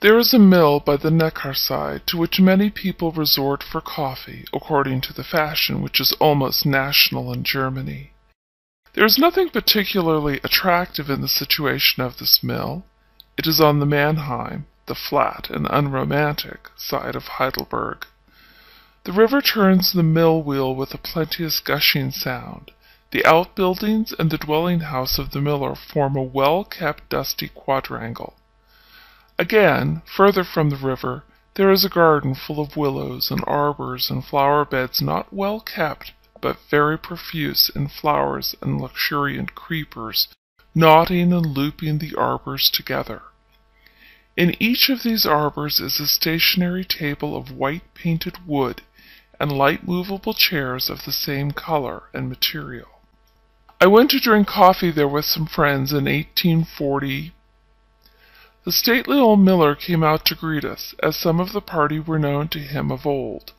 There is a mill by the Neckar side to which many people resort for coffee, according to the fashion which is almost national in Germany. There is nothing particularly attractive in the situation of this mill. It is on the Mannheim, the flat and unromantic side of Heidelberg. The river turns the mill wheel with a plenteous gushing sound. The outbuildings and the dwelling house of the miller form a well kept dusty quadrangle. Again, further from the river, there is a garden full of willows and arbors and flower beds not well kept, but very profuse in flowers and luxuriant creepers, knotting and looping the arbors together. In each of these arbors is a stationary table of white painted wood and light movable chairs of the same color and material. I went to drink coffee there with some friends in 1840 the stately old miller came out to greet us, as some of the party were known to him of old.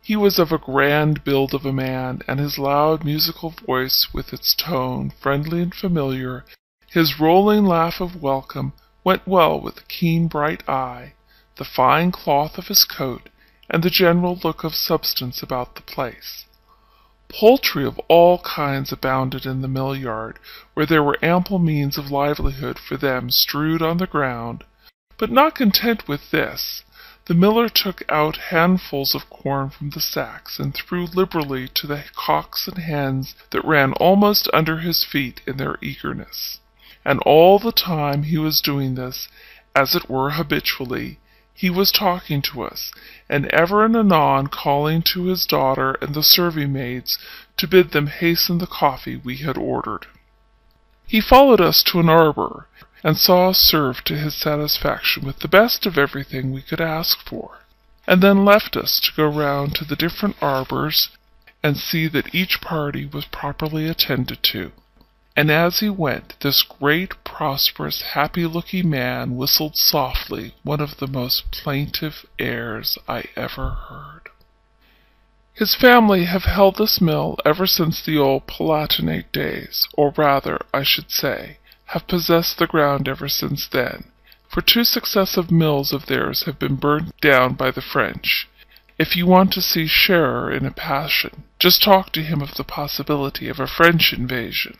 He was of a grand build of a man, and his loud musical voice, with its tone, friendly and familiar, his rolling laugh of welcome, went well with the keen bright eye, the fine cloth of his coat, and the general look of substance about the place. Poultry of all kinds abounded in the mill yard, where there were ample means of livelihood for them strewed on the ground; but not content with this, the miller took out handfuls of corn from the sacks and threw liberally to the cocks and hens that ran almost under his feet in their eagerness. And all the time he was doing this, as it were habitually. He was talking to us, and ever and anon calling to his daughter and the serving maids to bid them hasten the coffee we had ordered. He followed us to an arbor, and saw us served to his satisfaction with the best of everything we could ask for, and then left us to go round to the different arbors and see that each party was properly attended to and as he went this great, prosperous, happy-looking man whistled softly one of the most plaintive airs I ever heard. His family have held this mill ever since the old Palatinate days, or rather, I should say, have possessed the ground ever since then, for two successive mills of theirs have been burnt down by the French. If you want to see Scherer in a passion, just talk to him of the possibility of a French invasion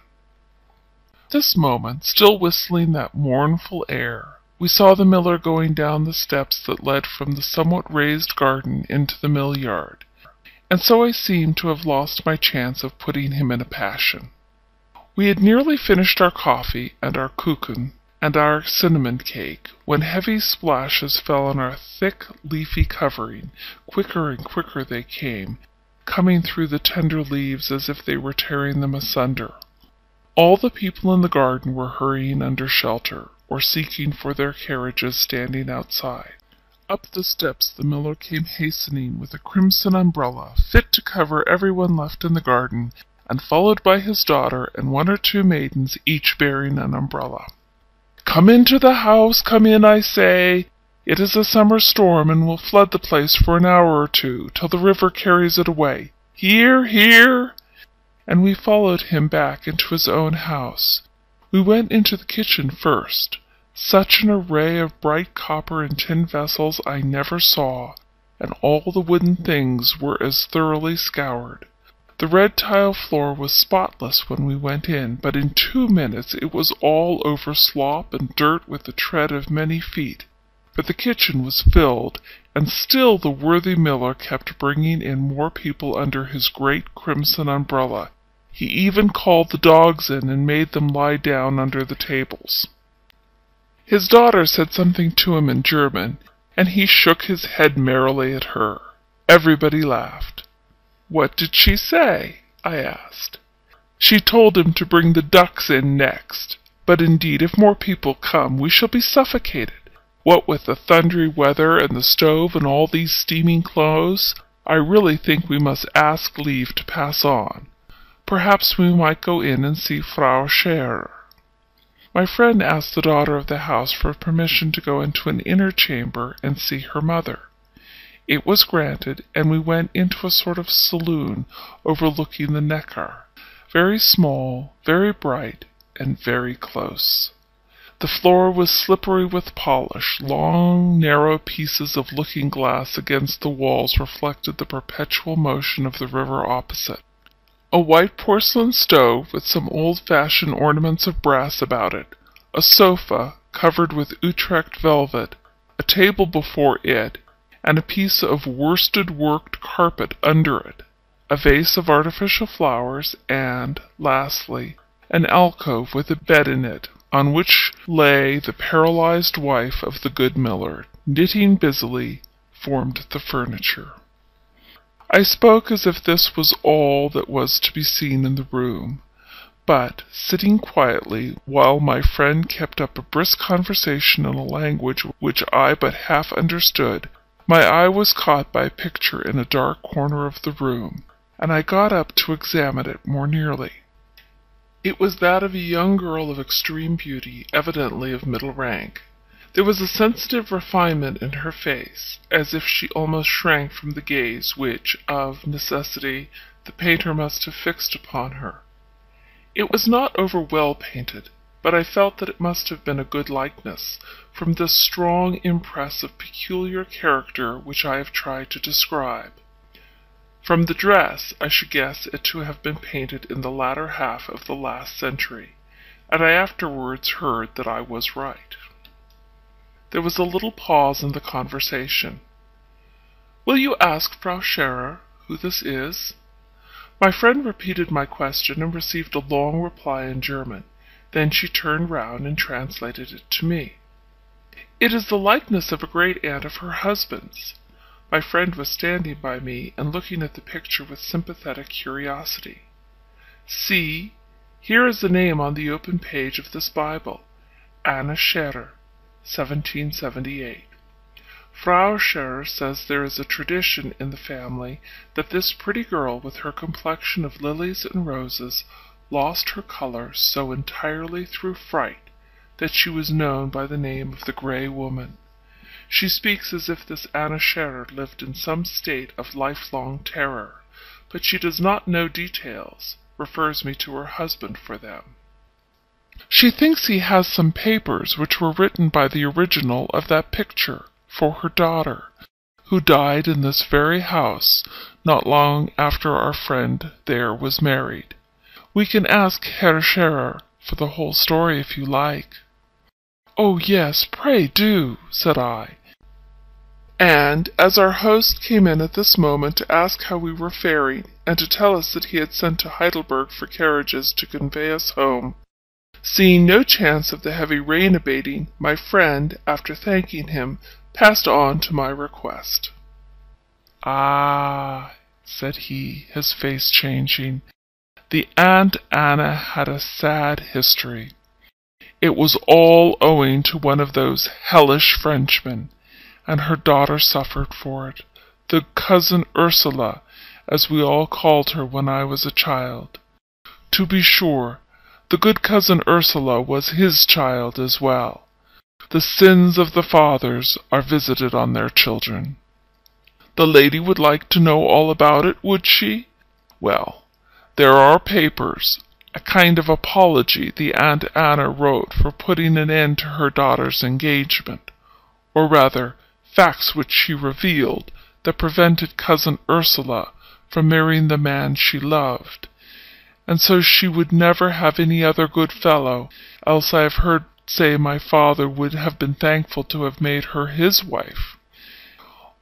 this moment, still whistling that mournful air, we saw the miller going down the steps that led from the somewhat raised garden into the mill yard, and so I seemed to have lost my chance of putting him in a passion. We had nearly finished our coffee and our kuchen and our cinnamon cake when heavy splashes fell on our thick, leafy covering. Quicker and quicker they came, coming through the tender leaves as if they were tearing them asunder. All the people in the garden were hurrying under shelter, or seeking for their carriages standing outside. Up the steps the miller came hastening with a crimson umbrella, fit to cover every one left in the garden, and followed by his daughter and one or two maidens, each bearing an umbrella. Come into the house, come in, I say! It is a summer storm, and will flood the place for an hour or two, till the river carries it away. Here, here! And we followed him back into his own house. We went into the kitchen first. Such an array of bright copper and tin vessels I never saw, and all the wooden things were as thoroughly scoured. The red tile floor was spotless when we went in, but in two minutes it was all over slop and dirt with the tread of many feet. But the kitchen was filled, and still the worthy miller kept bringing in more people under his great crimson umbrella. He even called the dogs in and made them lie down under the tables. His daughter said something to him in German, and he shook his head merrily at her. Everybody laughed. What did she say? I asked. She told him to bring the ducks in next. But indeed, if more people come, we shall be suffocated. What with the thundery weather and the stove and all these steaming clothes, I really think we must ask leave to pass on. Perhaps we might go in and see Frau Scherer. My friend asked the daughter of the house for permission to go into an inner chamber and see her mother. It was granted, and we went into a sort of saloon overlooking the Neckar, very small, very bright, and very close. The floor was slippery with polish, long, narrow pieces of looking glass against the walls reflected the perpetual motion of the river opposite. A white porcelain stove with some old-fashioned ornaments of brass about it, a sofa covered with Utrecht velvet, a table before it, and a piece of worsted-worked carpet under it, a vase of artificial flowers, and, lastly, an alcove with a bed in it, on which lay the paralyzed wife of the good miller, knitting busily, formed the furniture. I spoke as if this was all that was to be seen in the room, but, sitting quietly, while my friend kept up a brisk conversation in a language which I but half understood, my eye was caught by a picture in a dark corner of the room, and I got up to examine it more nearly. It was that of a young girl of extreme beauty, evidently of middle rank. There was a sensitive refinement in her face, as if she almost shrank from the gaze which, of necessity, the painter must have fixed upon her. It was not over well painted, but I felt that it must have been a good likeness, from the strong impress of peculiar character which I have tried to describe. From the dress, I should guess it to have been painted in the latter half of the last century, and I afterwards heard that I was right. There was a little pause in the conversation. "Will you ask Frau Scherer who this is?" My friend repeated my question and received a long reply in German. Then she turned round and translated it to me. "It is the likeness of a great aunt of her husband's." My friend was standing by me and looking at the picture with sympathetic curiosity. "See, here is the name on the open page of this Bible, Anna Scherer. 1778. Frau Scherer says there is a tradition in the family that this pretty girl with her complexion of lilies and roses lost her color so entirely through fright that she was known by the name of the Grey Woman. She speaks as if this Anna Scherer lived in some state of lifelong terror, but she does not know details, refers me to her husband for them. She thinks he has some papers which were written by the original of that picture for her daughter, who died in this very house not long after our friend there was married. We can ask Herr Scherer for the whole story if you like. Oh, yes, pray do, said I. And as our host came in at this moment to ask how we were faring, and to tell us that he had sent to Heidelberg for carriages to convey us home, Seeing no chance of the heavy rain abating, my friend, after thanking him, passed on to my request. Ah, said he, his face changing, the Aunt Anna had a sad history. It was all owing to one of those hellish Frenchmen, and her daughter suffered for it, the cousin Ursula, as we all called her when I was a child. To be sure, the good cousin Ursula was his child as well. The sins of the fathers are visited on their children. The lady would like to know all about it, would she? Well, there are papers, a kind of apology the Aunt Anna wrote for putting an end to her daughter's engagement, or rather, facts which she revealed that prevented cousin Ursula from marrying the man she loved, and so she would never have any other good fellow, else I have heard say my father would have been thankful to have made her his wife.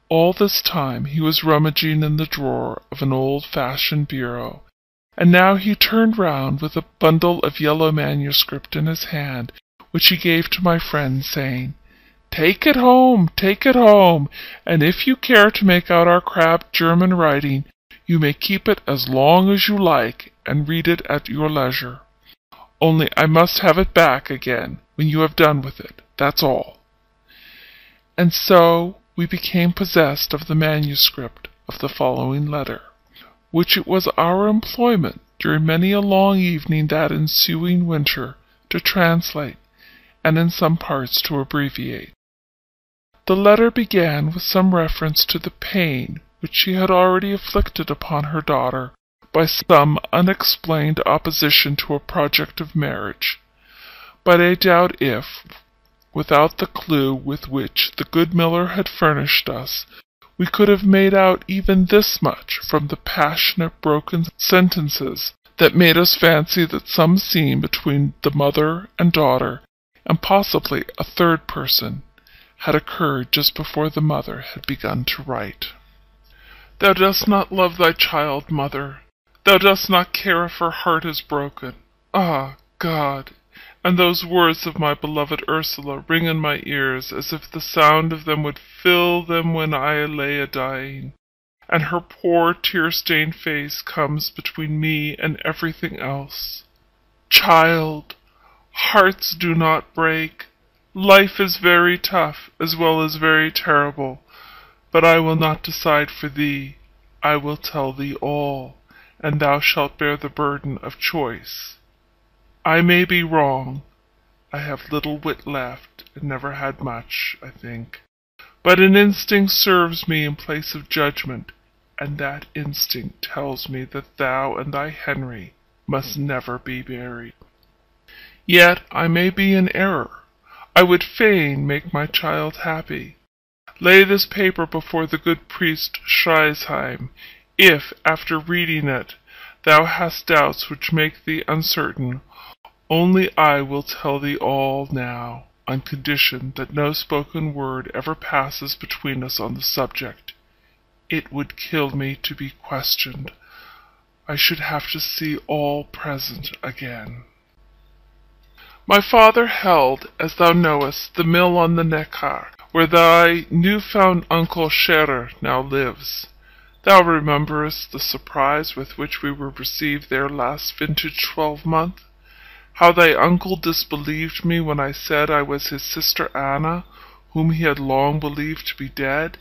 All this time he was rummaging in the drawer of an old-fashioned bureau, and now he turned round with a bundle of yellow manuscript in his hand, which he gave to my friend, saying, Take it home, take it home, and if you care to make out our crabbed German writing, you may keep it as long as you like, and read it at your leisure. Only I must have it back again when you have done with it, that's all. And so we became possessed of the manuscript of the following letter, which it was our employment during many a long evening that ensuing winter to translate, and in some parts to abbreviate. The letter began with some reference to the pain which she had already inflicted upon her daughter by some unexplained opposition to a project of marriage. but I doubt if, without the clue with which the good miller had furnished us, we could have made out even this much from the passionate broken sentences that made us fancy that some scene between the mother and daughter, and possibly a third person, had occurred just before the mother had begun to write. Thou dost not love thy child, mother. Thou dost not care if her heart is broken. Ah, God! And those words of my beloved Ursula ring in my ears as if the sound of them would fill them when I lay a dying, and her poor tear-stained face comes between me and everything else. Child, hearts do not break. Life is very tough as well as very terrible, but I will not decide for thee. I will tell thee all, and thou shalt bear the burden of choice. I may be wrong. I have little wit left, and never had much, I think. But an instinct serves me in place of judgment, and that instinct tells me that thou and thy Henry must never be married. Yet I may be in error. I would fain make my child happy. Lay this paper before the good priest Schriesheim. If, after reading it, thou hast doubts which make thee uncertain, only I will tell thee all now, on condition that no spoken word ever passes between us on the subject. It would kill me to be questioned. I should have to see all present again. My father held, as thou knowest, the mill on the Neckar, where thy new-found uncle Scherer now lives. Thou rememberest the surprise with which we were received there last vintage twelvemonth? how thy uncle disbelieved me when I said I was his sister Anna, whom he had long believed to be dead,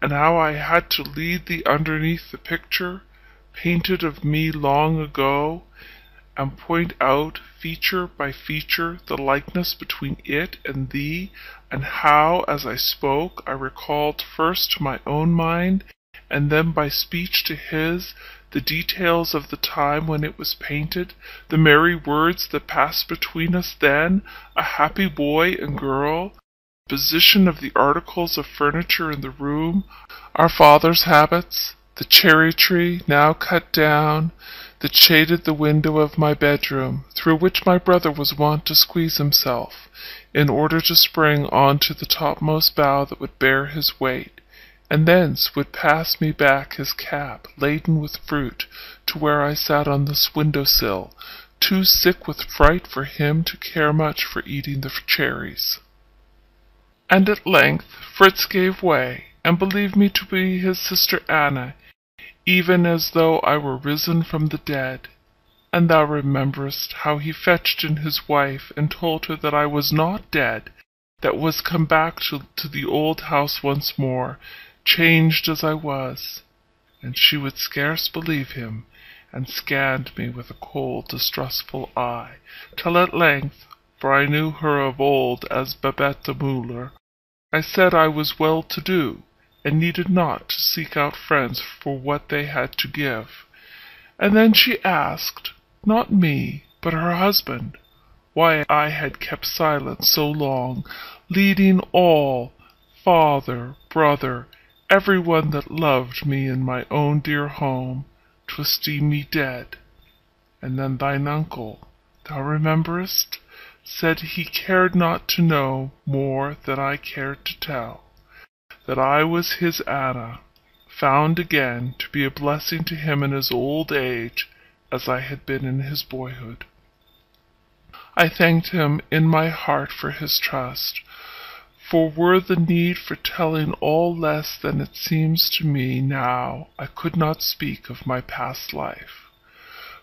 and how I had to lead thee underneath the picture, painted of me long ago, and point out feature by feature the likeness between it and thee, and how, as I spoke, I recalled first to my own mind, and then by speech to his, the details of the time when it was painted, the merry words that passed between us then, a happy boy and girl, the position of the articles of furniture in the room, our father's habits, the cherry tree, now cut down, that shaded the window of my bedroom, through which my brother was wont to squeeze himself, in order to spring on to the topmost bough that would bear his weight, and thence would pass me back his cap, laden with fruit, to where I sat on the window sill, too sick with fright for him to care much for eating the cherries. And at length Fritz gave way, and believed me to be his sister Anna, even as though I were risen from the dead. And thou rememberest how he fetched in his wife, and told her that I was not dead, that was come back to, the old house once more, changed as I was, and she would scarce believe him, and scanned me with a cold, distrustful eye, till at length, for I knew her of old as Babette de Müller, I said I was well to do, and needed not to seek out friends for what they had to give. And then she asked, not me, but her husband, why I had kept silent so long, leading all, father, brother, every one that loved me in my own dear home, to esteem me dead. And then thine uncle, thou rememberest, said he cared not to know more than I cared to tell, that I was his Anna, found again to be a blessing to him in his old age as I had been in his boyhood. I thanked him in my heart for his trust, for were the need for telling all less than it seems to me now, I could not speak of my past life.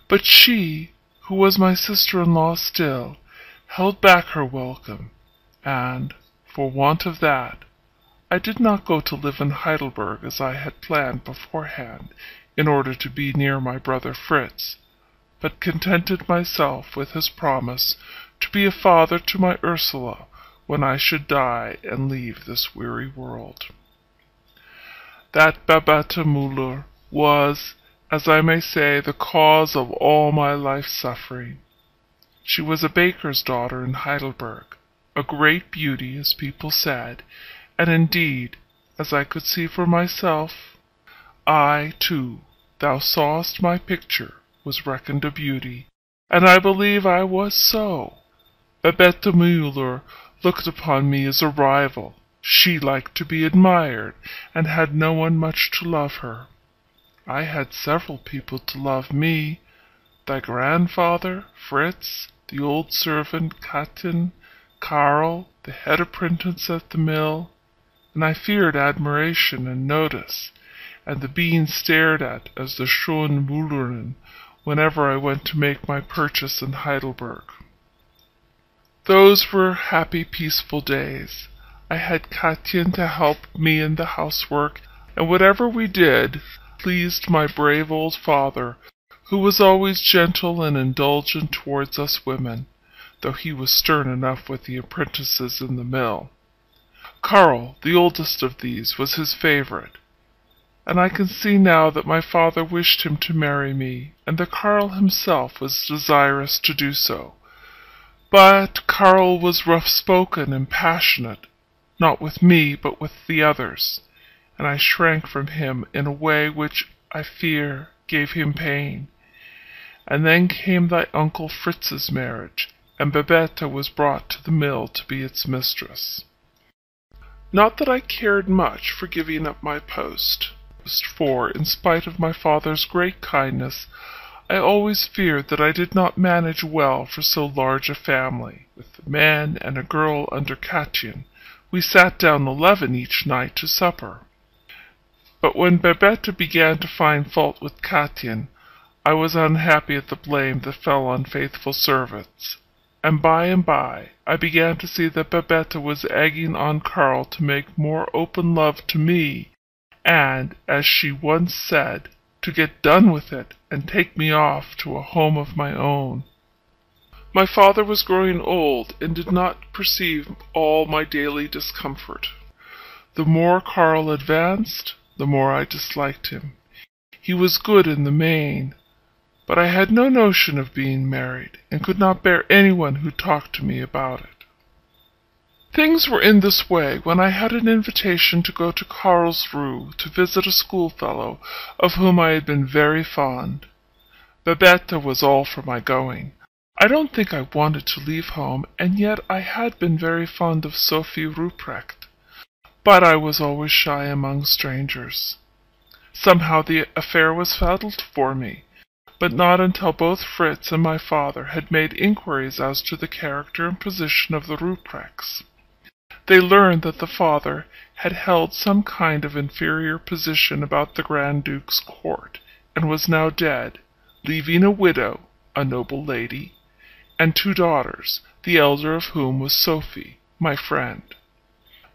But she, who was my sister-in-law still, held back her welcome, and, for want of that, I did not go to live in Heidelberg as I had planned beforehand, in order to be near my brother Fritz, but contented myself with his promise to be a father to my Ursula when I should die and leave this weary world. That Babette Müller was, as I may say, the cause of all my life's suffering. She was a baker's daughter in Heidelberg, a great beauty, as people said, and indeed, as I could see for myself, I, too, thou sawest my picture, was reckoned a beauty, and I believe I was so. Babette Müller looked upon me as a rival. She liked to be admired, and had no one much to love her. I had several people to love me, thy grandfather, Fritz, the old servant Kätchen, Karl, the head apprentice at the mill, and I feared admiration and notice, and the being stared at as the Müllerin whenever I went to make my purchase in Heidelberg. Those were happy, peaceful days. I had Kätchen to help me in the housework, and whatever we did pleased my brave old father, who was always gentle and indulgent towards us women, though he was stern enough with the apprentices in the mill. Karl, the oldest of these, was his favorite, and I can see now that my father wished him to marry me, and that Karl himself was desirous to do so. But Karl was rough spoken and passionate, not with me, but with the others, and I shrank from him in a way which, I fear, gave him pain. And then came thy uncle Fritz's marriage, and Babette was brought to the mill to be its mistress. Not that I cared much for giving up my post, for, in spite of my father's great kindness, I always feared that I did not manage well for so large a family. With the man and a girl under Kätchen, we sat down eleven each night to supper. But when Babette began to find fault with Kätchen, I was unhappy at the blame that fell on faithful servants, and by and by I began to see that Babette was egging on Karl to make more open love to me, and, as she once said, to get done with it and take me off to a home of my own. My father was growing old and did not perceive all my daily discomfort. The more Karl advanced, the more I disliked him. He was good in the main, but I had no notion of being married, and could not bear anyone who talked to me about it. Things were in this way when I had an invitation to go to Carlsruhe to visit a schoolfellow of whom I had been very fond. Babette was all for my going. I don't think I wanted to leave home, and yet I had been very fond of Sophie Ruprecht. But I was always shy among strangers. Somehow the affair was settled for me, but not until both Fritz and my father had made inquiries as to the character and position of the Ruprechts. They learned that the father had held some kind of inferior position about the Grand Duke's court, and was now dead, leaving a widow, a noble lady, and two daughters, the elder of whom was Sophie, my friend.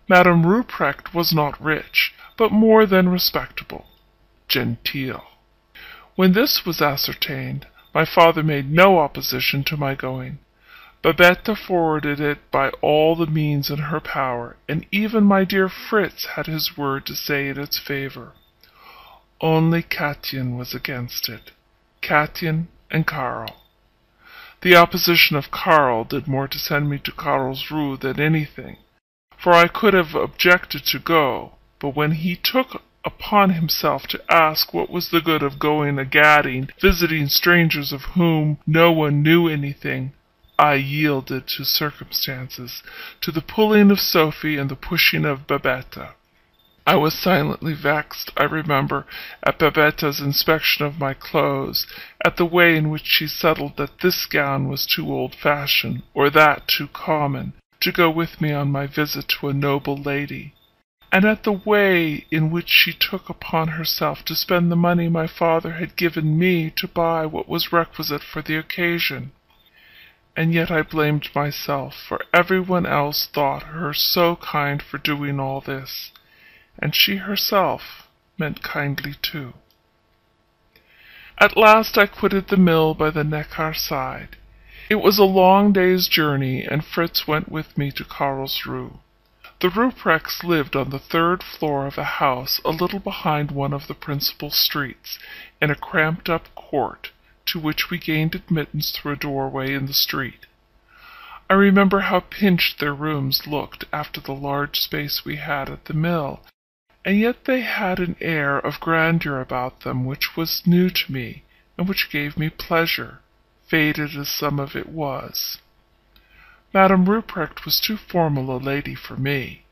Madame Ruprecht was not rich, but more than respectable, genteel. When this was ascertained, my father made no opposition to my going. Babette forwarded it by all the means in her power, and even my dear Fritz had his word to say in its favor. Only Kätchen was against it. Kätchen and Karl. The opposition of Karl did more to send me to Carlsruhe than anything, for I could have objected to go, but when he took upon himself to ask what was the good of going a gadding, visiting strangers of whom no one knew anything, I yielded to circumstances, to the pulling of Sophie and the pushing of Babette. I was silently vexed, I remember, at Babette's inspection of my clothes, at the way in which she settled that this gown was too old-fashioned, or that too common, to go with me on my visit to a noble lady, and at the way in which she took upon herself to spend the money my father had given me to buy what was requisite for the occasion and yet I blamed myself, for everyone else thought her so kind for doing all this, and she herself meant kindly too. At last I quitted the mill by the Neckar side. It was a long day's journey, and Fritz went with me to Carlsruhe. The Ruprechts lived on the third floor of a house a little behind one of the principal streets, in a cramped-up court, to which we gained admittance through a doorway in the street. I remember how pinched their rooms looked after the large space we had at the mill, and yet they had an air of grandeur about them which was new to me and which gave me pleasure, faded as some of it was. Madame Rupprecht was too formal a lady for me.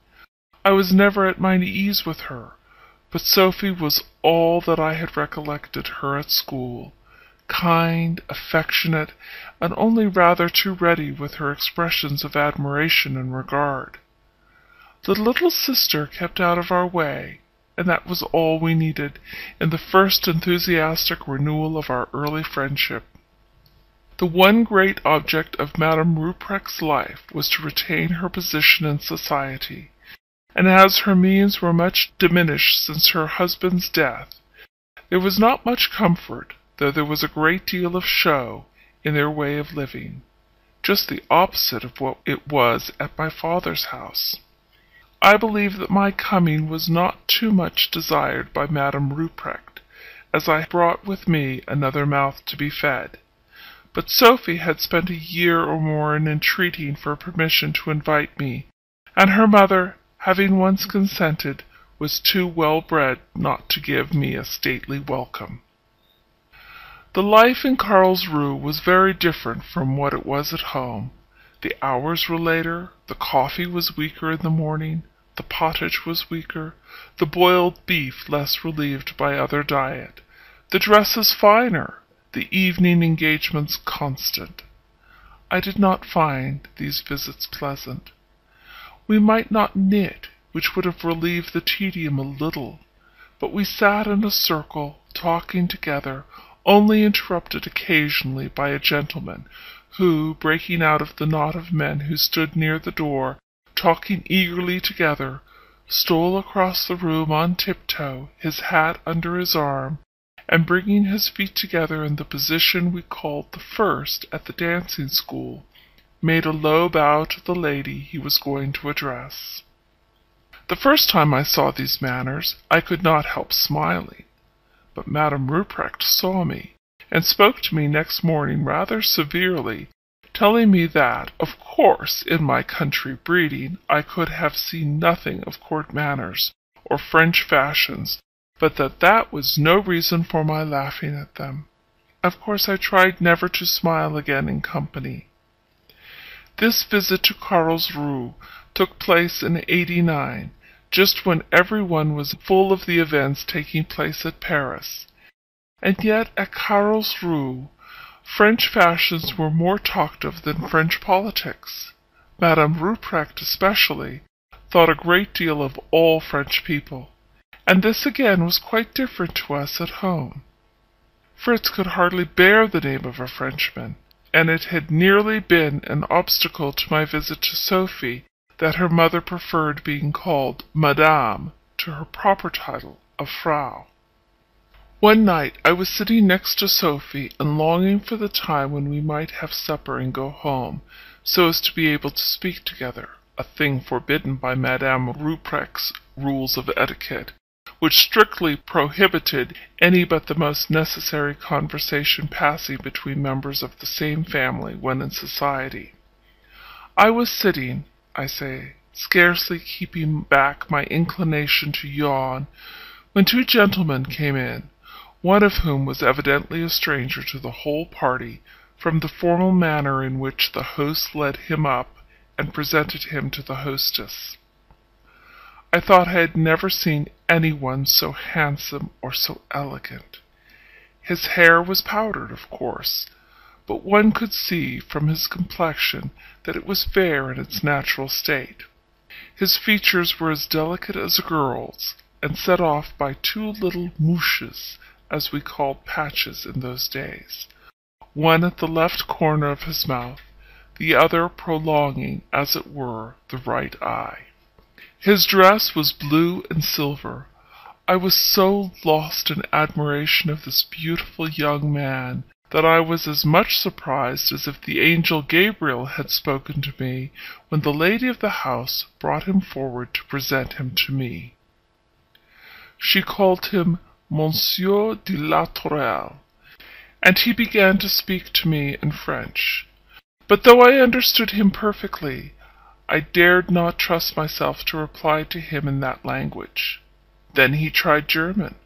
I was never at my ease with her, but Sophie was all that I had recollected her at school, kind, affectionate, and only rather too ready with her expressions of admiration and regard. The little sister kept out of our way, and that was all we needed in the first enthusiastic renewal of our early friendship. The one great object of Madame Rupprecht's life was to retain her position in society, and as her means were much diminished since her husband's death, there was not much comfort, though there was a great deal of show, in their way of living, just the opposite of what it was at my father's house. I believe that my coming was not too much desired by Madame Rupprecht, as I brought with me another mouth to be fed. But Sophie had spent a year or more in entreating for permission to invite me, and her mother, having once consented, was too well bred not to give me a stately welcome. The life in Carlsruhe was very different from what it was at home. The hours were later, the coffee was weaker in the morning, the pottage was weaker, the boiled beef less relieved by other diet, the dresses finer, the evening engagements constant. I did not find these visits pleasant. We might not knit, which would have relieved the tedium a little, but we sat in a circle, talking together, only interrupted occasionally by a gentleman, who, breaking out of the knot of men who stood near the door, talking eagerly together, stole across the room on tiptoe, his hat under his arm, and bringing his feet together in the position we called the first at the dancing school, made a low bow to the lady he was going to address. The first time I saw these manners, I could not help smiling, but Madame Ruprecht saw me, and spoke to me next morning rather severely, telling me that, of course, in my country breeding, I could have seen nothing of court manners, or French fashions, but that that was no reason for my laughing at them. Of course I tried never to smile again in company. This visit to Carlsruhe took place in '89, just when every one was full of the events taking place at Paris. And yet at Carlsruhe French fashions were more talked of than French politics. Madame Rupprecht especially thought a great deal of all French people and this again was quite different to us at home. Fritz could hardly bear the name of a Frenchman, and it had nearly been an obstacle to my visit to Sophie that her mother preferred being called Madame to her proper title of Frau. One night I was sitting next to Sophie and longing for the time when we might have supper and go home, so as to be able to speak together, a thing forbidden by Madame Rupprecht's rules of etiquette, which strictly prohibited any but the most necessary conversation passing between members of the same family when in society. I was sitting, I say, scarcely keeping back my inclination to yawn, when two gentlemen came in, one of whom was evidently a stranger to the whole party, from the formal manner in which the host led him up and presented him to the hostess. I thought I had never seen anyone so handsome or so elegant. His hair was powdered, of course, but one could see from his complexion that it was fair in its natural state. His features were as delicate as a girl's, and set off by two little mouches, as we called patches in those days, one at the left corner of his mouth, the other prolonging, as it were, the right eye. His dress was blue and silver. I was so lost in admiration of this beautiful young man that I was as much surprised as if the angel Gabriel had spoken to me when the lady of the house brought him forward to present him to me. She called him Monsieur de la Tourelle, and he began to speak to me in French. But though I understood him perfectly, I dared not trust myself to reply to him in that language. Then he tried German,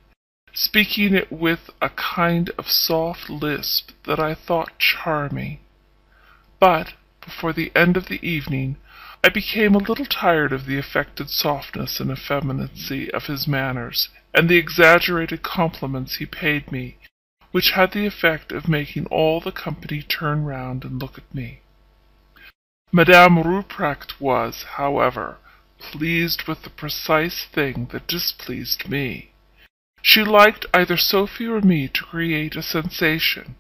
speaking it with a kind of soft lisp that I thought charming. But before the end of the evening I became a little tired of the affected softness and effeminacy of his manners, and the exaggerated compliments he paid me, which had the effect of making all the company turn round and look at me. Madame Rupprecht was, however, pleased with the precise thing that displeased me. She liked either Sophie or me to create a sensation.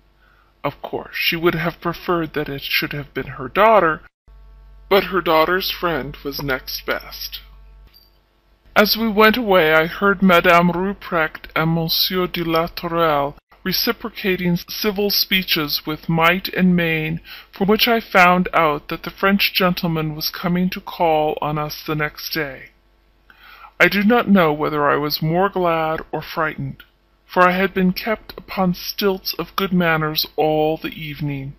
Of course, she would have preferred that it should have been her daughter, but her daughter's friend was next best. As we went away I heard Madame Rupprecht and Monsieur de la Tourelle reciprocating civil speeches with might and main, from which I found out that the French gentleman was coming to call on us the next day. I do not know whether I was more glad or frightened, for I had been kept upon stilts of good manners all the evening.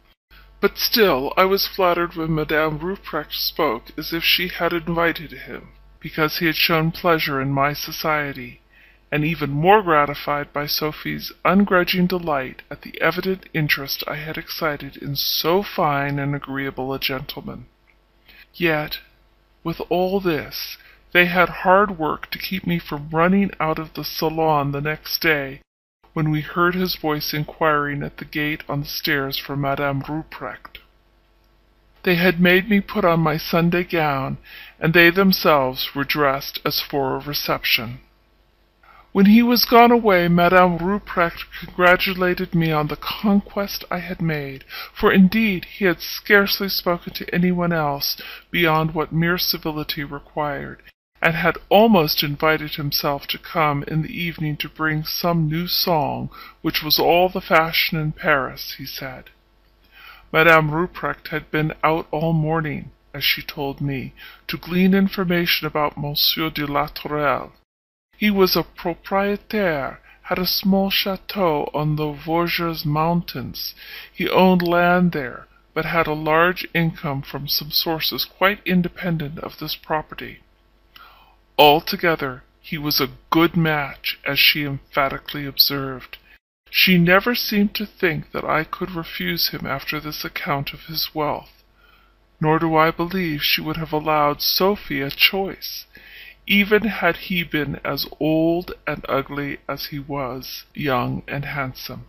But still I was flattered when Madame Ruprecht spoke as if she had invited him, because he had shown pleasure in my society, and even more gratified by Sophie's ungrudging delight at the evident interest I had excited in so fine and agreeable a gentleman. Yet, with all this, they had hard work to keep me from running out of the salon the next day, when we heard his voice inquiring at the gate on the stairs for Madame Rupprecht. They had made me put on my Sunday gown, and they themselves were dressed as for a reception. When he was gone away, Madame Rupprecht congratulated me on the conquest I had made, for indeed he had scarcely spoken to anyone else beyond what mere civility required, and had almost invited himself to come in the evening to bring some new song, which was all the fashion in Paris, he said. Madame Rupprecht had been out all morning, as she told me, to glean information about Monsieur de la Tourelle. He was a proprietaire, had a small chateau on the Vosges mountains. He owned land there, but had a large income from some sources quite independent of this property. Altogether, he was a good match, as she emphatically observed. She never seemed to think that I could refuse him after this account of his wealth, nor do I believe she would have allowed Sophie a choice even had he been as old and ugly as he was young and handsome.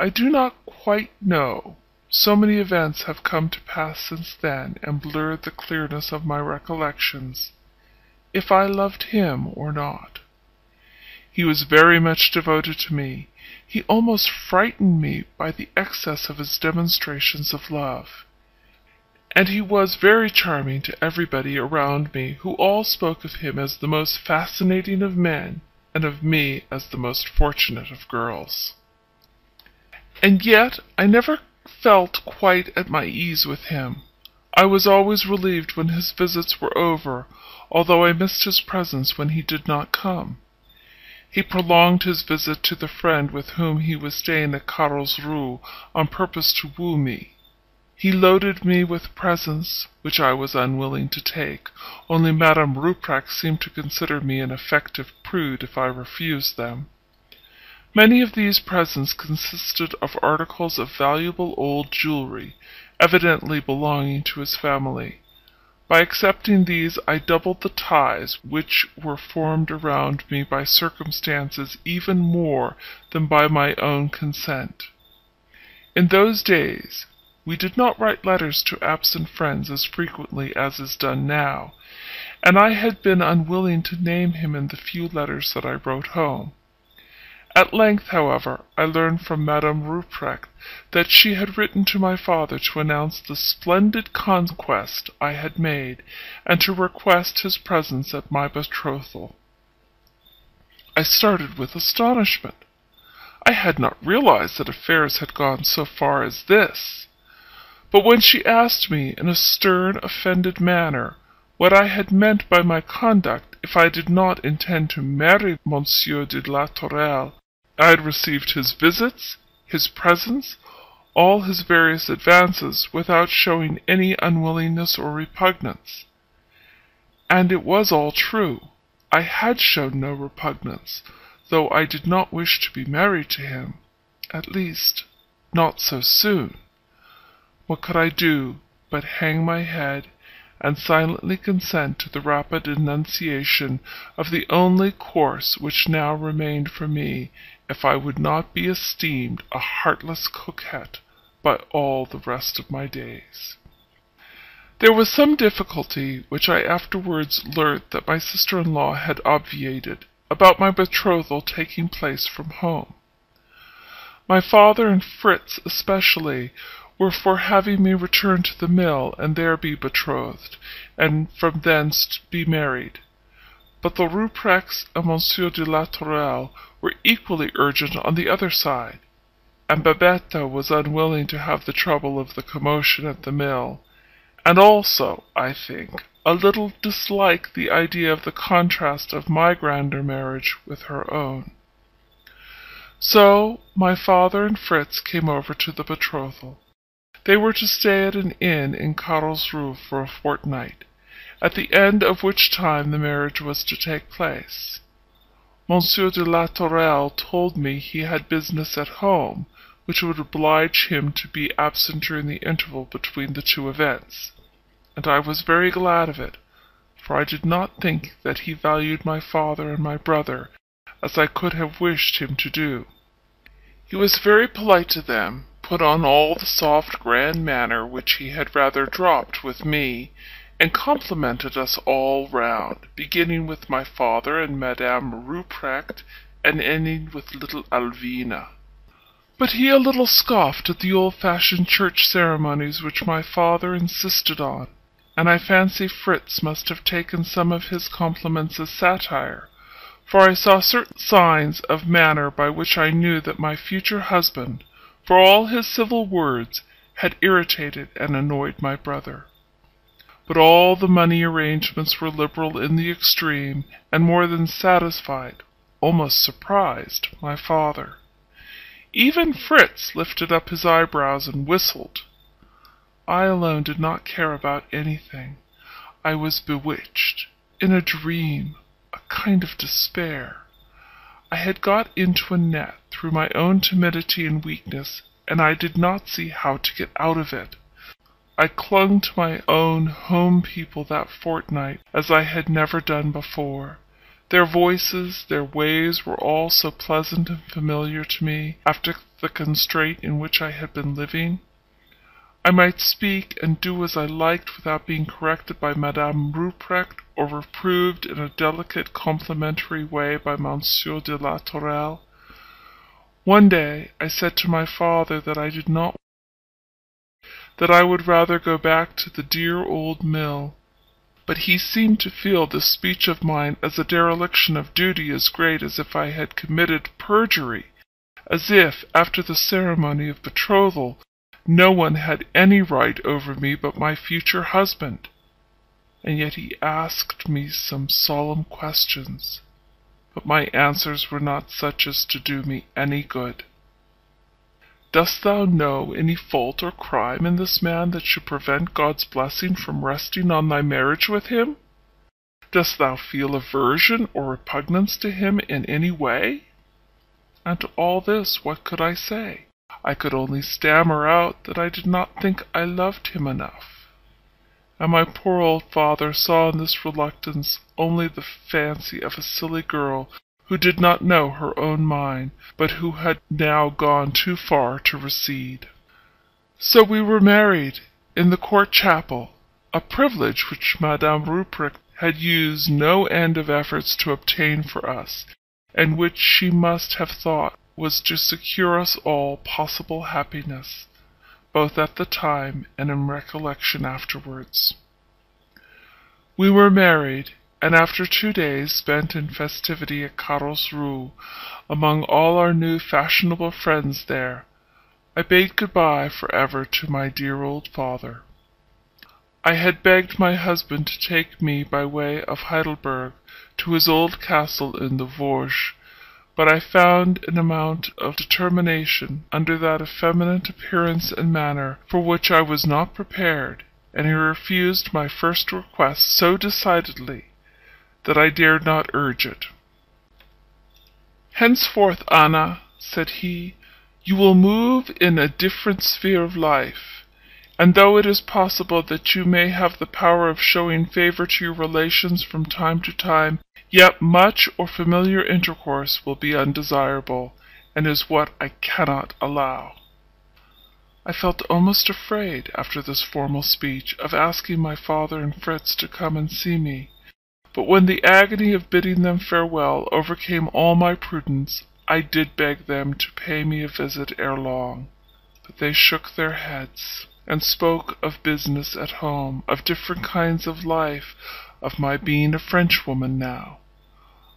I do not quite know. So many events have come to pass since then and blurred the clearness of my recollections, if I loved him or not. He was very much devoted to me. He almost frightened me by the excess of his demonstrations of love and he was very charming to everybody around me, who all spoke of him as the most fascinating of men, and of me as the most fortunate of girls. And yet I never felt quite at my ease with him. I was always relieved when his visits were over, although I missed his presence when he did not come. He prolonged his visit to the friend with whom he was staying at Carlsruhe on purpose to woo me. He loaded me with presents, which I was unwilling to take, only Madame Rupprecht seemed to consider me an effective prude if I refused them. Many of these presents consisted of articles of valuable old jewelry, evidently belonging to his family. By accepting these I doubled the ties which were formed around me by circumstances even more than by my own consent. In those days we did not write letters to absent friends as frequently as is done now, and I had been unwilling to name him in the few letters that I wrote home. At length, however, I learned from Madame Rupprecht that she had written to my father to announce the splendid conquest I had made, and to request his presence at my betrothal. I started with astonishment. I had not realized that affairs had gone so far as this. But when she asked me, in a stern, offended manner, what I had meant by my conduct if I did not intend to marry Monsieur de la Tourelle, I had received his visits, his presents, all his various advances, without showing any unwillingness or repugnance. And it was all true. I had shown no repugnance, though I did not wish to be married to him, at least, not so soon. What could I do but hang my head and silently consent to the rapid enunciation of the only course which now remained for me if I would not be esteemed a heartless coquette by all the rest of my days. There was some difficulty, which I afterwards learnt that my sister-in-law had obviated, about my betrothal taking place from home. My father and Fritz especially were for having me return to the mill and there be betrothed, and from thence be married. But the Rupprechts and Monsieur de la Tourelle were equally urgent on the other side, and Babette was unwilling to have the trouble of the commotion at the mill, and also, I think, a little disliked the idea of the contrast of my grander marriage with her own. So my father and Fritz came over to the betrothal. They were to stay at an inn in Carlsruhe for a fortnight, at the end of which time the marriage was to take place. Monsieur de la Tourelle told me he had business at home, which would oblige him to be absent during the interval between the two events, and I was very glad of it, for I did not think that he valued my father and my brother as I could have wished him to do. He was very polite to them, put on all the soft grand manner which he had rather dropped with me, and complimented us all round, beginning with my father and Madame Rupprecht, and ending with little Alvina. But he a little scoffed at the old-fashioned church ceremonies which my father insisted on, and I fancy Fritz must have taken some of his compliments as satire, for I saw certain signs of manner by which I knew that my future husband for all his civil words had irritated and annoyed my brother. But all the money arrangements were liberal in the extreme, and more than satisfied, almost surprised, my father. Even Fritz lifted up his eyebrows and whistled. I alone did not care about anything. I was bewitched, in a dream, a kind of despair. I had got into a net through my own timidity and weakness, and I did not see how to get out of it. I clung to my own home people that fortnight as I had never done before. Their voices, their ways were all so pleasant and familiar to me after the constraint in which I had been living. I might speak and do as I liked without being corrected by Madame Rupprecht or reproved in a delicate complimentary way by Monsieur de la Tourelle. One day I said to my father that I did not that I would rather go back to the dear old mill, but he seemed to feel this speech of mine as a dereliction of duty as great as if I had committed perjury, as if, after the ceremony of betrothal, no one had any right over me but my future husband and yet he asked me some solemn questions, but my answers were not such as to do me any good. Dost thou know any fault or crime in this man that should prevent God's blessing from resting on thy marriage with him? Dost thou feel aversion or repugnance to him in any way? And to all this what could I say? I could only stammer out that I did not think I loved him enough and my poor old father saw in this reluctance only the fancy of a silly girl who did not know her own mind, but who had now gone too far to recede. So we were married in the court chapel, a privilege which Madame Rupprecht had used no end of efforts to obtain for us, and which she must have thought was to secure us all possible happiness both at the time and in recollection afterwards. We were married, and after two days spent in festivity at Carlsruhe, among all our new fashionable friends there, I bade good-bye for ever to my dear old father. I had begged my husband to take me by way of Heidelberg to his old castle in the Vosges, but I found an amount of determination under that effeminate appearance and manner for which I was not prepared, and he refused my first request so decidedly that I dared not urge it. Henceforth, Anna, said he, you will move in a different sphere of life, and though it is possible that you may have the power of showing favor to your relations from time to time, yet much or familiar intercourse will be undesirable, and is what I cannot allow. I felt almost afraid, after this formal speech, of asking my father and Fritz to come and see me, but when the agony of bidding them farewell overcame all my prudence, I did beg them to pay me a visit ere long. But they shook their heads, and spoke of business at home, of different kinds of life, of my being a Frenchwoman now.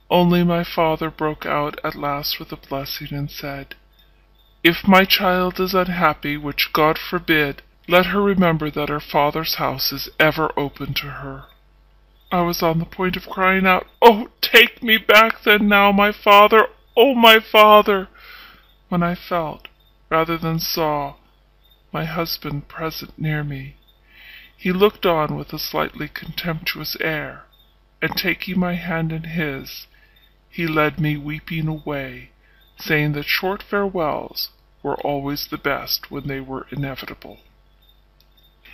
Only my father broke out at last with a blessing, and said, If my child is unhappy, which God forbid, let her remember that her father's house is ever open to her. I was on the point of crying out, Oh, take me back then now, my father, oh, my father, when I felt, rather than saw, my husband present near me. He looked on with a slightly contemptuous air, and taking my hand in his, he led me weeping away, saying that short farewells were always the best when they were inevitable.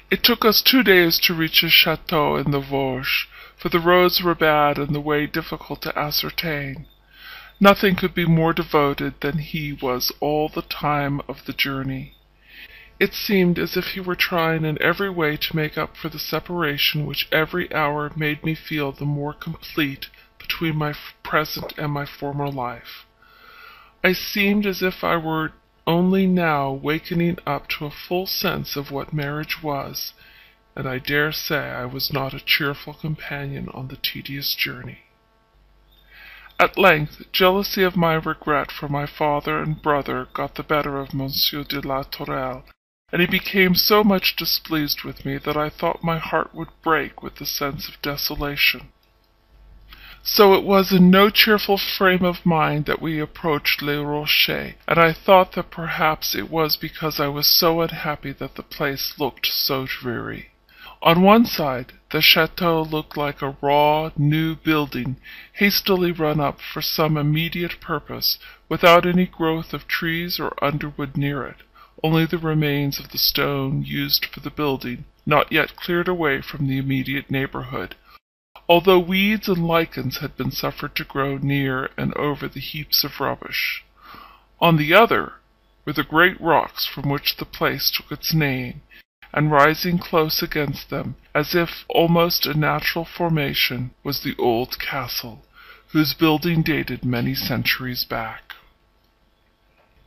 It took us two days to reach a chateau in the Vosges, for the roads were bad and the way difficult to ascertain. Nothing could be more devoted than he was all the time of the journey. It seemed as if he were trying in every way to make up for the separation which every hour made me feel the more complete between my present and my former life. I seemed as if I were only now wakening up to a full sense of what marriage was, and I dare say I was not a cheerful companion on the tedious journey. At length, jealousy of my regret for my father and brother got the better of Monsieur de la Tourelle, and he became so much displeased with me that I thought my heart would break with the sense of desolation. So it was in no cheerful frame of mind that we approached Les Rochers, and I thought that perhaps it was because I was so unhappy that the place looked so dreary. On one side, the chateau looked like a raw, new building hastily run up for some immediate purpose, without any growth of trees or underwood near it only the remains of the stone used for the building, not yet cleared away from the immediate neighborhood, although weeds and lichens had been suffered to grow near and over the heaps of rubbish. On the other were the great rocks from which the place took its name, and rising close against them, as if almost a natural formation, was the old castle, whose building dated many centuries back.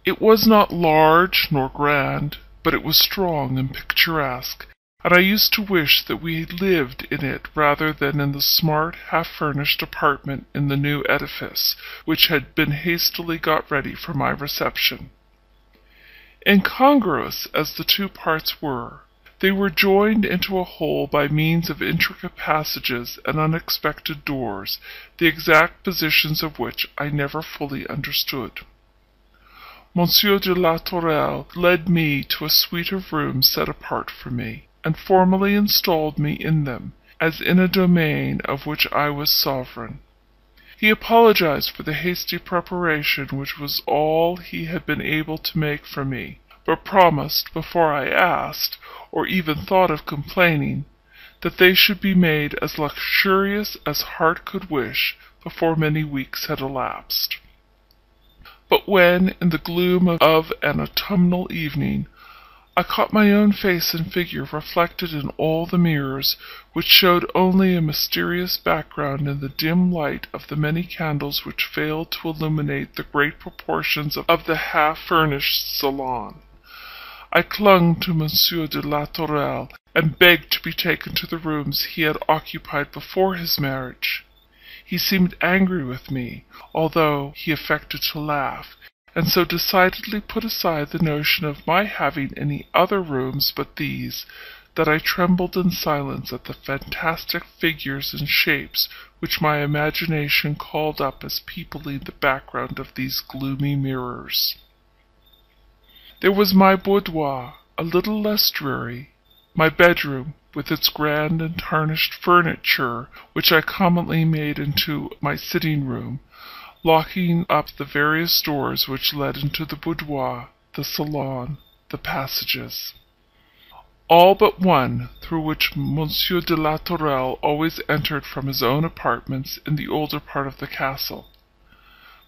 It was not large nor grand, but it was strong and picturesque, and I used to wish that we had lived in it rather than in the smart, half furnished apartment in the new edifice, which had been hastily got ready for my reception. Incongruous as the two parts were, they were joined into a whole by means of intricate passages and unexpected doors, the exact positions of which I never fully understood. Monsieur de la Tourelle led me to a suite of rooms set apart for me, and formally installed me in them, as in a domain of which I was sovereign. He apologized for the hasty preparation which was all he had been able to make for me, but promised, before I asked, or even thought of complaining, that they should be made as luxurious as heart could wish before many weeks had elapsed. But when, in the gloom of an autumnal evening, I caught my own face and figure reflected in all the mirrors, which showed only a mysterious background in the dim light of the many candles which failed to illuminate the great proportions of the half furnished salon, I clung to Monsieur de la Tourelle, and begged to be taken to the rooms he had occupied before his marriage. He seemed angry with me, although he affected to laugh, and so decidedly put aside the notion of my having any other rooms but these, that I trembled in silence at the fantastic figures and shapes which my imagination called up as peopling the background of these gloomy mirrors. There was my boudoir, a little less dreary, my bedroom, with its grand and tarnished furniture, which I commonly made into my sitting room, locking up the various doors which led into the boudoir, the salon, the passages all but one, through which Monsieur de la Tourelle always entered from his own apartments in the older part of the castle.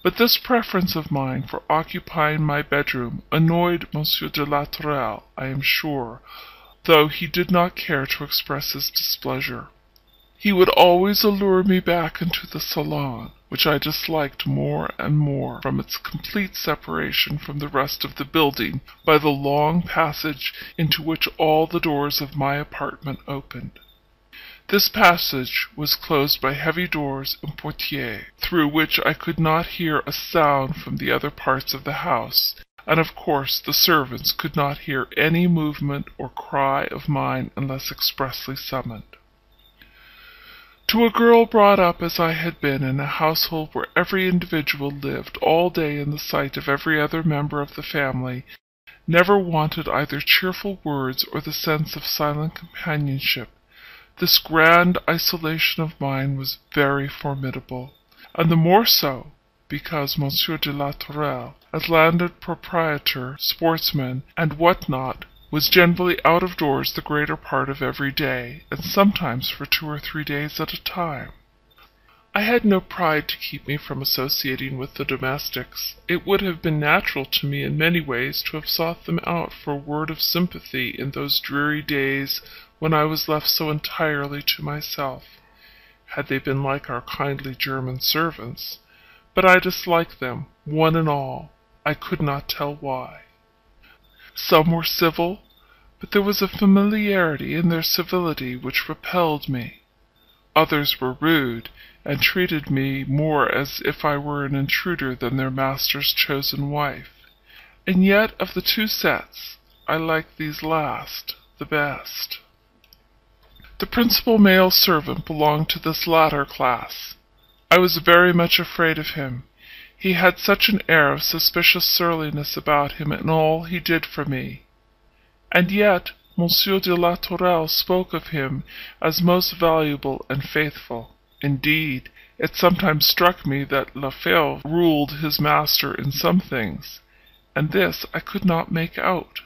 But this preference of mine for occupying my bedroom annoyed Monsieur de la Tourelle, I am sure, though he did not care to express his displeasure. He would always allure me back into the salon, which I disliked more and more from its complete separation from the rest of the building by the long passage into which all the doors of my apartment opened. This passage was closed by heavy doors and portières, through which I could not hear a sound from the other parts of the house, and of course the servants could not hear any movement or cry of mine unless expressly summoned. To a girl brought up as I had been in a household where every individual lived all day in the sight of every other member of the family, never wanted either cheerful words or the sense of silent companionship, this grand isolation of mine was very formidable, and the more so because Monsieur de la Tourelle, as landed proprietor, sportsman, and what not, was generally out of doors the greater part of every day, and sometimes for two or three days at a time. I had no pride to keep me from associating with the domestics. It would have been natural to me in many ways to have sought them out for a word of sympathy in those dreary days when I was left so entirely to myself, had they been like our kindly German servants. But I disliked them, one and all. I could not tell why. Some were civil, but there was a familiarity in their civility which repelled me. Others were rude, and treated me more as if I were an intruder than their master's chosen wife. And yet of the two sets, I liked these last the best. The principal male servant belonged to this latter class. I was very much afraid of him. He had such an air of suspicious surliness about him in all he did for me. And yet Monsieur de la Tourelle spoke of him as most valuable and faithful. Indeed, it sometimes struck me that Lefebvre ruled his master in some things, and this I could not make out.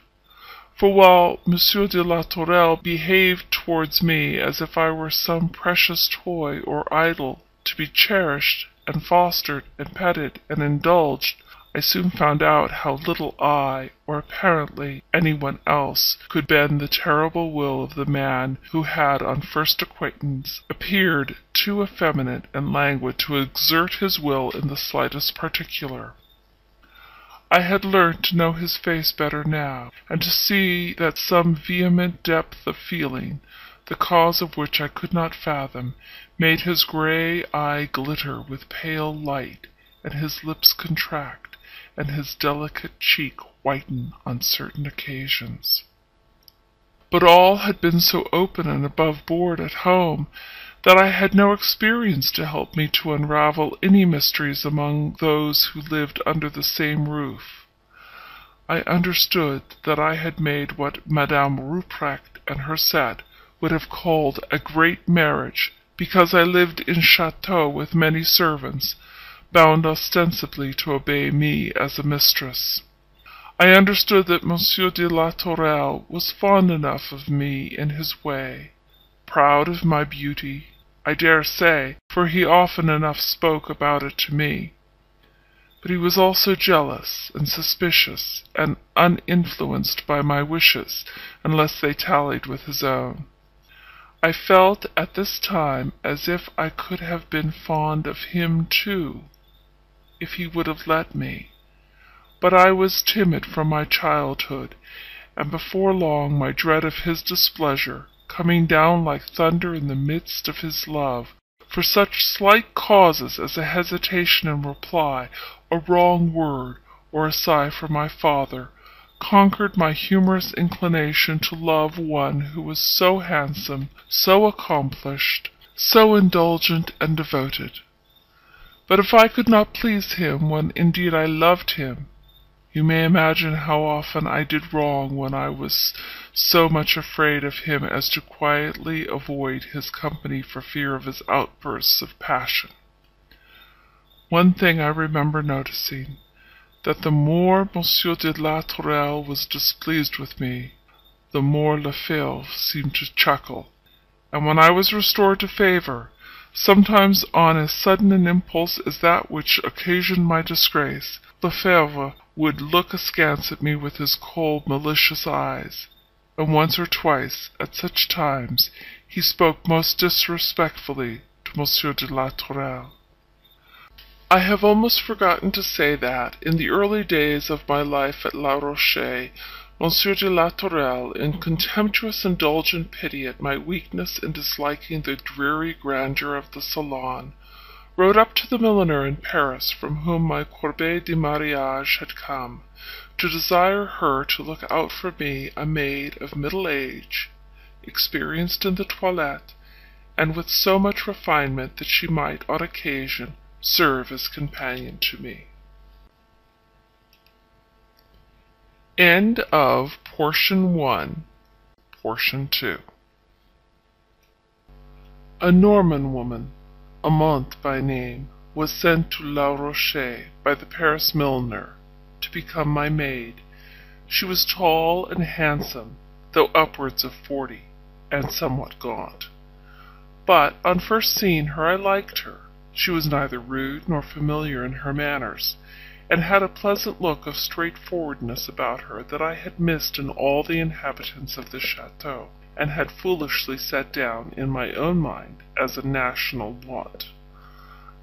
For while Monsieur de la Tourelle behaved towards me as if I were some precious toy or idol to be cherished and fostered and petted and indulged, I soon found out how little I, or apparently any one else, could bend the terrible will of the man who had on first acquaintance appeared too effeminate and languid to exert his will in the slightest particular. I had learnt to know his face better now, and to see that some vehement depth of feeling, the cause of which I could not fathom, made his grey eye glitter with pale light, and his lips contract, and his delicate cheek whiten on certain occasions. But all had been so open and above board at home that I had no experience to help me to unravel any mysteries among those who lived under the same roof. I understood that I had made what Madame Rupprecht and her set would have called a great marriage, because I lived in chateau with many servants, bound ostensibly to obey me as a mistress. I understood that Monsieur de la Tourelle was fond enough of me in his way, proud of my beauty, I dare say, for he often enough spoke about it to me. But he was also jealous and suspicious and uninfluenced by my wishes unless they tallied with his own. I felt at this time as if I could have been fond of him too, if he would have let me. But I was timid from my childhood, and before long my dread of his displeasure, coming down like thunder in the midst of his love, for such slight causes as a hesitation in reply, a wrong word, or a sigh for my father, conquered my humorous inclination to love one who was so handsome, so accomplished, so indulgent and devoted. But if I could not please him when indeed I loved him, you may imagine how often I did wrong when I was so much afraid of him as to quietly avoid his company for fear of his outbursts of passion. One thing I remember noticing, that the more Monsieur de la Tourelle was displeased with me, the more Lefebvre seemed to chuckle, and when I was restored to favour, Sometimes on as sudden an impulse as that which occasioned my disgrace, Lefebvre would look askance at me with his cold, malicious eyes; and once or twice, at such times, he spoke most disrespectfully to Monsieur de la Tourelle. I have almost forgotten to say that, in the early days of my life at Les Rochers, Monsieur de la Tourelle, in contemptuous indulgent pity at my weakness in disliking the dreary grandeur of the salon, rode up to the milliner in Paris from whom my corbeille de mariage had come, to desire her to look out for me a maid of middle age, experienced in the toilette, and with so much refinement that she might, on occasion, serve as companion to me. End of portion one. Portion two. A Norman woman, Amante by name, was sent to Les Rochers by the Paris milliner to become my maid. She was tall and handsome, though upwards of forty, and somewhat gaunt. But on first seeing her I liked her. She was neither rude nor familiar in her manners and had a pleasant look of straightforwardness about her that I had missed in all the inhabitants of the chateau, and had foolishly set down in my own mind as a national want.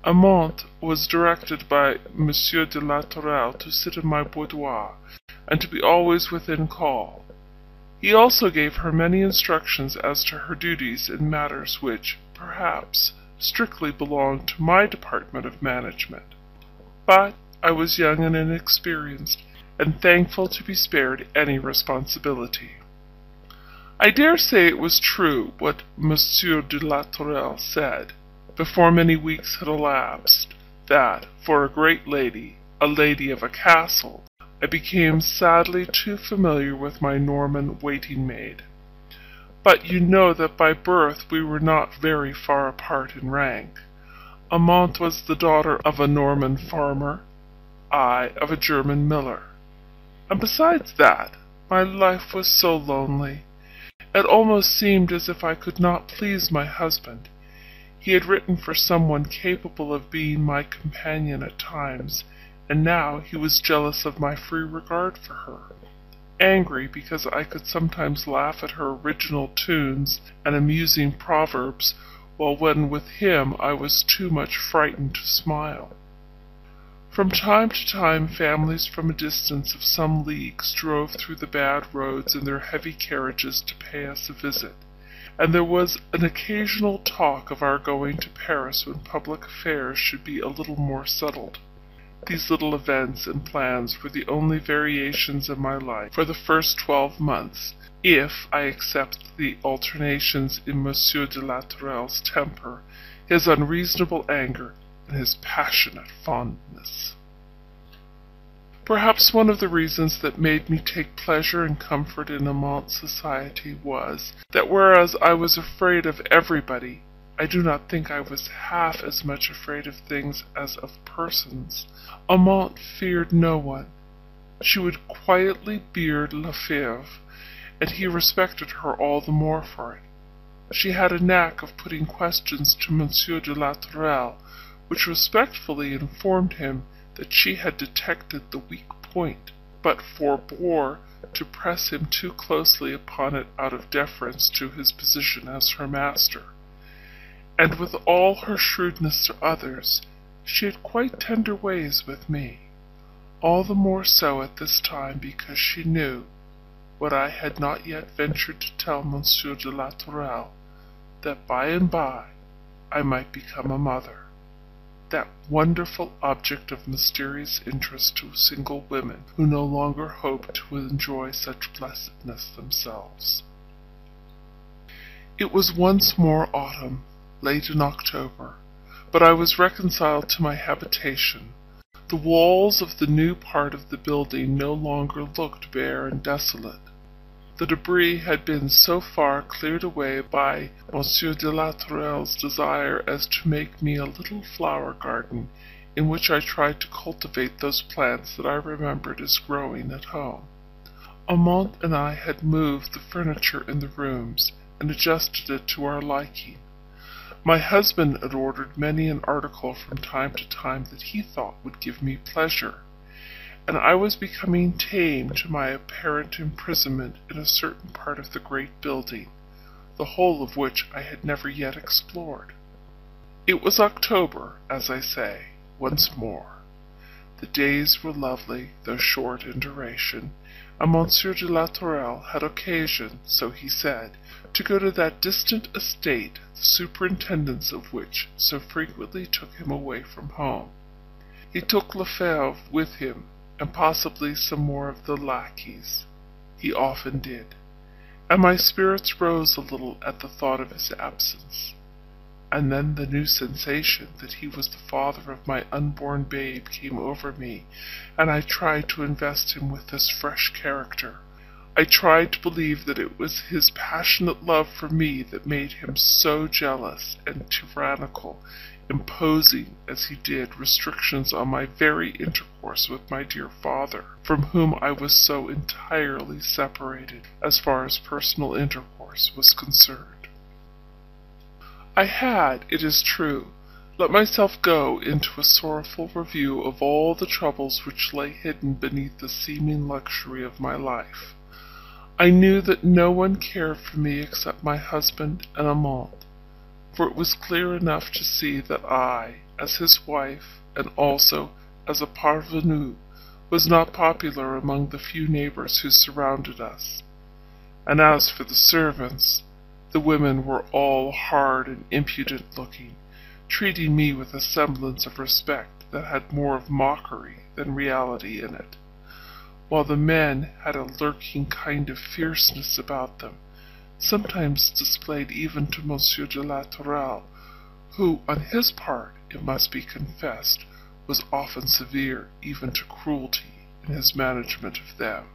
Amante was directed by Monsieur de la Tourelle to sit in my boudoir, and to be always within call. He also gave her many instructions as to her duties in matters which, perhaps, strictly belonged to my department of management. But I was young and inexperienced, and thankful to be spared any responsibility. I dare say it was true what Monsieur de la Tourelle said, before many weeks had elapsed, that, for a great lady, a lady of a castle, I became sadly too familiar with my Norman waiting maid. But you know that by birth we were not very far apart in rank. Amante was the daughter of a Norman farmer, I of a German miller. And besides that, my life was so lonely. It almost seemed as if I could not please my husband. He had written for someone capable of being my companion at times, and now he was jealous of my free regard for her, angry because I could sometimes laugh at her original tunes and amusing proverbs, while when with him I was too much frightened to smile. From time to time families from a distance of some leagues drove through the bad roads in their heavy carriages to pay us a visit, and there was an occasional talk of our going to Paris when public affairs should be a little more settled. These little events and plans were the only variations in my life for the first twelve months, if I except the alternations in Monsieur de la Tourelle's temper, his unreasonable anger, and his passionate fondness. Perhaps one of the reasons that made me take pleasure and comfort in Amante's society was, that whereas I was afraid of everybody, I do not think I was half as much afraid of things as of persons. Amante feared no one. She would quietly beard Lefebvre, and he respected her all the more for it. She had a knack of putting questions to Monsieur de la Tourelle which respectfully informed him that she had detected the weak point, but forbore to press him too closely upon it out of deference to his position as her master. And with all her shrewdness to others, she had quite tender ways with me, all the more so at this time because she knew, what I had not yet ventured to tell Monsieur de la Tourelle, that by and by I might become a mother. that wonderful object of mysterious interest to single women who no longer hope to enjoy such blessedness themselves. It was once more autumn, late in October, but I was reconciled to my habitation. The walls of the new part of the building no longer looked bare and desolate. The debris had been so far cleared away by Monsieur de la Tourelle's desire as to make me a little flower garden, in which I tried to cultivate those plants that I remembered as growing at home. Amante and I had moved the furniture in the rooms, and adjusted it to our liking. My husband had ordered many an article from time to time that he thought would give me pleasure and I was becoming tame to my apparent imprisonment in a certain part of the great building, the whole of which I had never yet explored. It was October, as I say, once more. The days were lovely, though short in duration, and Monsieur de la Tourelle had occasion, so he said, to go to that distant estate the superintendence of which so frequently took him away from home. He took Lefebvre with him and possibly some more of the lackeys. He often did, and my spirits rose a little at the thought of his absence. And then the new sensation that he was the father of my unborn babe came over me, and I tried to invest him with this fresh character. I tried to believe that it was his passionate love for me that made him so jealous and tyrannical imposing as he did restrictions on my very intercourse with my dear father, from whom I was so entirely separated as far as personal intercourse was concerned. I had, it is true, let myself go into a sorrowful review of all the troubles which lay hidden beneath the seeming luxury of my life. I knew that no one cared for me except my husband and Amante for it was clear enough to see that I, as his wife, and also as a parvenu, was not popular among the few neighbors who surrounded us. And as for the servants, the women were all hard and impudent looking, treating me with a semblance of respect that had more of mockery than reality in it, while the men had a lurking kind of fierceness about them sometimes displayed even to Monsieur de la Tourelle, who, on his part, it must be confessed, was often severe even to cruelty in his management of them.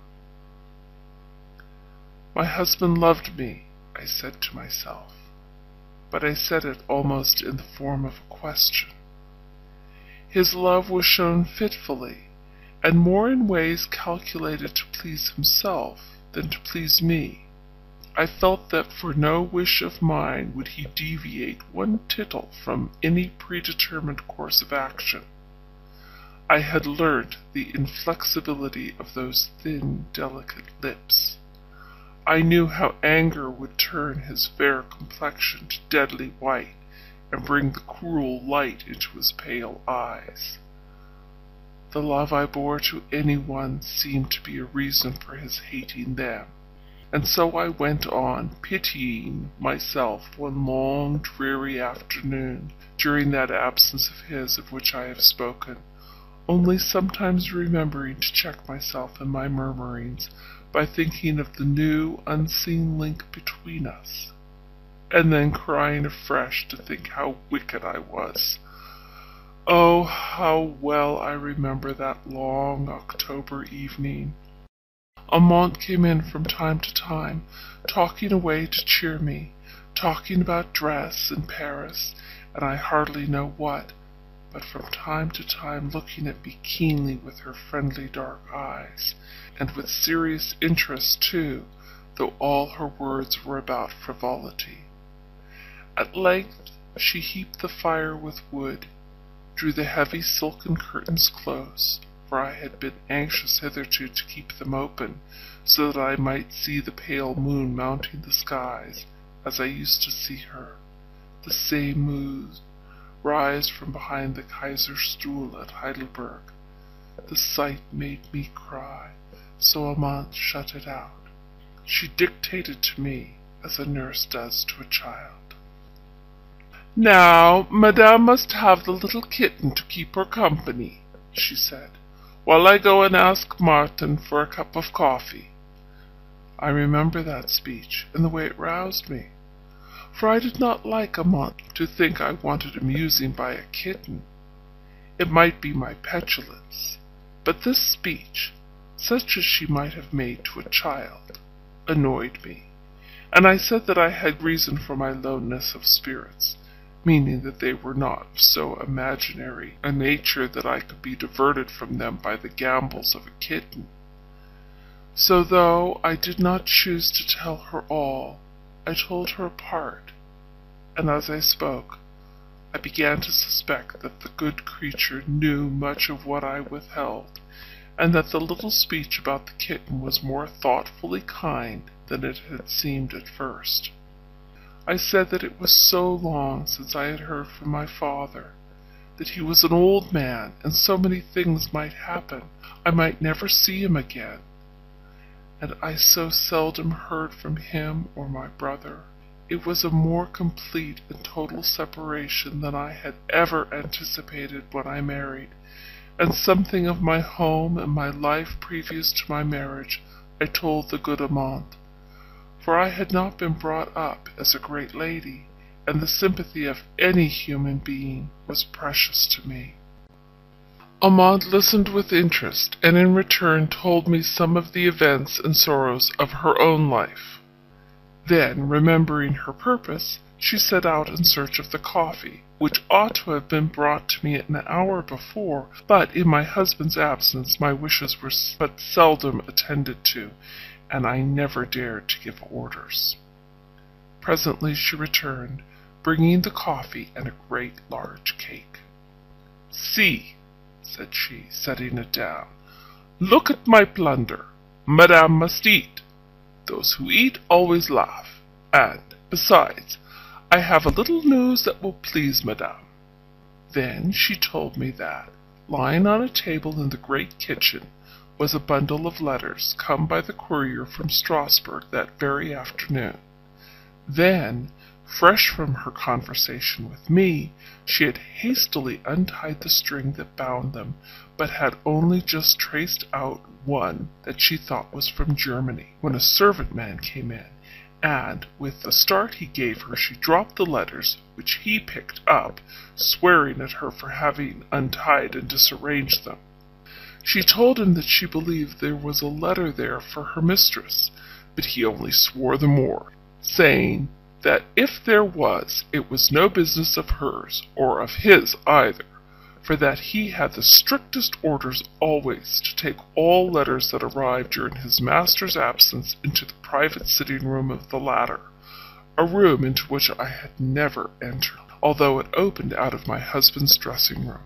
My husband loved me, I said to myself, but I said it almost in the form of a question. His love was shown fitfully, and more in ways calculated to please himself than to please me. I felt that for no wish of mine would he deviate one tittle from any predetermined course of action. I had learnt the inflexibility of those thin, delicate lips. I knew how anger would turn his fair complexion to deadly white, and bring the cruel light into his pale eyes. The love I bore to any one seemed to be a reason for his hating them. And so I went on, pitying myself one long dreary afternoon during that absence of his of which I have spoken, only sometimes remembering to check myself in my murmurings by thinking of the new unseen link between us, and then crying afresh to think how wicked I was. Oh, how well I remember that long October evening! Amante came in from time to time, talking away to cheer me, talking about dress and Paris, and I hardly know what, but from time to time looking at me keenly with her friendly dark eyes, and with serious interest too, though all her words were about frivolity. At length she heaped the fire with wood, drew the heavy silken curtains close, for I had been anxious hitherto to keep them open, so that I might see the pale moon mounting the skies, as I used to see her, the same moon, rise from behind the Kaiser's Kaiserstuhl at Heidelberg. The sight made me cry, so Amante shut it out. She dictated to me as a nurse does to a child. Now, Madame must have the little kitten to keep her company, she said, while I go and ask Martin for a cup of coffee. I remember that speech, and the way it roused me, for I did not like Amante to think I wanted amusing by a kitten. It might be my petulance, but this speech, such as she might have made to a child, annoyed me, and I said that I had reason for my lowness of spirits, meaning that they were not of so imaginary a nature that I could be diverted from them by the gambols of a kitten. So though I did not choose to tell her all, I told her a part, and as I spoke, I began to suspect that the good creature knew much of what I withheld, and that the little speech about the kitten was more thoughtfully kind than it had seemed at first. I said that it was so long since I had heard from my father, that he was an old man, and so many things might happen, I might never see him again, and I so seldom heard from him or my brother. It was a more complete and total separation than I had ever anticipated when I married, and something of my home and my life previous to my marriage I told the good Amante, for I had not been brought up as a great lady, and the sympathy of any human being was precious to me. Amante listened with interest, and in return told me some of the events and sorrows of her own life. Then, remembering her purpose, she set out in search of the coffee, which ought to have been brought to me an hour before, but in my husband's absence my wishes were but seldom attended to, and I never dared to give orders. Presently she returned, bringing the coffee and a great large cake. See, said she, setting it down. Look at my plunder. Madame must eat. Those who eat always laugh. And, besides, I have a little news that will please Madame. Then she told me that, lying on a table in the great kitchen, was a bundle of letters come by the courier from Strasbourg that very afternoon. Then Fresh from her conversation with me, she had hastily untied the string that bound them, but had only just traced out one that she thought was from Germany, when a servant man came in, and, with the start he gave her, she dropped the letters, which he picked up, swearing at her for having untied and disarranged them. She told him that she believed there was a letter there for her mistress, but he only swore the more, saying that if there was, it was no business of hers, or of his either, for that he had the strictest orders always to take all letters that arrived during his master's absence into the private sitting room of the latter, a room into which I had never entered, although it opened out of my husband's dressing room.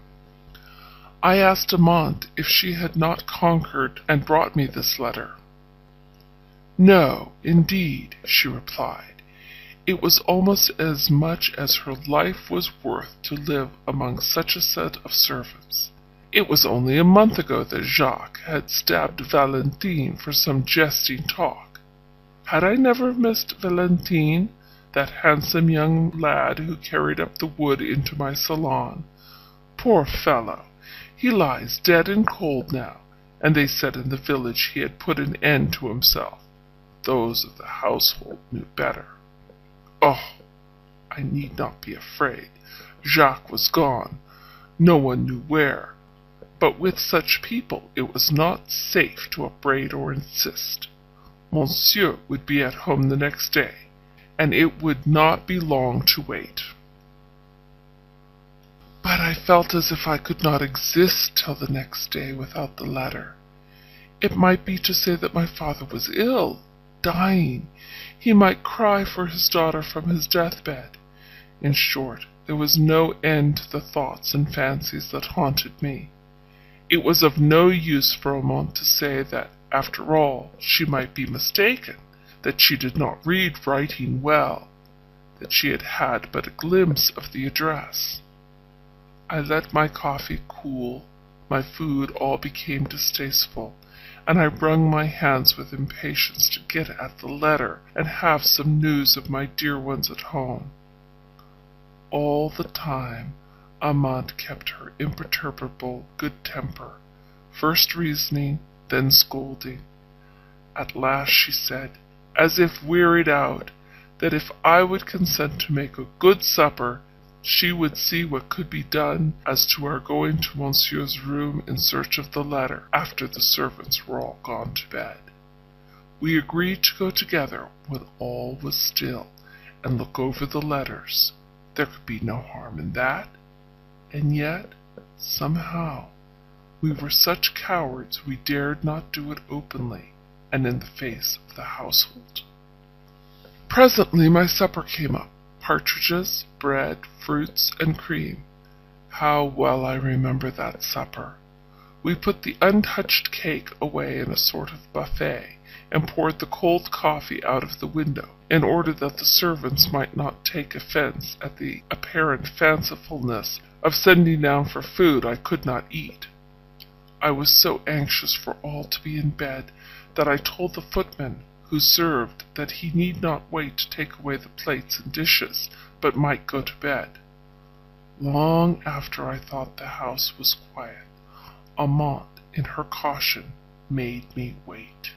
I asked Amante if she had not conquered and brought me this letter. No, indeed, she replied. It was almost as much as her life was worth to live among such a set of servants. It was only a month ago that Jacques had stabbed Valentine for some jesting talk. Had I never missed Valentine, that handsome young lad who carried up the wood into my salon? Poor fellow! He lies dead and cold now, and they said in the village he had put an end to himself. Those of the household knew better. Oh! I need not be afraid. Jacques was gone, no one knew where, but with such people it was not safe to upbraid or insist. Monsieur would be at home the next day, and it would not be long to wait. But I felt as if I could not exist till the next day without the letter. It might be to say that my father was ill, dying. He might cry for his daughter from his deathbed. In short, there was no end to the thoughts and fancies that haunted me. It was of no use for Amante to say that, after all, she might be mistaken, that she did not read writing well, that she had had but a glimpse of the address. I let my coffee cool, my food all became distasteful, and I wrung my hands with impatience to get at the letter and have some news of my dear ones at home. all the time Amante kept her imperturbable good temper, first reasoning, then scolding. At last she said, as if wearied out, that if I would consent to make a good supper, she would see what could be done as to our going to Monsieur's room in search of the letter after the servants were all gone to bed. We agreed to go together when all was still and look over the letters. There could be no harm in that. And yet, somehow, we were such cowards we dared not do it openly and in the face of the household. Presently my supper came up partridges, bread, fruits, and cream. How well I remember that supper! We put the untouched cake away in a sort of buffet, and poured the cold coffee out of the window, in order that the servants might not take offence at the apparent fancifulness of sending down for food I could not eat. I was so anxious for all to be in bed that I told the footman who served that he need not wait to take away the plates and dishes, but might go to bed. Long after I thought the house was quiet, Amante, in her caution, made me wait.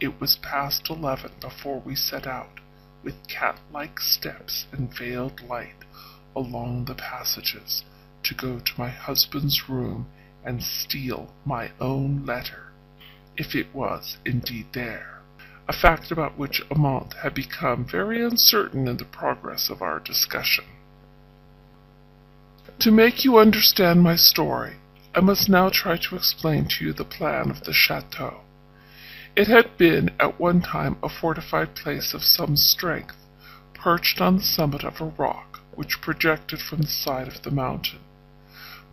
It was past eleven before we set out, with cat-like steps and veiled light, along the passages, to go to my husband's room and steal my own letter, if it was indeed there a fact about which Amante had become very uncertain in the progress of our discussion. To make you understand my story, I must now try to explain to you the plan of the chateau. It had been at one time a fortified place of some strength, perched on the summit of a rock which projected from the side of the mountain.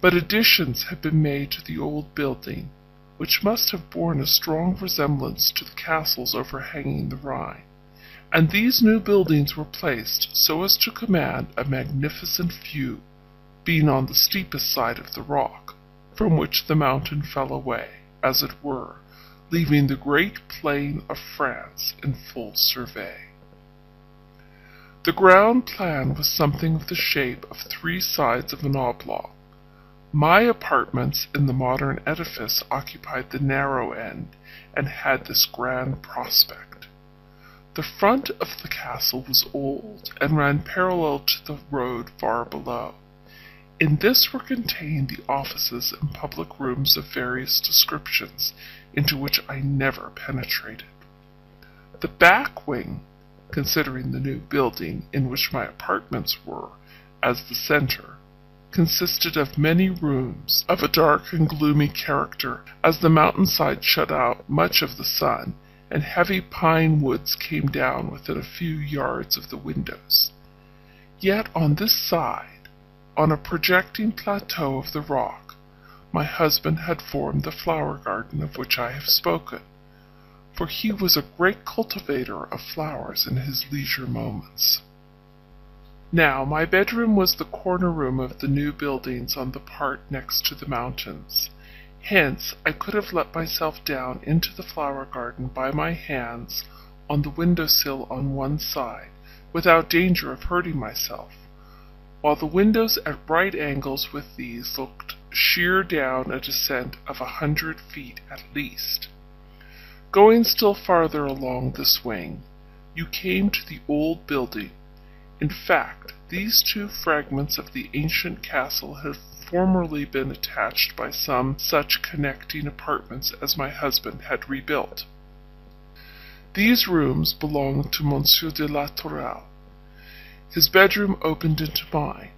But additions had been made to the old building which must have borne a strong resemblance to the castles overhanging the Rhine, and these new buildings were placed so as to command a magnificent view, being on the steepest side of the rock, from which the mountain fell away, as it were, leaving the great plain of France in full survey. The ground plan was something of the shape of three sides of an oblong, my apartments in the modern edifice occupied the narrow end, and had this grand prospect. The front of the castle was old, and ran parallel to the road far below. In this were contained the offices and public rooms of various descriptions, into which I never penetrated. The back wing, considering the new building in which my apartments were, as the centre, consisted of many rooms of a dark and gloomy character, as the mountainside shut out much of the sun, and heavy pine woods came down within a few yards of the windows. Yet on this side, on a projecting plateau of the rock, my husband had formed the flower garden of which I have spoken, for he was a great cultivator of flowers in his leisure moments. Now my bedroom was the corner room of the new buildings on the part next to the mountains. Hence I could have let myself down into the flower garden by my hands on the window sill on one side, without danger of hurting myself, while the windows at right angles with these looked sheer down a descent of a hundred feet at least. Going still farther along this wing, you came to the old building in fact, these two fragments of the ancient castle had formerly been attached by some such connecting apartments as my husband had rebuilt. These rooms belonged to Monsieur de la Tourelle. His bedroom opened into mine.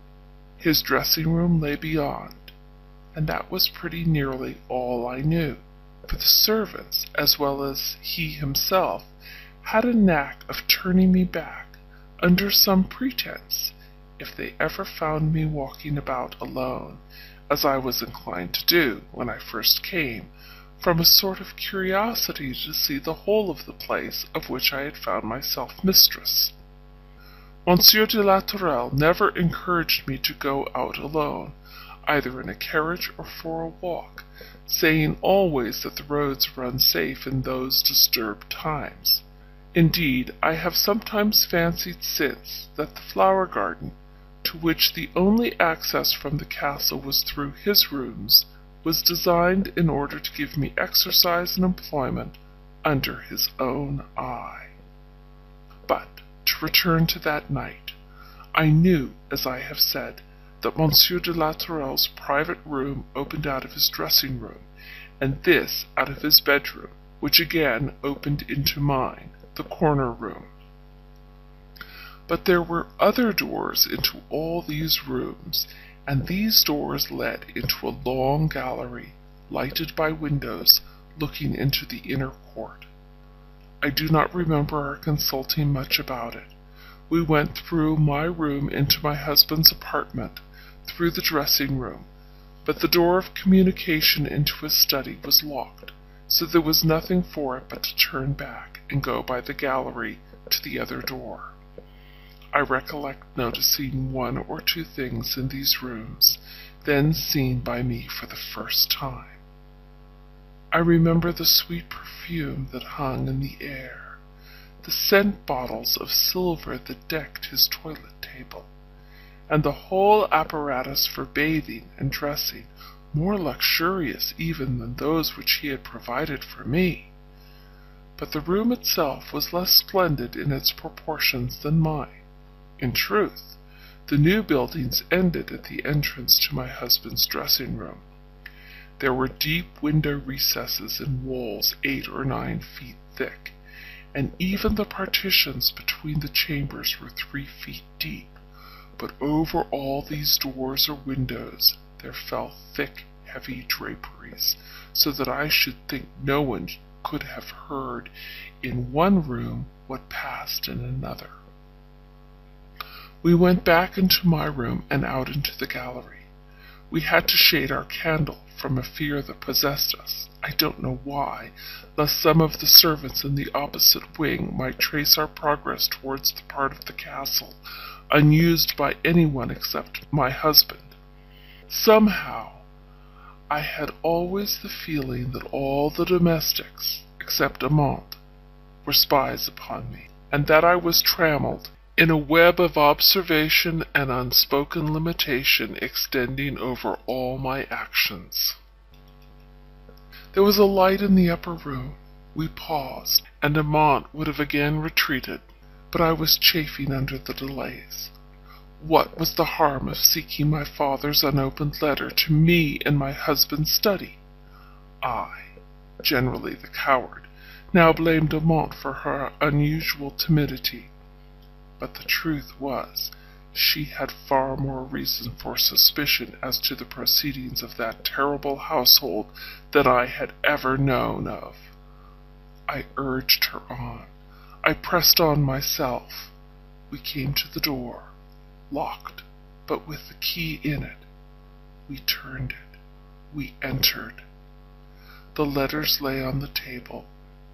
His dressing room lay beyond, and that was pretty nearly all I knew, for the servants, as well as he himself, had a knack of turning me back under some pretence, if they ever found me walking about alone, as I was inclined to do when I first came, from a sort of curiosity to see the whole of the place of which I had found myself mistress. Monsieur de la Tourelle never encouraged me to go out alone, either in a carriage or for a walk, saying always that the roads were unsafe in those disturbed times. Indeed, I have sometimes fancied since that the flower garden, to which the only access from the castle was through his rooms, was designed in order to give me exercise and employment under his own eye. But to return to that night. I knew, as I have said, that Monsieur de la Tourelle's private room opened out of his dressing room, and this out of his bedroom, which again opened into mine, the corner room. But there were other doors into all these rooms, and these doors led into a long gallery, lighted by windows looking into the inner court. I do not remember our consulting much about it. We went through my room into my husband's apartment, through the dressing room, but the door of communication into his study was locked, so there was nothing for it but to turn back and go by the gallery to the other door. I recollect noticing one or two things in these rooms, then seen by me for the first time. I remember the sweet perfume that hung in the air, the scent bottles of silver that decked his toilet table, and the whole apparatus for bathing and dressing more luxurious even than those which he had provided for me. But the room itself was less splendid in its proportions than mine. In truth, the new buildings ended at the entrance to my husband's dressing room, there were deep window recesses in walls eight or nine feet thick, and even the partitions between the chambers were three feet deep, but over all these doors or windows there fell thick, heavy draperies, so that I should think no one could have heard in one room what passed in another. We went back into my room and out into the gallery. We had to shade our candle from a fear that possessed us, I don't know why, lest some of the servants in the opposite wing might trace our progress towards the part of the castle unused by anyone except my husband. Somehow, I had always the feeling that all the domestics, except Amante, were spies upon me, and that I was trammelled in a web of observation and unspoken limitation extending over all my actions. There was a light in the upper room. We paused, and Amante would have again retreated, but I was chafing under the delays. What was the harm of seeking my father's unopened letter to me in my husband's study? I, generally the coward, now blamed Amante for her unusual timidity but the truth was, she had far more reason for suspicion as to the proceedings of that terrible household than I had ever known of. I urged her on. I pressed on myself. We came to the door, locked, but with the key in it. We turned it. We entered. The letters lay on the table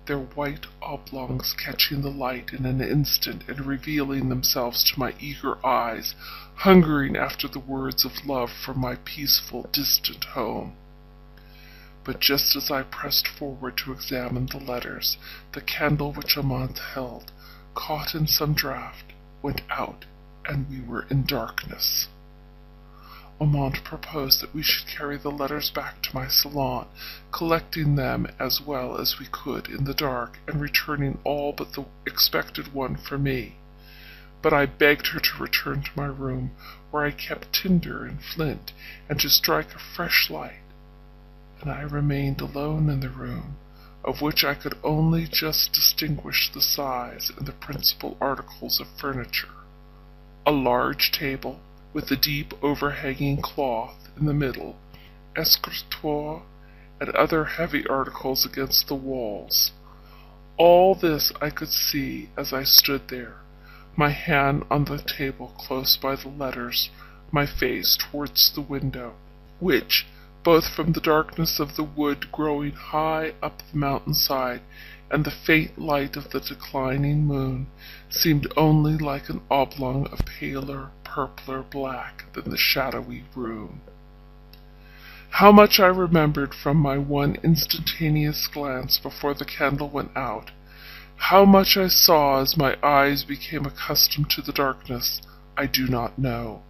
their white oblongs catching the light in an instant and revealing themselves to my eager eyes, hungering after the words of love from my peaceful, distant home. But just as I pressed forward to examine the letters, the candle which Amante held, caught in some draught, went out, and we were in darkness. Amante proposed that we should carry the letters back to my salon, collecting them as well as we could in the dark, and returning all but the expected one for me. But I begged her to return to my room, where I kept tinder and flint, and to strike a fresh light. And I remained alone in the room, of which I could only just distinguish the size and the principal articles of furniture. A large table, with a deep overhanging cloth in the middle, escritoire, and other heavy articles against the walls. All this I could see as I stood there, my hand on the table close by the letters, my face towards the window, which, both from the darkness of the wood growing high up the mountain side and the faint light of the declining moon, seemed only like an oblong of paler purpler black than the shadowy room. How much I remembered from my one instantaneous glance before the candle went out, how much I saw as my eyes became accustomed to the darkness, I do not know,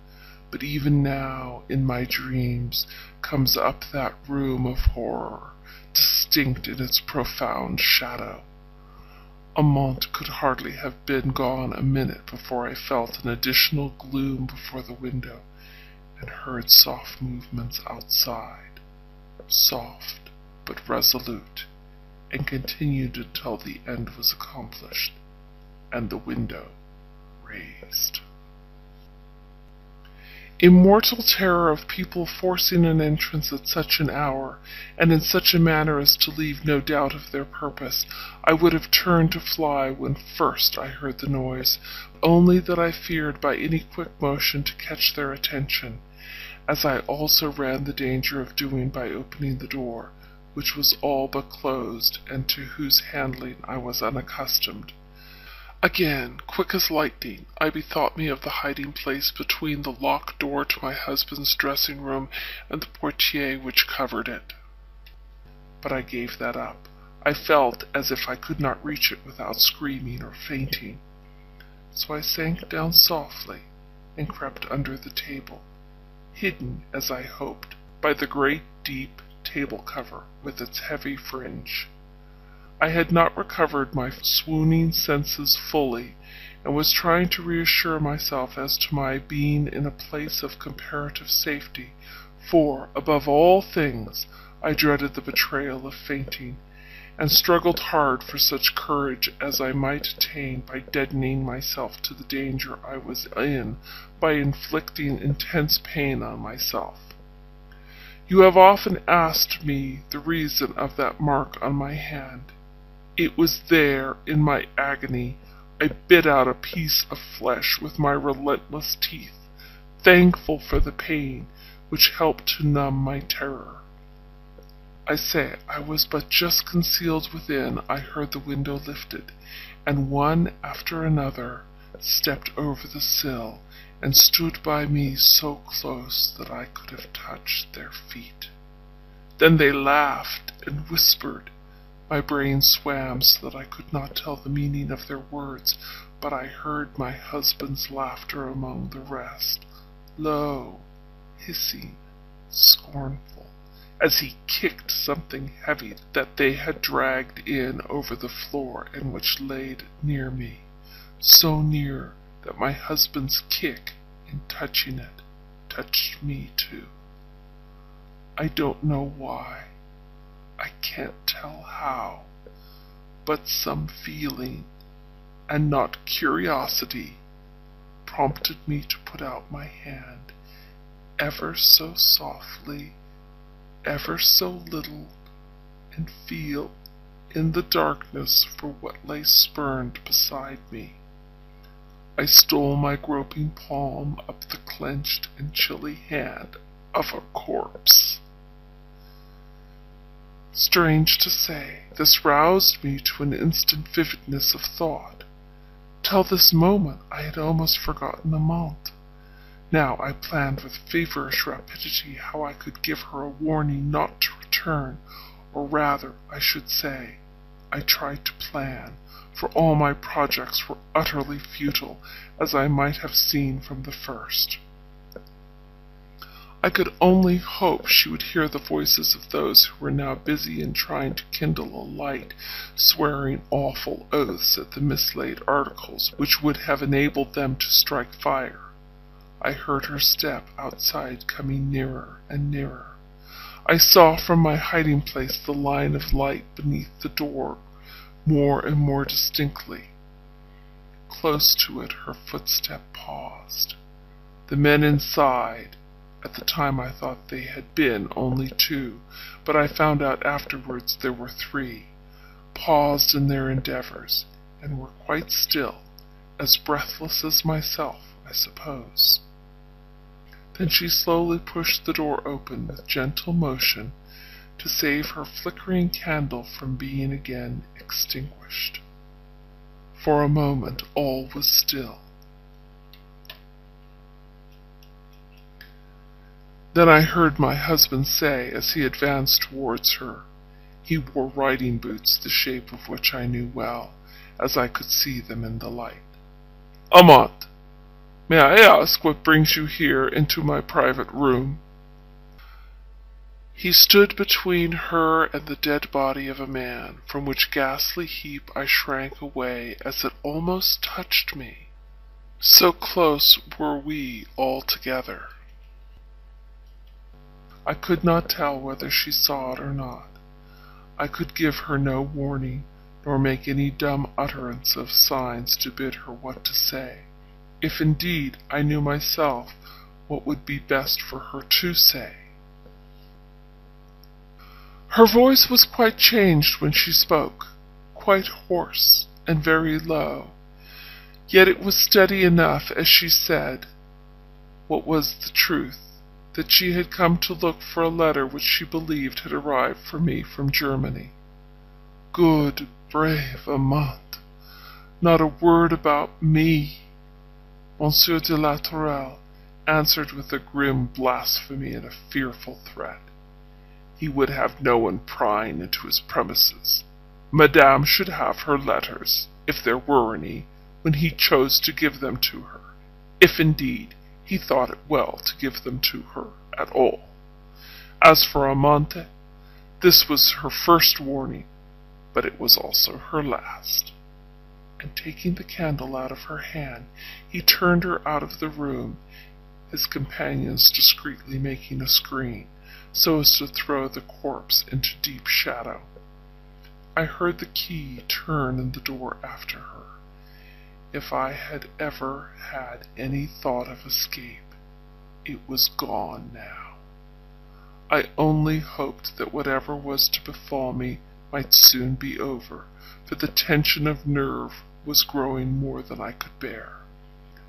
but even now, in my dreams, comes up that room of horror, distinct in its profound shadow. Amante could hardly have been gone a minute before I felt an additional gloom before the window, and heard soft movements outside, soft but resolute, and continued until the end was accomplished, and the window raised. Immortal terror of people forcing an entrance at such an hour, and in such a manner as to leave no doubt of their purpose, I would have turned to fly when first I heard the noise, only that I feared by any quick motion to catch their attention, as I also ran the danger of doing by opening the door, which was all but closed, and to whose handling I was unaccustomed. Again, quick as lightning, I bethought me of the hiding place between the locked door to my husband's dressing room and the portiere which covered it. But I gave that up. I felt as if I could not reach it without screaming or fainting. So I sank down softly and crept under the table, hidden, as I hoped, by the great deep table cover with its heavy fringe. I had not recovered my swooning senses fully, and was trying to reassure myself as to my being in a place of comparative safety, for, above all things, I dreaded the betrayal of fainting, and struggled hard for such courage as I might attain by deadening myself to the danger I was in by inflicting intense pain on myself. You have often asked me the reason of that mark on my hand. It was there, in my agony, I bit out a piece of flesh with my relentless teeth, thankful for the pain which helped to numb my terror. I say, I was but just concealed within, I heard the window lifted, and one after another stepped over the sill and stood by me so close that I could have touched their feet. Then they laughed and whispered my brain swam so that I could not tell the meaning of their words, but I heard my husband's laughter among the rest, low, hissing, scornful, as he kicked something heavy that they had dragged in over the floor and which lay near me, so near that my husband's kick, in touching it, touched me too. I don't know why. I can't tell how, but some feeling, and not curiosity, prompted me to put out my hand, ever so softly, ever so little, and feel in the darkness for what lay spurned beside me. I stole my groping palm up the clenched and chilly hand of a corpse. Strange to say, this roused me to an instant vividness of thought. Till this moment I had almost forgotten Amante. Now I planned with feverish rapidity how I could give her a warning not to return, or rather, I should say, I tried to plan, for all my projects were utterly futile, as I might have seen from the first. I could only hope she would hear the voices of those who were now busy in trying to kindle a light, swearing awful oaths at the mislaid articles which would have enabled them to strike fire. I heard her step outside coming nearer and nearer. I saw from my hiding place the line of light beneath the door more and more distinctly. Close to it her footstep paused. The men inside, at the time I thought they had been only two, but I found out afterwards there were three, paused in their endeavors, and were quite still, as breathless as myself, I suppose. Then she slowly pushed the door open with gentle motion to save her flickering candle from being again extinguished. For a moment all was still. Then I heard my husband say as he advanced towards her he wore riding boots the shape of which I knew well, as I could see them in the light. Amante! May I ask what brings you here into my private room? He stood between her and the dead body of a man, from which ghastly heap I shrank away as it almost touched me. So close were we all together. I could not tell whether she saw it or not. I could give her no warning, nor make any dumb utterance of signs to bid her what to say, if indeed I knew myself what would be best for her to say. Her voice was quite changed when she spoke, quite hoarse and very low, yet it was steady enough as she said, what was the truth, that she had come to look for a letter which she believed had arrived for me from Germany. Good, brave Amante! Not a word about me! Monsieur de la Tourelle answered with a grim blasphemy and a fearful threat. He would have no one prying into his premises. Madame should have her letters, if there were any, when he chose to give them to her, if indeed he thought it well to give them to her at all. As for Amante, this was her first warning, but it was also her last. And taking the candle out of her hand, he turned her out of the room, his companions discreetly making a screen, so as to throw the corpse into deep shadow. I heard the key turn in the door after her. If I had ever had any thought of escape, it was gone now. I only hoped that whatever was to befall me might soon be over, for the tension of nerve was growing more than I could bear.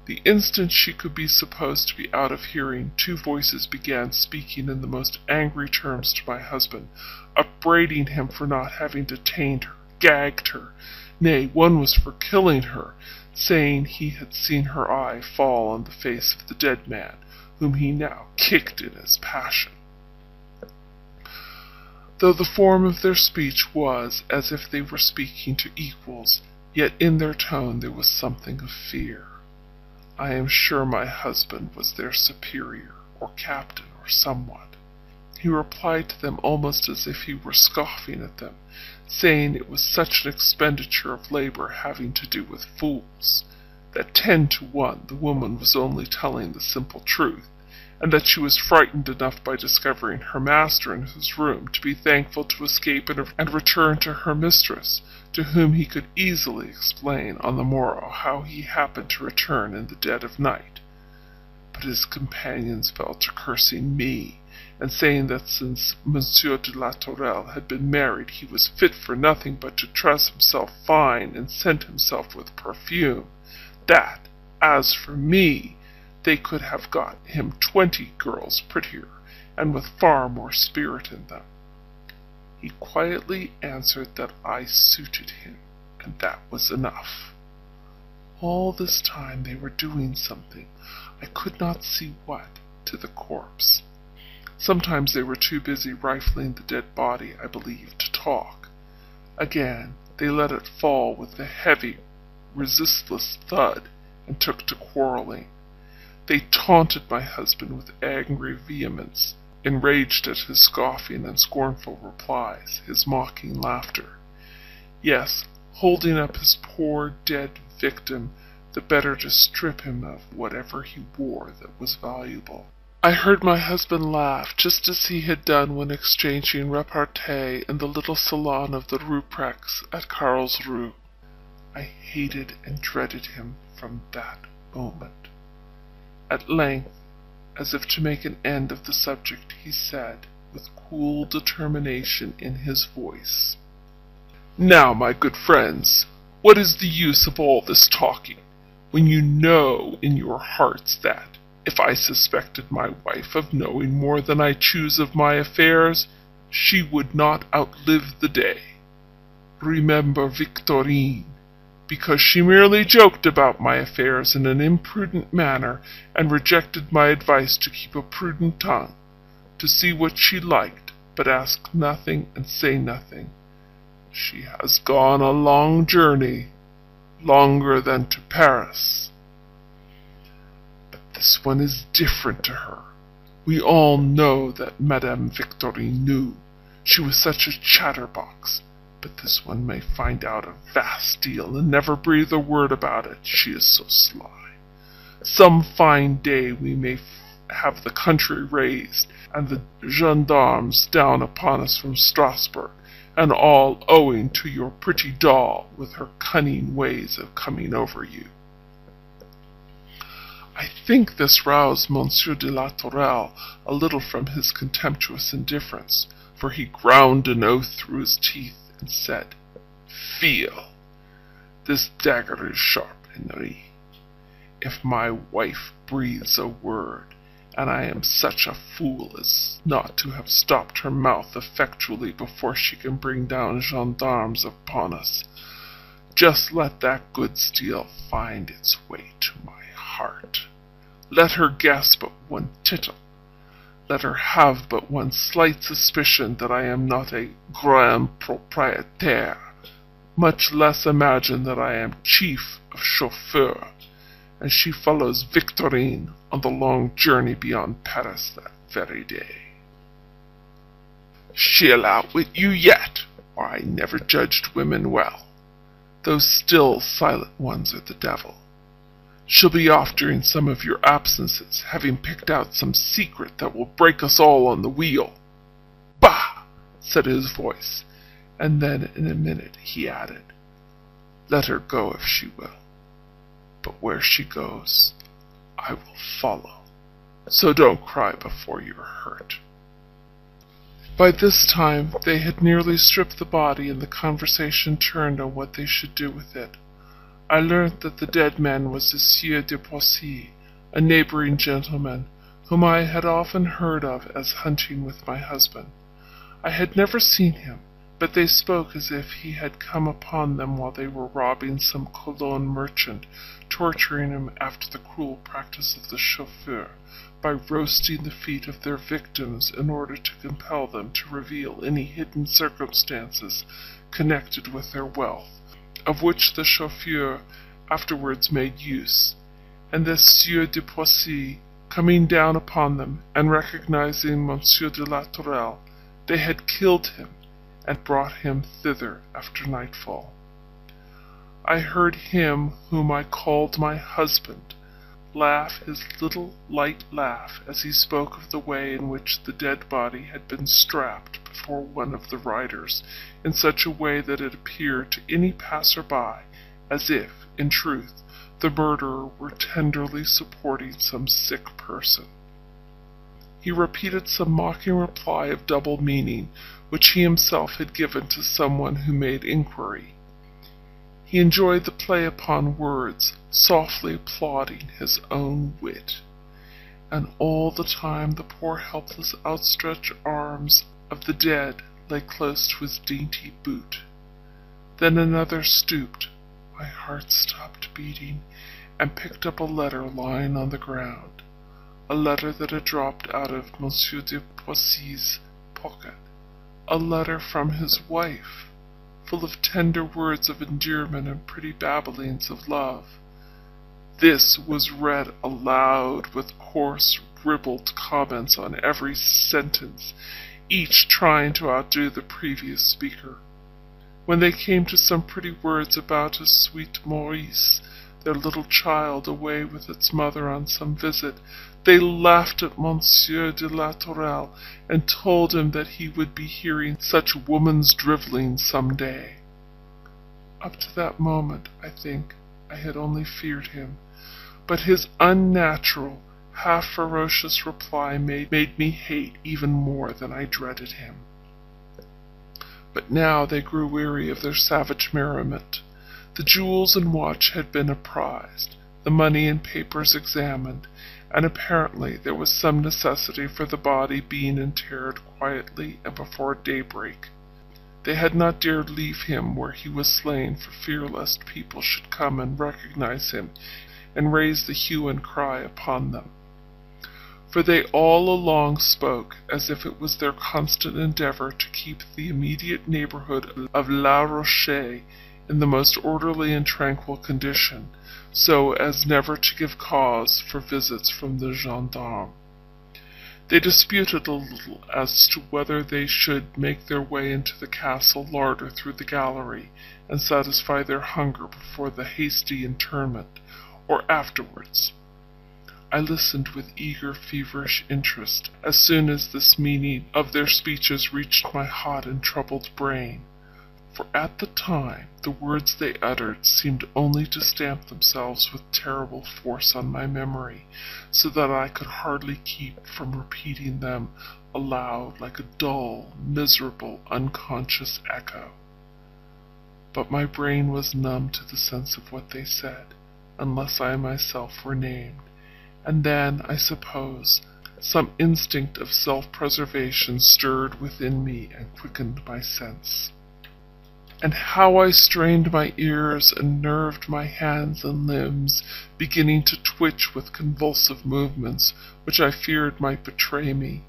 The instant she could be supposed to be out of hearing, two voices began speaking in the most angry terms to my husband, upbraiding him for not having detained her, gagged her, nay, one was for killing her, saying he had seen her eye fall on the face of the dead man, whom he now kicked in his passion. Though the form of their speech was as if they were speaking to equals, yet in their tone there was something of fear. I am sure my husband was their superior, or captain, or somewhat. He replied to them almost as if he were scoffing at them, saying it was such an expenditure of labor having to do with fools, that ten to one the woman was only telling the simple truth, and that she was frightened enough by discovering her master in his room to be thankful to escape and, return to her mistress, to whom he could easily explain on the morrow how he happened to return in the dead of night. But his companions fell to cursing me and saying that since Monsieur de la Tourelle had been married he was fit for nothing but to dress himself fine and scent himself with perfume, that, as for me, they could have got him twenty girls prettier, and with far more spirit in them. He quietly answered that I suited him, and that was enough. All this time they were doing something, I could not see what, to the corpse. Sometimes they were too busy rifling the dead body, I believe, to talk. Again, they let it fall with a heavy, resistless thud, and took to quarreling. They taunted my husband with angry vehemence, enraged at his scoffing and scornful replies, his mocking laughter. Yes, holding up his poor dead victim, the better to strip him of whatever he wore that was valuable. I heard my husband laugh just as he had done when exchanging repartee in the little salon of the Rupprechts at Carlsruhe. I hated and dreaded him from that moment. At length, as if to make an end of the subject, he said, with cool determination in his voice, Now, my good friends, what is the use of all this talking, when you know in your hearts that, if I suspected my wife of knowing more than I choose of my affairs, she would not outlive the day. Remember Victorine, because she merely joked about my affairs in an imprudent manner, and rejected my advice to keep a prudent tongue, to see what she liked, but ask nothing and say nothing. She has gone a long journey, longer than to Paris. This one is different to her. We all know that Madame Victorine knew. She was such a chatterbox. But this one may find out a vast deal and never breathe a word about it, she is so sly. Some fine day we may have the country raised, and the gendarmes down upon us from Strasbourg, and all owing to your pretty doll with her cunning ways of coming over you. I think this roused Monsieur de la Tourelle a little from his contemptuous indifference, for he ground an oath through his teeth, and said, Feel! This dagger is sharp, Henri. If my wife breathes a word, and I am such a fool as not to have stopped her mouth effectually before she can bring down gendarmes upon us, just let that good steel find its way to my heart. Let her guess but one tittle. Let her have but one slight suspicion that I am not a grand proprietaire, much less imagine that I am chief of chauffeur, and she follows Victorine on the long journey beyond Paris that very day. She'll outwit you yet, or I never judged women well. Those still silent ones are the devil. She'll be off during some of your absences, having picked out some secret that will break us all on the wheel. Bah! said his voice, and then in a minute he added, Let her go if she will. But where she goes, I will follow. So don't cry before you're hurt. By this time they had nearly stripped the body, and the conversation turned on what they should do with it. I learnt that the dead man was the Sieur de Poissy, a neighbouring gentleman, whom I had often heard of as hunting with my husband. I had never seen him, but they spoke as if he had come upon them while they were robbing some Cologne merchant, torturing him after the cruel practice of the chauffeur, by roasting the feet of their victims in order to compel them to reveal any hidden circumstances connected with their wealth of which the chauffeur afterwards made use, and the Sieur de Poissy, coming down upon them, and recognizing Monsieur de la Tourelle, they had killed him, and brought him thither after nightfall. I heard him whom I called my husband laugh his little light laugh as he spoke of the way in which the dead body had been strapped before one of the riders in such a way that it appeared to any passer-by as if, in truth, the murderer were tenderly supporting some sick person. He repeated some mocking reply of double meaning, which he himself had given to some one who made inquiry. He enjoyed the play upon words, softly applauding his own wit. And all the time the poor helpless outstretched arms of the dead lay close to his dainty boot. Then another stooped, my heart stopped beating, and picked up a letter lying on the ground, a letter that had dropped out of Monsieur de Poissy's pocket, a letter from his wife full of tender words of endearment and pretty babblings of love. This was read aloud with coarse, ribald comments on every sentence, each trying to outdo the previous speaker. When they came to some pretty words about a sweet Maurice, their little child away with its mother on some visit, they laughed at Monsieur de la Tourelle, and told him that he would be hearing such woman's drivelling some day. Up to that moment, I think, I had only feared him, but his unnatural, half ferocious reply made, made me hate even more than I dreaded him. But now they grew weary of their savage merriment. The jewels and watch had been apprised, the money and papers examined, and apparently there was some necessity for the body being interred quietly and before daybreak. They had not dared leave him where he was slain for fear lest people should come and recognize him and raise the hue and cry upon them. For they all along spoke as if it was their constant endeavor to keep the immediate neighborhood of Les Rochers in the most orderly and tranquil condition, so as never to give cause for visits from the gendarmes. They disputed a little as to whether they should make their way into the castle larder through the gallery, and satisfy their hunger before the hasty interment, or afterwards. I listened with eager, feverish interest as soon as this meaning of their speeches reached my hot and troubled brain for at the time the words they uttered seemed only to stamp themselves with terrible force on my memory, so that I could hardly keep from repeating them aloud like a dull, miserable, unconscious echo. But my brain was numb to the sense of what they said, unless I myself were named, and then, I suppose, some instinct of self-preservation stirred within me and quickened my sense and how I strained my ears and nerved my hands and limbs, beginning to twitch with convulsive movements which I feared might betray me.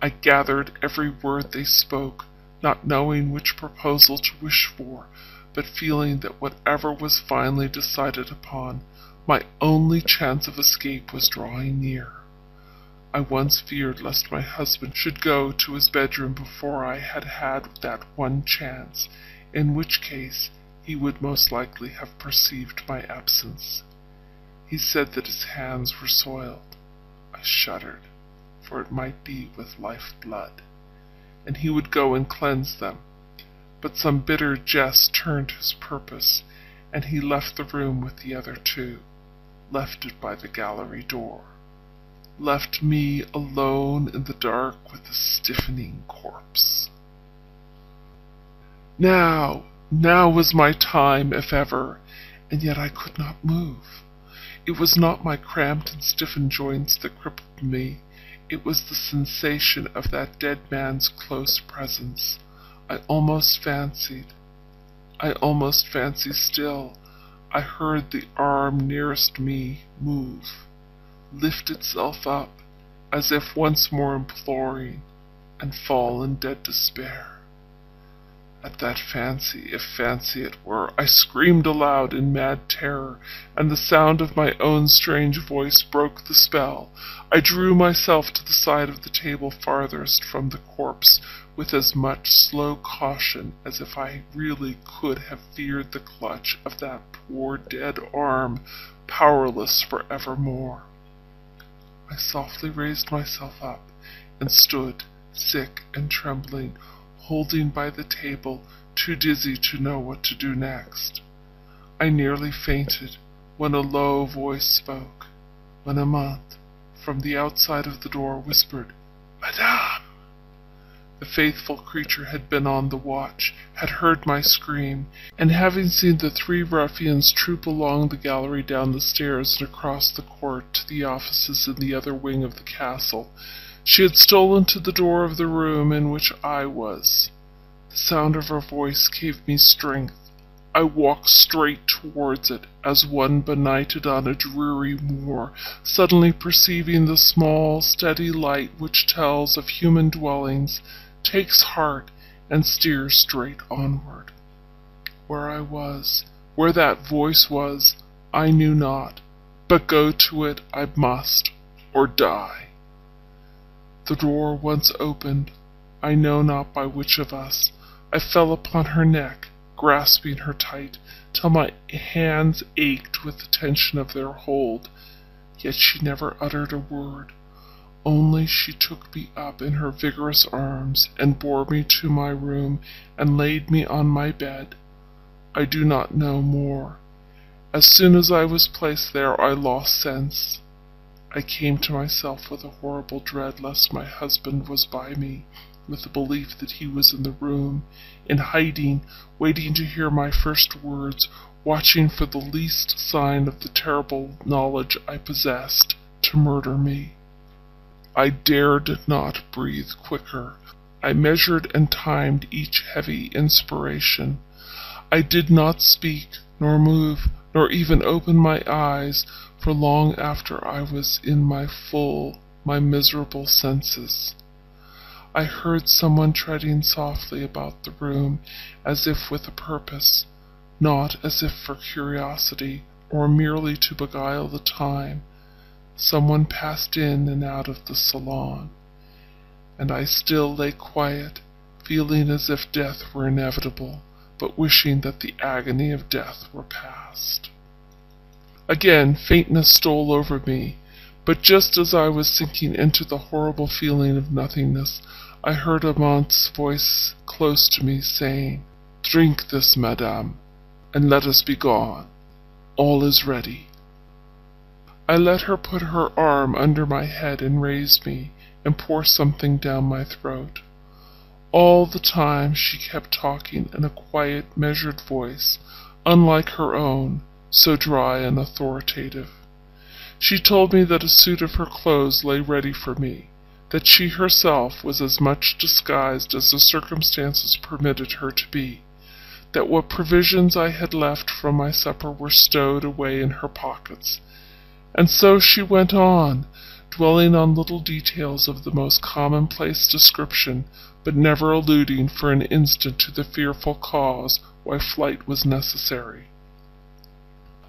I gathered every word they spoke, not knowing which proposal to wish for, but feeling that whatever was finally decided upon, my only chance of escape was drawing near. I once feared lest my husband should go to his bedroom before I had had that one chance, in which case he would most likely have perceived my absence. He said that his hands were soiled. I shuddered, for it might be with life blood, and he would go and cleanse them. But some bitter jest turned his purpose, and he left the room with the other two, left it by the gallery door, left me alone in the dark with the stiffening corpse. Now, now was my time, if ever, and yet I could not move. It was not my cramped and stiffened joints that crippled me, it was the sensation of that dead man's close presence. I almost fancied, I almost fancy still, I heard the arm nearest me move, lift itself up, as if once more imploring, and fall in dead despair. At that fancy, if fancy it were, I screamed aloud in mad terror, and the sound of my own strange voice broke the spell. I drew myself to the side of the table farthest from the corpse, with as much slow caution as if I really could have feared the clutch of that poor dead arm, powerless for evermore. I softly raised myself up, and stood, sick and trembling, holding by the table, too dizzy to know what to do next. I nearly fainted when a low voice spoke, when Amante, from the outside of the door, whispered, Madame! The faithful creature had been on the watch, had heard my scream, and having seen the three ruffians troop along the gallery down the stairs and across the court to the offices in the other wing of the castle, she had stolen to the door of the room in which I was. The sound of her voice gave me strength. I walked straight towards it, as one benighted on a dreary moor, suddenly perceiving the small, steady light which tells of human dwellings, takes heart, and steers straight onward. Where I was, where that voice was, I knew not, but go to it I must, or die. The door once opened, I know not by which of us, I fell upon her neck, grasping her tight, till my hands ached with the tension of their hold. Yet she never uttered a word, only she took me up in her vigorous arms, and bore me to my room, and laid me on my bed. I do not know more. As soon as I was placed there I lost sense. I came to myself with a horrible dread lest my husband was by me, with the belief that he was in the room, in hiding, waiting to hear my first words, watching for the least sign of the terrible knowledge I possessed, to murder me. I dared not breathe quicker. I measured and timed each heavy inspiration. I did not speak, nor move, nor even open my eyes, for long after I was in my full, my miserable senses. I heard someone treading softly about the room, as if with a purpose, not as if for curiosity, or merely to beguile the time, someone passed in and out of the salon, and I still lay quiet, feeling as if death were inevitable, but wishing that the agony of death were past. Again faintness stole over me, but just as I was sinking into the horrible feeling of nothingness, I heard Amante's voice close to me, saying, Drink this, madame, and let us be gone. All is ready. I let her put her arm under my head and raise me, and pour something down my throat. All the time she kept talking in a quiet, measured voice, unlike her own, so dry and authoritative. She told me that a suit of her clothes lay ready for me, that she herself was as much disguised as the circumstances permitted her to be, that what provisions I had left from my supper were stowed away in her pockets. And so she went on, dwelling on little details of the most commonplace description, but never alluding for an instant to the fearful cause why flight was necessary.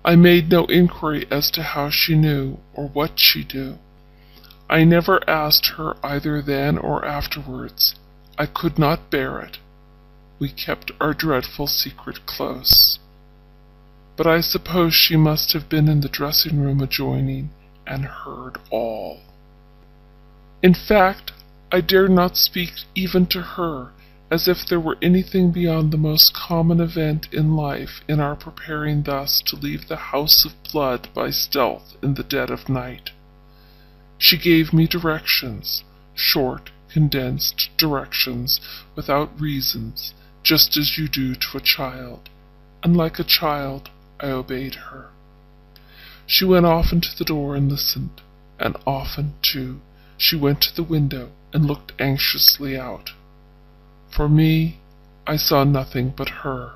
I made no inquiry as to how she knew, or what she knew. I never asked her either then or afterwards. I could not bear it. We kept our dreadful secret close. But I suppose she must have been in the dressing room adjoining, and heard all. In fact, I dared not speak even to her, as if there were anything beyond the most common event in life in our preparing thus to leave the house of blood by stealth in the dead of night. She gave me directions, short, condensed directions, without reasons, just as you do to a child, and like a child I obeyed her. She went often to the door and listened, and often, too, she went to the window and looked anxiously out. For me, I saw nothing but her,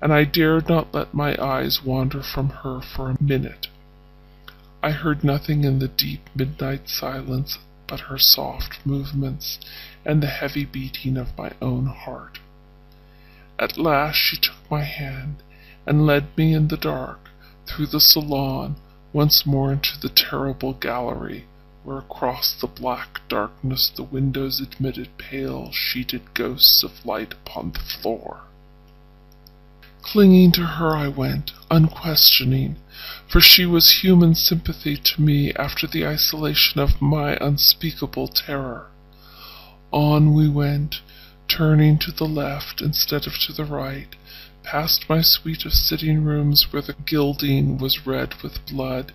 and I dared not let my eyes wander from her for a minute. I heard nothing in the deep midnight silence but her soft movements and the heavy beating of my own heart. At last she took my hand and led me in the dark through the salon once more into the terrible gallery where across the black darkness the windows admitted pale, sheeted ghosts of light upon the floor. Clinging to her I went, unquestioning, for she was human sympathy to me after the isolation of my unspeakable terror. On we went, turning to the left instead of to the right, past my suite of sitting rooms where the gilding was red with blood,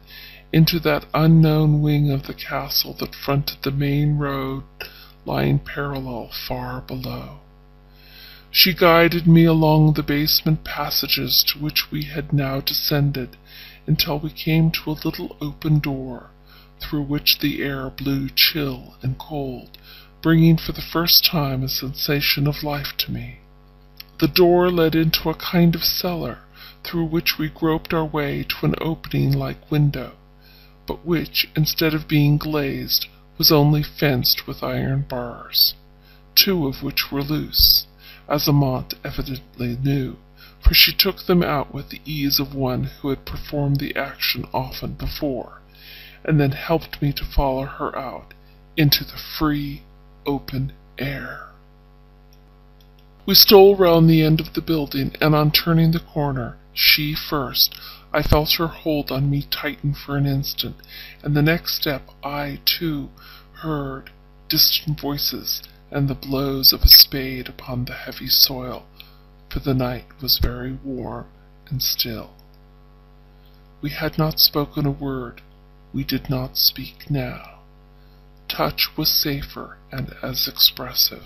into that unknown wing of the castle that fronted the main road lying parallel far below. She guided me along the basement passages to which we had now descended until we came to a little open door, through which the air blew chill and cold, bringing for the first time a sensation of life to me. The door led into a kind of cellar, through which we groped our way to an opening like window but which, instead of being glazed, was only fenced with iron bars, two of which were loose, as Amante evidently knew, for she took them out with the ease of one who had performed the action often before, and then helped me to follow her out into the free, open air. We stole round the end of the building, and on turning the corner, she first, I felt her hold on me tighten for an instant, and the next step I, too, heard distant voices and the blows of a spade upon the heavy soil, for the night was very warm and still. We had not spoken a word. We did not speak now. Touch was safer and as expressive.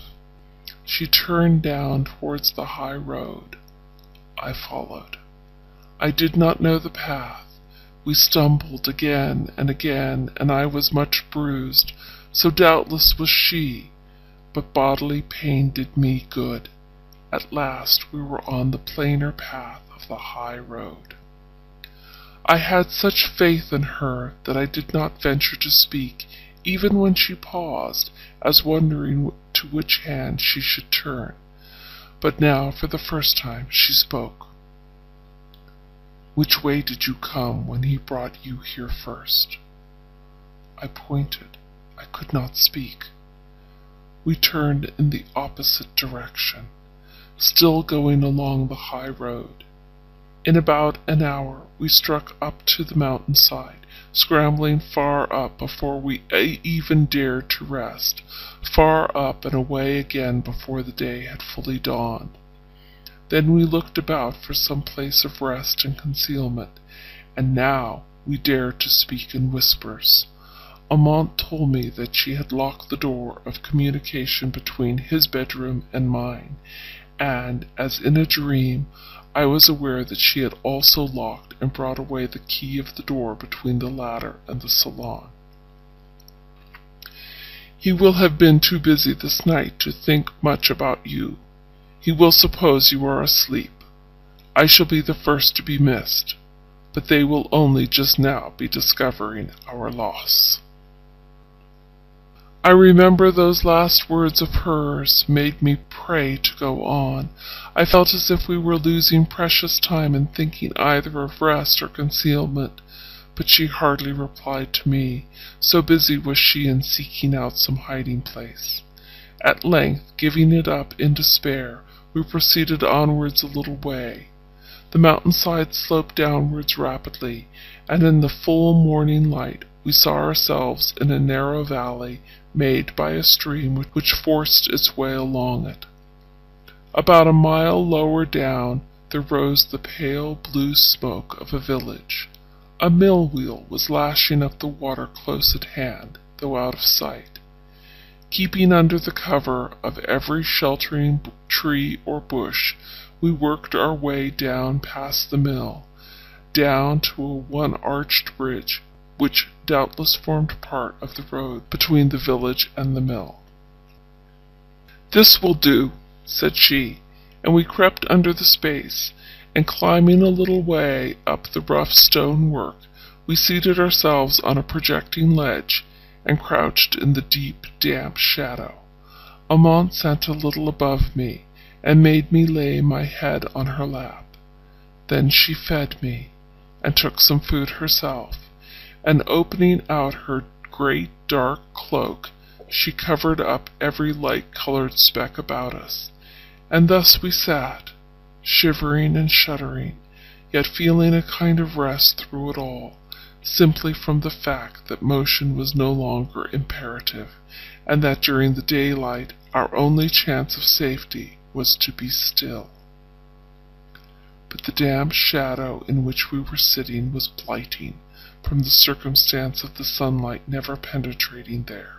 She turned down towards the high road. I followed. I did not know the path. We stumbled again and again, and I was much bruised, so doubtless was she, but bodily pain did me good. At last we were on the plainer path of the high road. I had such faith in her that I did not venture to speak, even when she paused, as wondering to which hand she should turn. But now, for the first time, she spoke. Which way did you come when he brought you here first? I pointed. I could not speak. We turned in the opposite direction, still going along the high road. In about an hour we struck up to the mountain side, scrambling far up before we even dared to rest, far up and away again before the day had fully dawned. Then we looked about for some place of rest and concealment, and now we dared to speak in whispers. Amante told me that she had locked the door of communication between his bedroom and mine, and, as in a dream, I was aware that she had also locked and brought away the key of the door between the latter and the salon. He will have been too busy this night to think much about you. He will suppose you are asleep. I shall be the first to be missed, but they will only just now be discovering our loss. I remember those last words of hers made me pray to go on. I felt as if we were losing precious time in thinking either of rest or concealment, but she hardly replied to me, so busy was she in seeking out some hiding place. At length, giving it up in despair, we proceeded onwards a little way. The mountainside sloped downwards rapidly, and in the full morning light we saw ourselves in a narrow valley made by a stream which forced its way along it. About a mile lower down there rose the pale blue smoke of a village. A mill wheel was lashing up the water close at hand, though out of sight. Keeping under the cover of every sheltering tree or bush, we worked our way down past the mill, down to a one-arched bridge which doubtless formed part of the road between the village and the mill. This will do, said she, and we crept under the space, and climbing a little way up the rough stone work, we seated ourselves on a projecting ledge, and crouched in the deep, damp shadow. Amante sat a little above me, and made me lay my head on her lap. Then she fed me, and took some food herself, and opening out her great dark cloak, she covered up every light-colored speck about us, and thus we sat, shivering and shuddering, yet feeling a kind of rest through it all, simply from the fact that motion was no longer imperative, and that during the daylight our only chance of safety was to be still. But the damp shadow in which we were sitting was blighting, from the circumstance of the sunlight never penetrating there,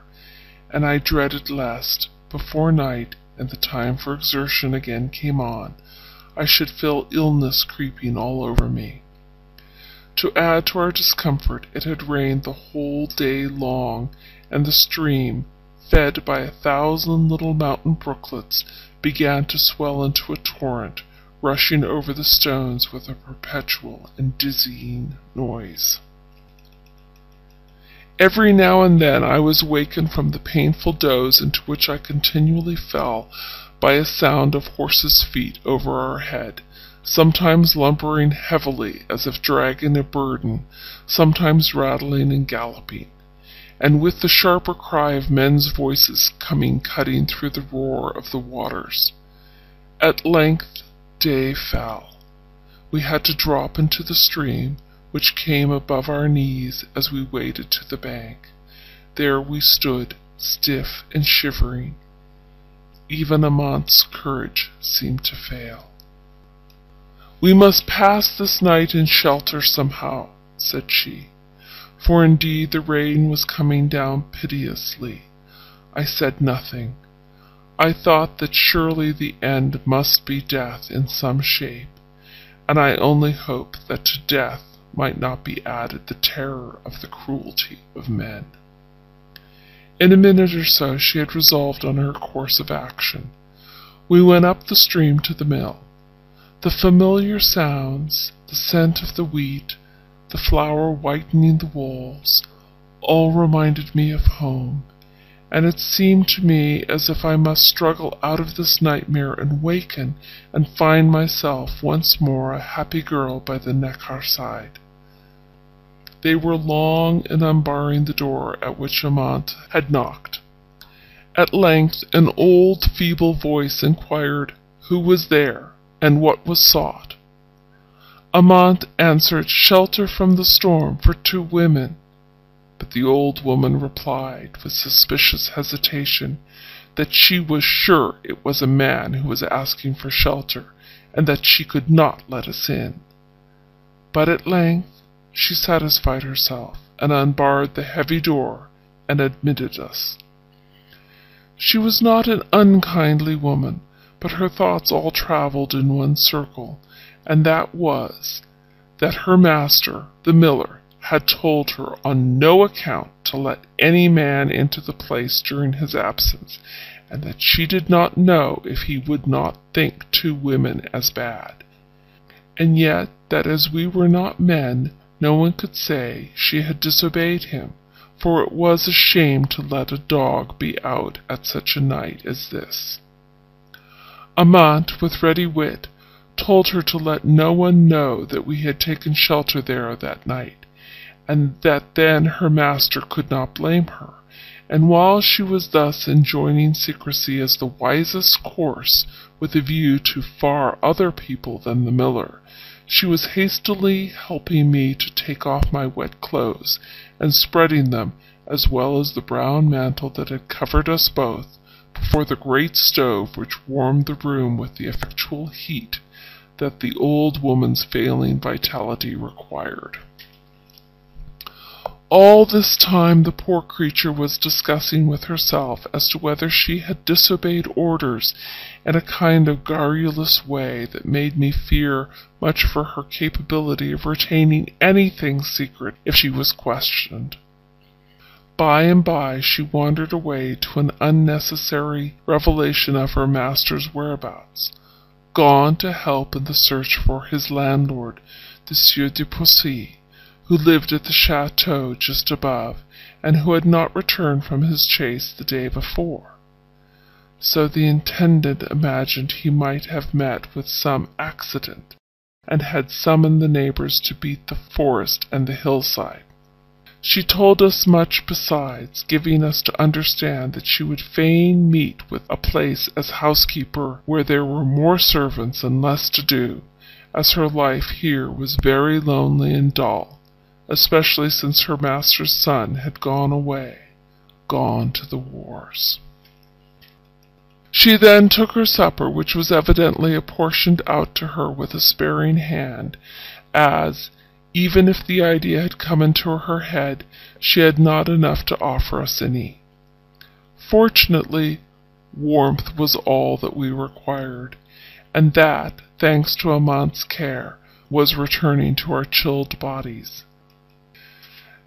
and I dreaded lest, before night and the time for exertion again came on, I should feel illness creeping all over me. To add to our discomfort, it had rained the whole day long, and the stream, fed by a thousand little mountain brooklets, began to swell into a torrent, rushing over the stones with a perpetual and dizzying noise. Every now and then I was wakened from the painful doze into which I continually fell by a sound of horses' feet over our head, sometimes lumbering heavily as if dragging a burden, sometimes rattling and galloping, and with the sharper cry of men's voices coming cutting through the roar of the waters. At length day fell. We had to drop into the stream, which came above our knees as we waded to the bank. There we stood, stiff and shivering. Even Amante's courage seemed to fail. We must pass this night in shelter somehow, said she, for indeed the rain was coming down piteously. I said nothing. I thought that surely the end must be death in some shape, and I only hoped that to death might not be added the terror of the cruelty of men. In a minute or so she had resolved on her course of action. We went up the stream to the mill. The familiar sounds, the scent of the wheat, the flour whitening the walls, all reminded me of home, and it seemed to me as if I must struggle out of this nightmare and waken and find myself once more a happy girl by the Neckar side. They were long in unbarring the door at which Amante had knocked. At length an old feeble voice inquired who was there, and what was sought. Amante answered shelter from the storm for two women, but the old woman replied, with suspicious hesitation, that she was sure it was a man who was asking for shelter, and that she could not let us in. But at length she satisfied herself, and unbarred the heavy door, and admitted us. She was not an unkindly woman, but her thoughts all travelled in one circle, and that was, that her master, the miller, had told her on no account to let any man into the place during his absence, and that she did not know if he would not think two women as bad. And yet that as we were not men, no one could say she had disobeyed him, for it was a shame to let a dog be out at such a night as this. Amante, with ready wit, told her to let no one know that we had taken shelter there that night, and that then her master could not blame her. And while she was thus enjoining secrecy as the wisest course, with a view to far other people than the miller, she was hastily helping me to take off my wet clothes, and spreading them, as well as the brown mantle that had covered us both, before the great stove which warmed the room with the effectual heat that the old woman's failing vitality required. All this time the poor creature was discussing with herself as to whether she had disobeyed orders in a kind of garrulous way that made me fear much for her capability of retaining anything secret if she was questioned. By and by she wandered away to an unnecessary revelation of her master's whereabouts, gone to help in the search for his landlord, the Sieur de Poissy who lived at the chateau just above, and who had not returned from his chase the day before. So the intendant imagined he might have met with some accident, and had summoned the neighbors to beat the forest and the hillside. She told us much besides, giving us to understand that she would fain meet with a place as housekeeper where there were more servants and less to do, as her life here was very lonely and dull, especially since her master's son had gone away, gone to the wars. She then took her supper, which was evidently apportioned out to her with a sparing hand, as, even if the idea had come into her head, she had not enough to offer us any. Fortunately, warmth was all that we required, and that, thanks to Amante's care, was returning to our chilled bodies.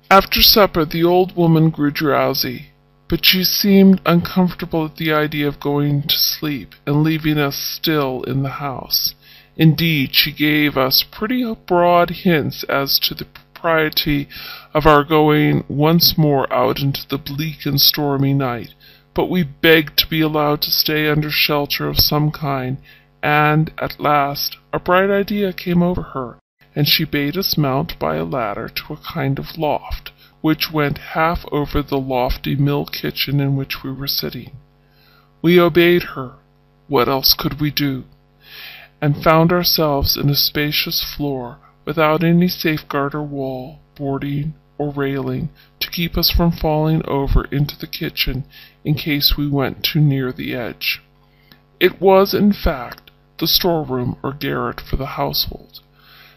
After supper the old woman grew drowsy, but she seemed uncomfortable at the idea of going to sleep and leaving us still in the house. Indeed, she gave us pretty broad hints as to the propriety of our going once more out into the bleak and stormy night, but we begged to be allowed to stay under shelter of some kind, and, at last, a bright idea came over her and she bade us mount by a ladder to a kind of loft, which went half over the lofty mill kitchen in which we were sitting. We obeyed her what else could we do? And found ourselves in a spacious floor, without any safeguard or wall, boarding, or railing, to keep us from falling over into the kitchen in case we went too near the edge. It was, in fact, the storeroom or garret for the household.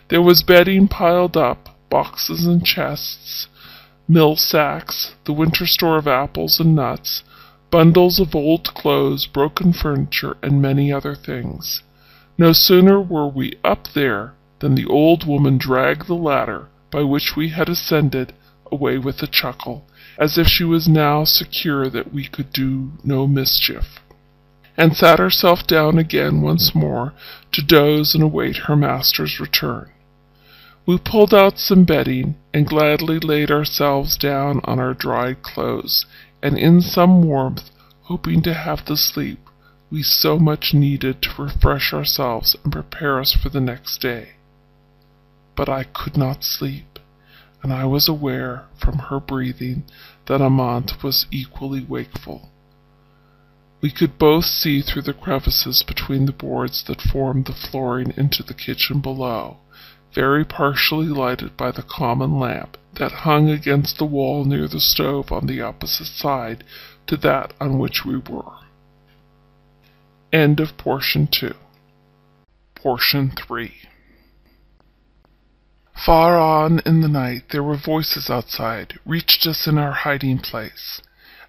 There was bedding piled up, boxes and chests, mill sacks, the winter store of apples and nuts, bundles of old clothes, broken furniture, and many other things. No sooner were we up there than the old woman dragged the ladder by which we had ascended away with a chuckle, as if she was now secure that we could do no mischief and sat herself down again once more to doze and await her master's return. We pulled out some bedding, and gladly laid ourselves down on our dried clothes, and in some warmth, hoping to have the sleep we so much needed to refresh ourselves and prepare us for the next day. But I could not sleep, and I was aware from her breathing that Amante was equally wakeful. We could both see through the crevices between the boards that formed the flooring into the kitchen below, very partially lighted by the common lamp that hung against the wall near the stove on the opposite side to that on which we were. End of portion 2. Portion 3. Far on in the night there were voices outside, reached us in our hiding place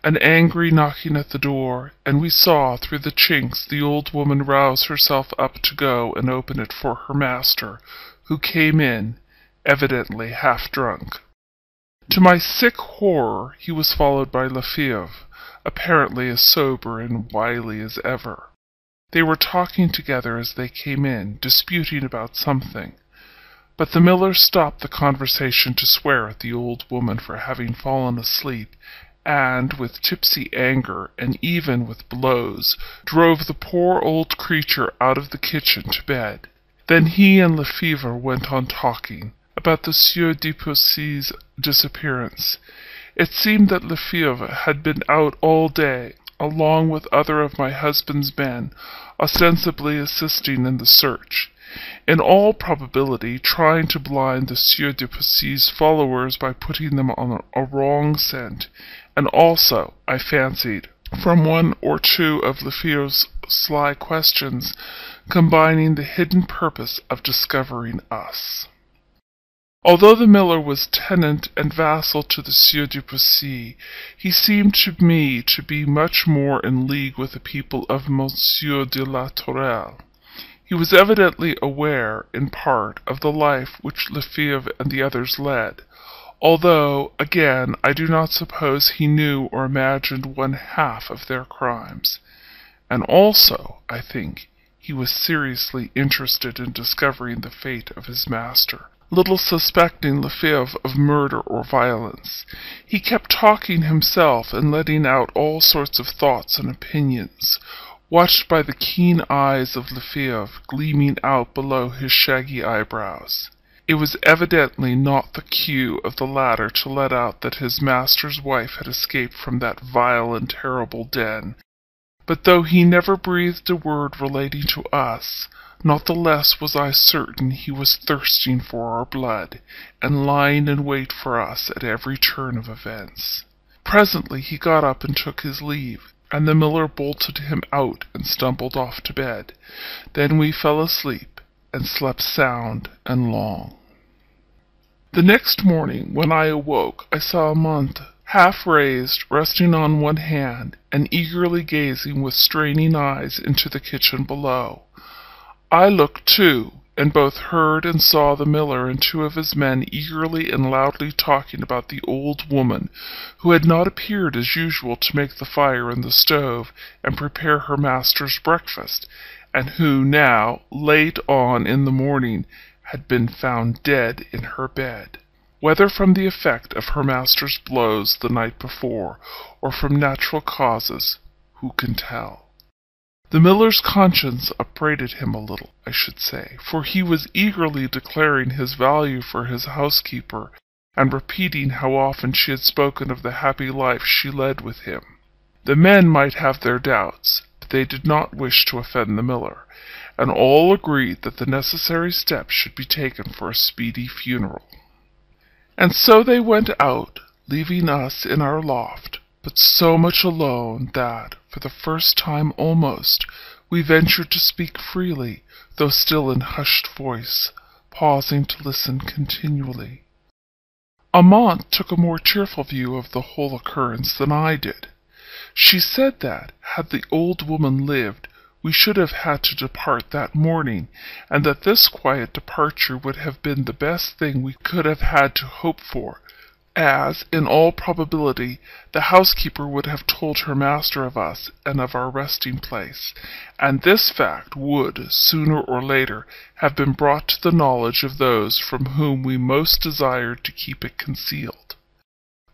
an angry knocking at the door, and we saw through the chinks the old woman rouse herself up to go and open it for her master, who came in, evidently half drunk. To my sick horror he was followed by Lefebvre, apparently as sober and wily as ever. They were talking together as they came in, disputing about something. But the miller stopped the conversation to swear at the old woman for having fallen asleep and, with tipsy anger, and even with blows, drove the poor old creature out of the kitchen to bed. Then he and Lefebvre went on talking about the Sieur de Poissy's disappearance. It seemed that Lefebvre had been out all day, along with other of my husband's men, ostensibly assisting in the search in all probability trying to blind the Sieur de Poissy's followers by putting them on a wrong scent, and also, I fancied, from one or two of Lefebvre's sly questions, combining the hidden purpose of discovering us. Although the miller was tenant and vassal to the Sieur de Poissy, he seemed to me to be much more in league with the people of Monsieur de la Tourelle. He was evidently aware, in part, of the life which Lefebvre and the others led, although, again, I do not suppose he knew or imagined one half of their crimes. And also, I think, he was seriously interested in discovering the fate of his master, little suspecting Lefebvre of murder or violence. He kept talking himself and letting out all sorts of thoughts and opinions, watched by the keen eyes of Lefebvre gleaming out below his shaggy eyebrows. It was evidently not the cue of the latter to let out that his master's wife had escaped from that vile and terrible den, but though he never breathed a word relating to us, not the less was I certain he was thirsting for our blood, and lying in wait for us at every turn of events. Presently he got up and took his leave, and the miller bolted him out and stumbled off to bed. Then we fell asleep, and slept sound and long. The next morning, when I awoke, I saw Amante, half raised, resting on one hand, and eagerly gazing with straining eyes into the kitchen below. I looked too, and both heard and saw the miller and two of his men eagerly and loudly talking about the old woman, who had not appeared as usual to make the fire in the stove and prepare her master's breakfast, and who now, late on in the morning, had been found dead in her bed. Whether from the effect of her master's blows the night before, or from natural causes, who can tell? The miller's conscience upbraided him a little, I should say, for he was eagerly declaring his value for his housekeeper, and repeating how often she had spoken of the happy life she led with him. The men might have their doubts, but they did not wish to offend the miller, and all agreed that the necessary steps should be taken for a speedy funeral. And so they went out, leaving us in our loft, but so much alone that, for the first time almost, we ventured to speak freely, though still in hushed voice, pausing to listen continually. Amante took a more cheerful view of the whole occurrence than I did. She said that, had the old woman lived, we should have had to depart that morning, and that this quiet departure would have been the best thing we could have had to hope for, as, in all probability, the housekeeper would have told her master of us and of our resting place, and this fact would, sooner or later, have been brought to the knowledge of those from whom we most desired to keep it concealed.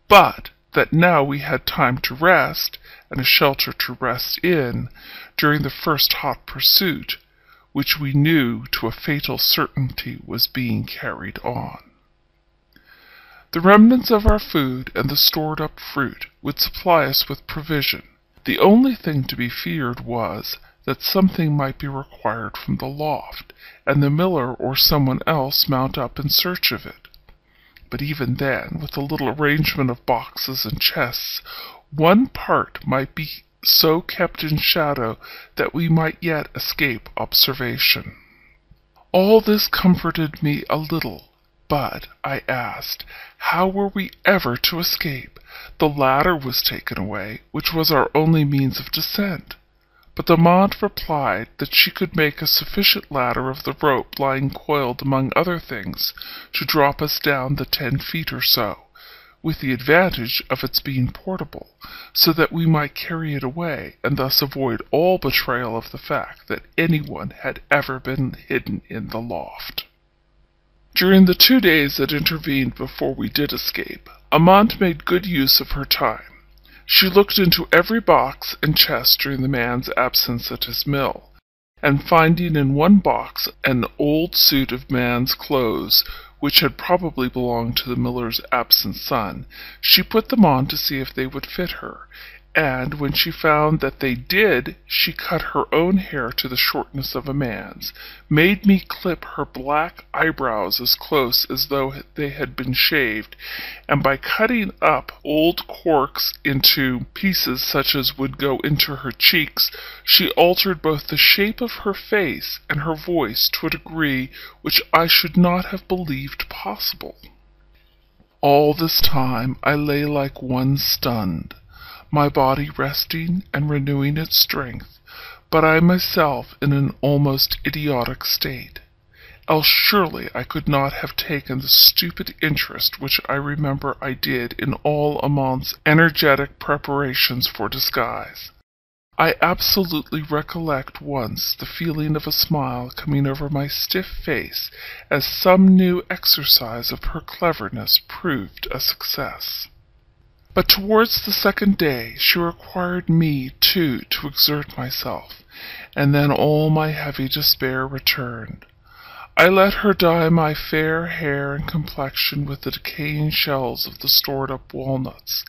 But that now we had time to rest, and a shelter to rest in, during the first hot pursuit, which we knew to a fatal certainty was being carried on. The remnants of our food and the stored up fruit would supply us with provision. The only thing to be feared was that something might be required from the loft, and the miller or someone else mount up in search of it. But even then, with a little arrangement of boxes and chests, one part might be so kept in shadow that we might yet escape observation. All this comforted me a little, but, I asked, how were we ever to escape? The ladder was taken away, which was our only means of descent. But the Amante replied that she could make a sufficient ladder of the rope lying coiled among other things to drop us down the ten feet or so, with the advantage of its being portable, so that we might carry it away, and thus avoid all betrayal of the fact that anyone had ever been hidden in the loft. During the two days that intervened before we did escape, Amante made good use of her time. She looked into every box and chest during the man's absence at his mill, and finding in one box an old suit of man's clothes which had probably belonged to the miller's absent son, she put them on to see if they would fit her, and when she found that they did, she cut her own hair to the shortness of a man's, made me clip her black eyebrows as close as though they had been shaved, and by cutting up old corks into pieces such as would go into her cheeks, she altered both the shape of her face and her voice to a degree which I should not have believed possible. All this time I lay like one stunned my body resting and renewing its strength, but I myself in an almost idiotic state. Else surely I could not have taken the stupid interest which I remember I did in all Amante's energetic preparations for disguise. I absolutely recollect once the feeling of a smile coming over my stiff face as some new exercise of her cleverness proved a success. But towards the second day she required me too to exert myself, and then all my heavy despair returned. I let her dye my fair hair and complexion with the decaying shells of the stored up walnuts.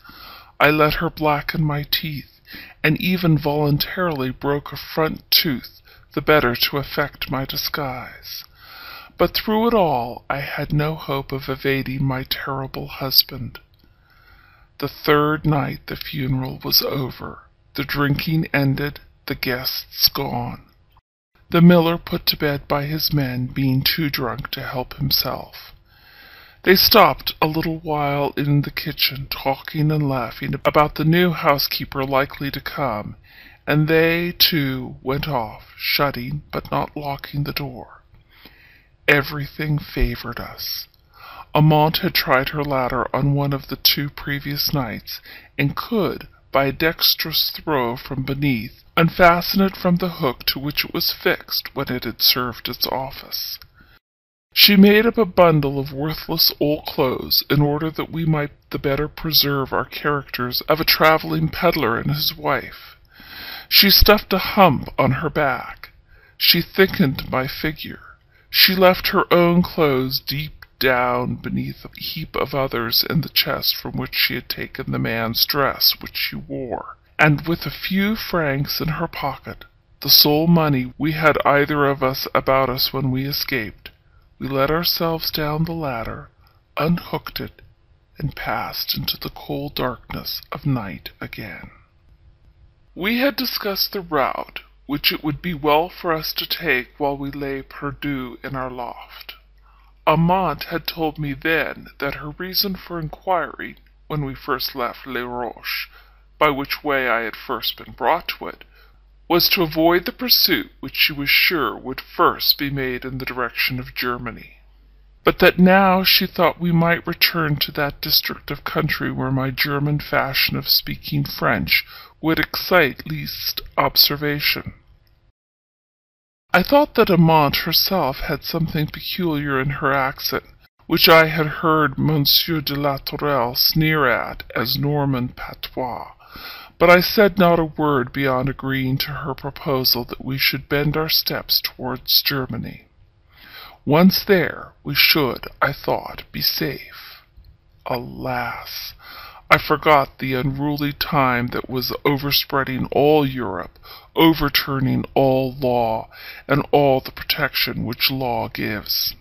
I let her blacken my teeth, and even voluntarily broke a front tooth the better to effect my disguise. But through it all I had no hope of evading my terrible husband. The third night the funeral was over, the drinking ended, the guests gone. The miller put to bed by his men, being too drunk to help himself. They stopped a little while in the kitchen, talking and laughing about the new housekeeper likely to come, and they, too, went off, shutting but not locking the door. Everything favored us. Amante had tried her ladder on one of the two previous nights, and could, by a dexterous throw from beneath, unfasten it from the hook to which it was fixed when it had served its office. She made up a bundle of worthless old clothes in order that we might the better preserve our characters of a travelling pedlar and his wife. She stuffed a hump on her back. She thickened my figure. She left her own clothes deep down beneath a heap of others in the chest from which she had taken the man's dress which she wore, and with a few francs in her pocket, the sole money we had either of us about us when we escaped, we let ourselves down the ladder, unhooked it, and passed into the cold darkness of night again. We had discussed the route which it would be well for us to take while we lay perdu in our loft. Amante had told me then that her reason for inquiring, when we first left Les Rochers, by which way I had first been brought to it, was to avoid the pursuit which she was sure would first be made in the direction of Germany, but that now she thought we might return to that district of country where my German fashion of speaking French would excite least observation. I thought that Amante herself had something peculiar in her accent, which I had heard Monsieur de la Tourelle sneer at as Norman patois, but I said not a word beyond agreeing to her proposal that we should bend our steps towards Germany. Once there, we should, I thought, be safe. Alas! I forgot the unruly time that was overspreading all Europe, overturning all law, and all the protection which law gives.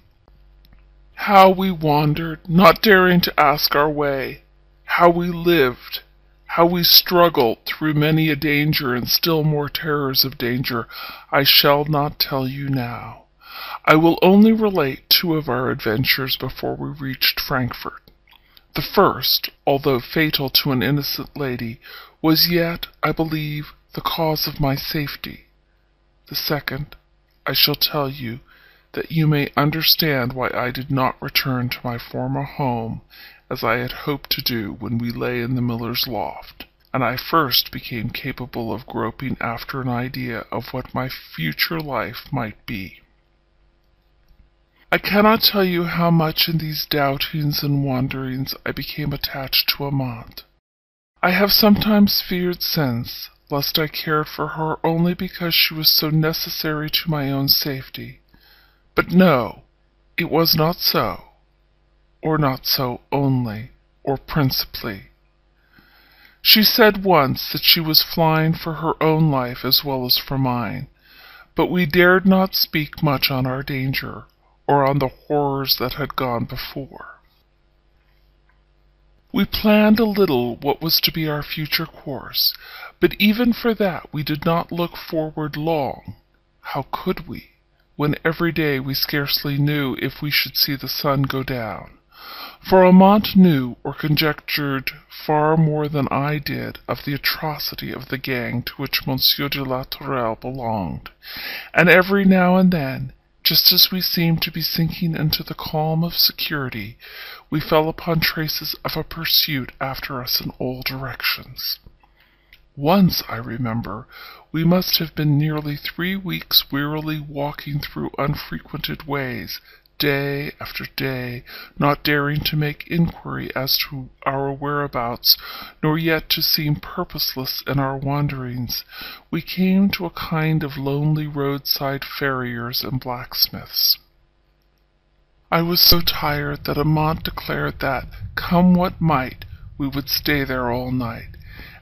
How we wandered, not daring to ask our way! How we lived! How we struggled through many a danger and still more terrors of danger, I shall not tell you now. I will only relate two of our adventures before we reached Frankfort. The first, although fatal to an innocent lady, was yet, I believe, the cause of my safety. The second, I shall tell you, that you may understand why I did not return to my former home, as I had hoped to do when we lay in the miller's loft, and I first became capable of groping after an idea of what my future life might be. I cannot tell you how much in these doubtings and wanderings I became attached to Amante. I have sometimes feared since, lest I cared for her only because she was so necessary to my own safety. But no, it was not so, or not so only, or principally. She said once that she was flying for her own life as well as for mine, but we dared not speak much on our danger, or on the horrors that had gone before. We planned a little what was to be our future course, but even for that we did not look forward long. How could we, when every day we scarcely knew if we should see the sun go down? For Amante knew or conjectured far more than I did of the atrocity of the gang to which Monsieur de la Tourelle belonged, and every now and then just as we seemed to be sinking into the calm of security, we fell upon traces of a pursuit after us in all directions. Once, I remember, we must have been nearly three weeks wearily walking through unfrequented ways, day after day, not daring to make inquiry as to our whereabouts, nor yet to seem purposeless in our wanderings, we came to a kind of lonely roadside farrier's and blacksmith's. I was so tired that Amante declared that, come what might, we would stay there all night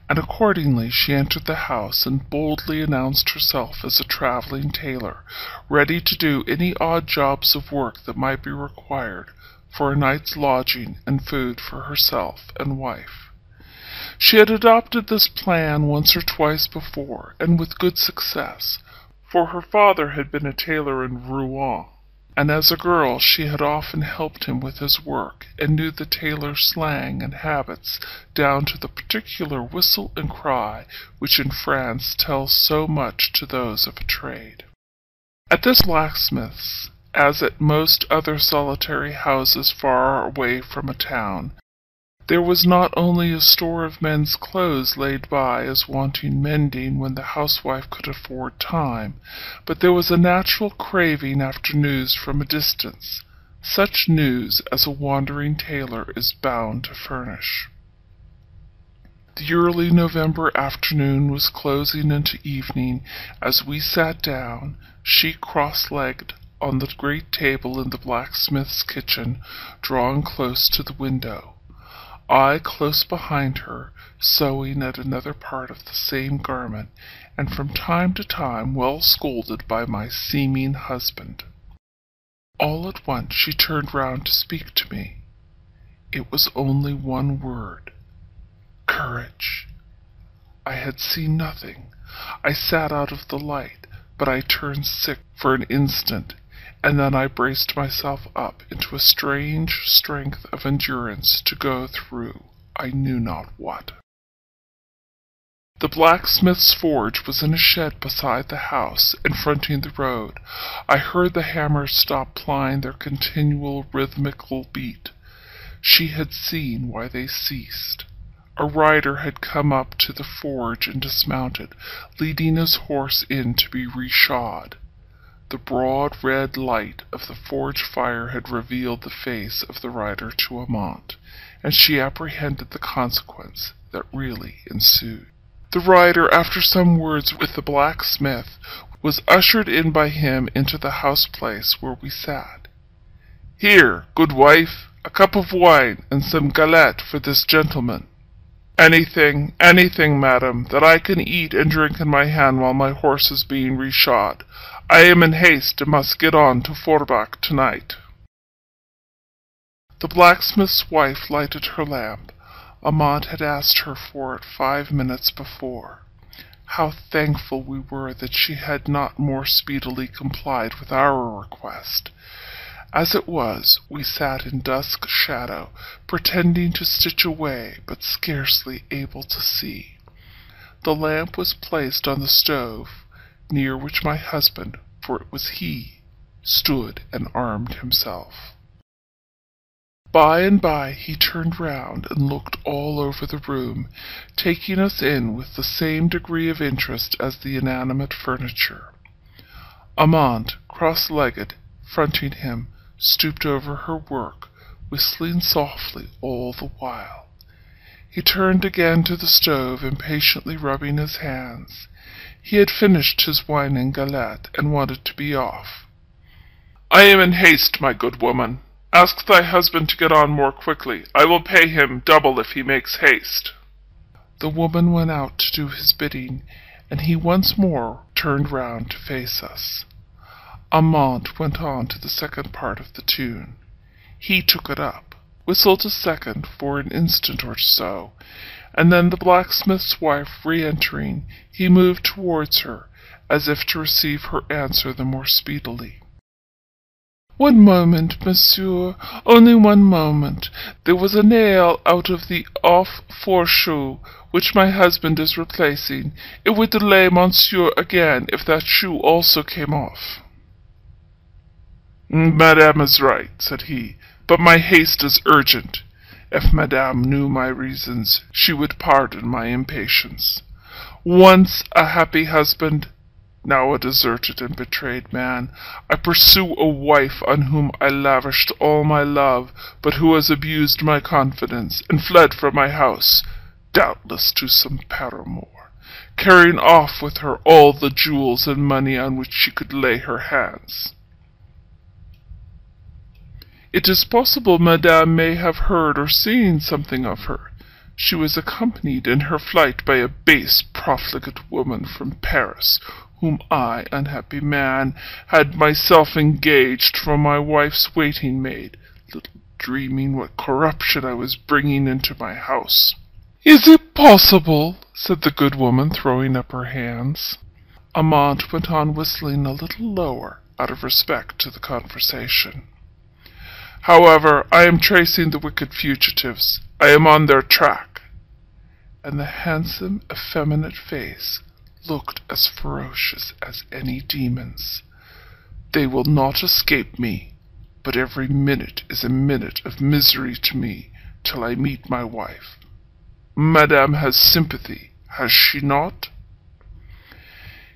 and accordingly she entered the house and boldly announced herself as a traveling tailor, ready to do any odd jobs of work that might be required for a night's lodging and food for herself and wife. She had adopted this plan once or twice before, and with good success, for her father had been a tailor in Rouen and as a girl she had often helped him with his work, and knew the tailor's slang and habits down to the particular whistle and cry which in France tells so much to those of a trade. At this blacksmith's, as at most other solitary houses far away from a town, there was not only a store of men's clothes laid by as wanting mending when the housewife could afford time, but there was a natural craving after news from a distance, such news as a wandering tailor is bound to furnish. The early November afternoon was closing into evening as we sat down, she cross-legged, on the great table in the blacksmith's kitchen, drawn close to the window. I close behind her, sewing at another part of the same garment, and from time to time well scolded by my seeming husband. All at once she turned round to speak to me. It was only one word. Courage. I had seen nothing. I sat out of the light, but I turned sick for an instant and then I braced myself up into a strange strength of endurance to go through I knew not what. The blacksmith's forge was in a shed beside the house, and fronting the road. I heard the hammers stop plying their continual rhythmical beat. She had seen why they ceased. A rider had come up to the forge and dismounted, leading his horse in to be reshod. The broad red light of the forge fire had revealed the face of the rider to Amante, and she apprehended the consequence that really ensued. The rider, after some words with the blacksmith, was ushered in by him into the house place where we sat. Here, good wife, a cup of wine and some galette for this gentleman. Anything, anything, madam, that I can eat and drink in my hand while my horse is being reshod. I am in haste and must get on to Forbach tonight. The blacksmith's wife lighted her lamp. Amante had asked her for it five minutes before. How thankful we were that she had not more speedily complied with our request. As it was, we sat in dusk shadow, pretending to stitch away, but scarcely able to see. The lamp was placed on the stove, near which my husband, for it was he, stood and armed himself. By and by he turned round and looked all over the room, taking us in with the same degree of interest as the inanimate furniture. Amante, cross-legged, fronting him, stooped over her work, whistling softly all the while. He turned again to the stove, impatiently rubbing his hands. He had finished his wine and galette, and wanted to be off. I am in haste, my good woman. Ask thy husband to get on more quickly. I will pay him double if he makes haste. The woman went out to do his bidding, and he once more turned round to face us. Amante went on to the second part of the tune. He took it up, whistled a second for an instant or so, and then the blacksmith's wife re-entering, he moved towards her, as if to receive her answer the more speedily. One moment, monsieur, only one moment. There was a nail out of the off fore-shoe, which my husband is replacing. It would delay monsieur again if that shoe also came off. Mm, madame is right, said he, but my haste is urgent. If Madame knew my reasons, she would pardon my impatience. Once a happy husband, now a deserted and betrayed man, I pursue a wife on whom I lavished all my love, but who has abused my confidence, and fled from my house, doubtless to some paramour, carrying off with her all the jewels and money on which she could lay her hands. It is possible Madame may have heard or seen something of her. She was accompanied in her flight by a base, profligate woman from Paris, whom I, unhappy man, had myself engaged for my wife's waiting maid, little dreaming what corruption I was bringing into my house. Is it possible? said the good woman, throwing up her hands. Amante went on whistling a little lower, out of respect to the conversation. However, I am tracing the wicked fugitives. I am on their track. And the handsome, effeminate face looked as ferocious as any demon's. They will not escape me, but every minute is a minute of misery to me till I meet my wife. Madame has sympathy, has she not?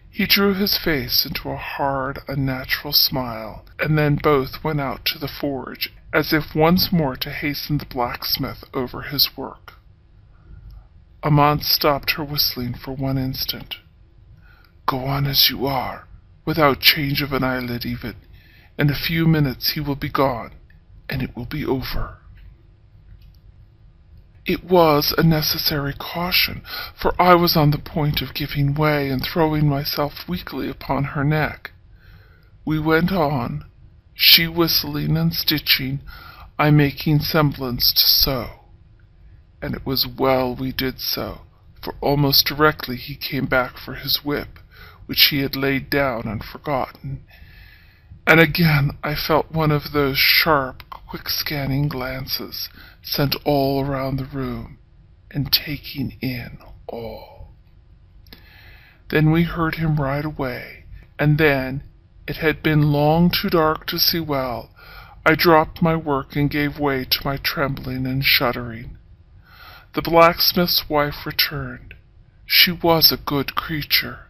He drew his face into a hard, unnatural smile, and then both went out to the forge as if once more to hasten the blacksmith over his work. Amante stopped her whistling for one instant. Go on as you are, without change of an eyelid even. In a few minutes he will be gone, and it will be over. It was a necessary caution, for I was on the point of giving way and throwing myself weakly upon her neck. We went on, she whistling and stitching, I making semblance to sew. And it was well we did so, for almost directly he came back for his whip, which he had laid down and forgotten. And again I felt one of those sharp, quick scanning glances, sent all around the room, and taking in all. Then we heard him ride away, and then, it had been long too dark to see well. I dropped my work and gave way to my trembling and shuddering. The blacksmith's wife returned. She was a good creature.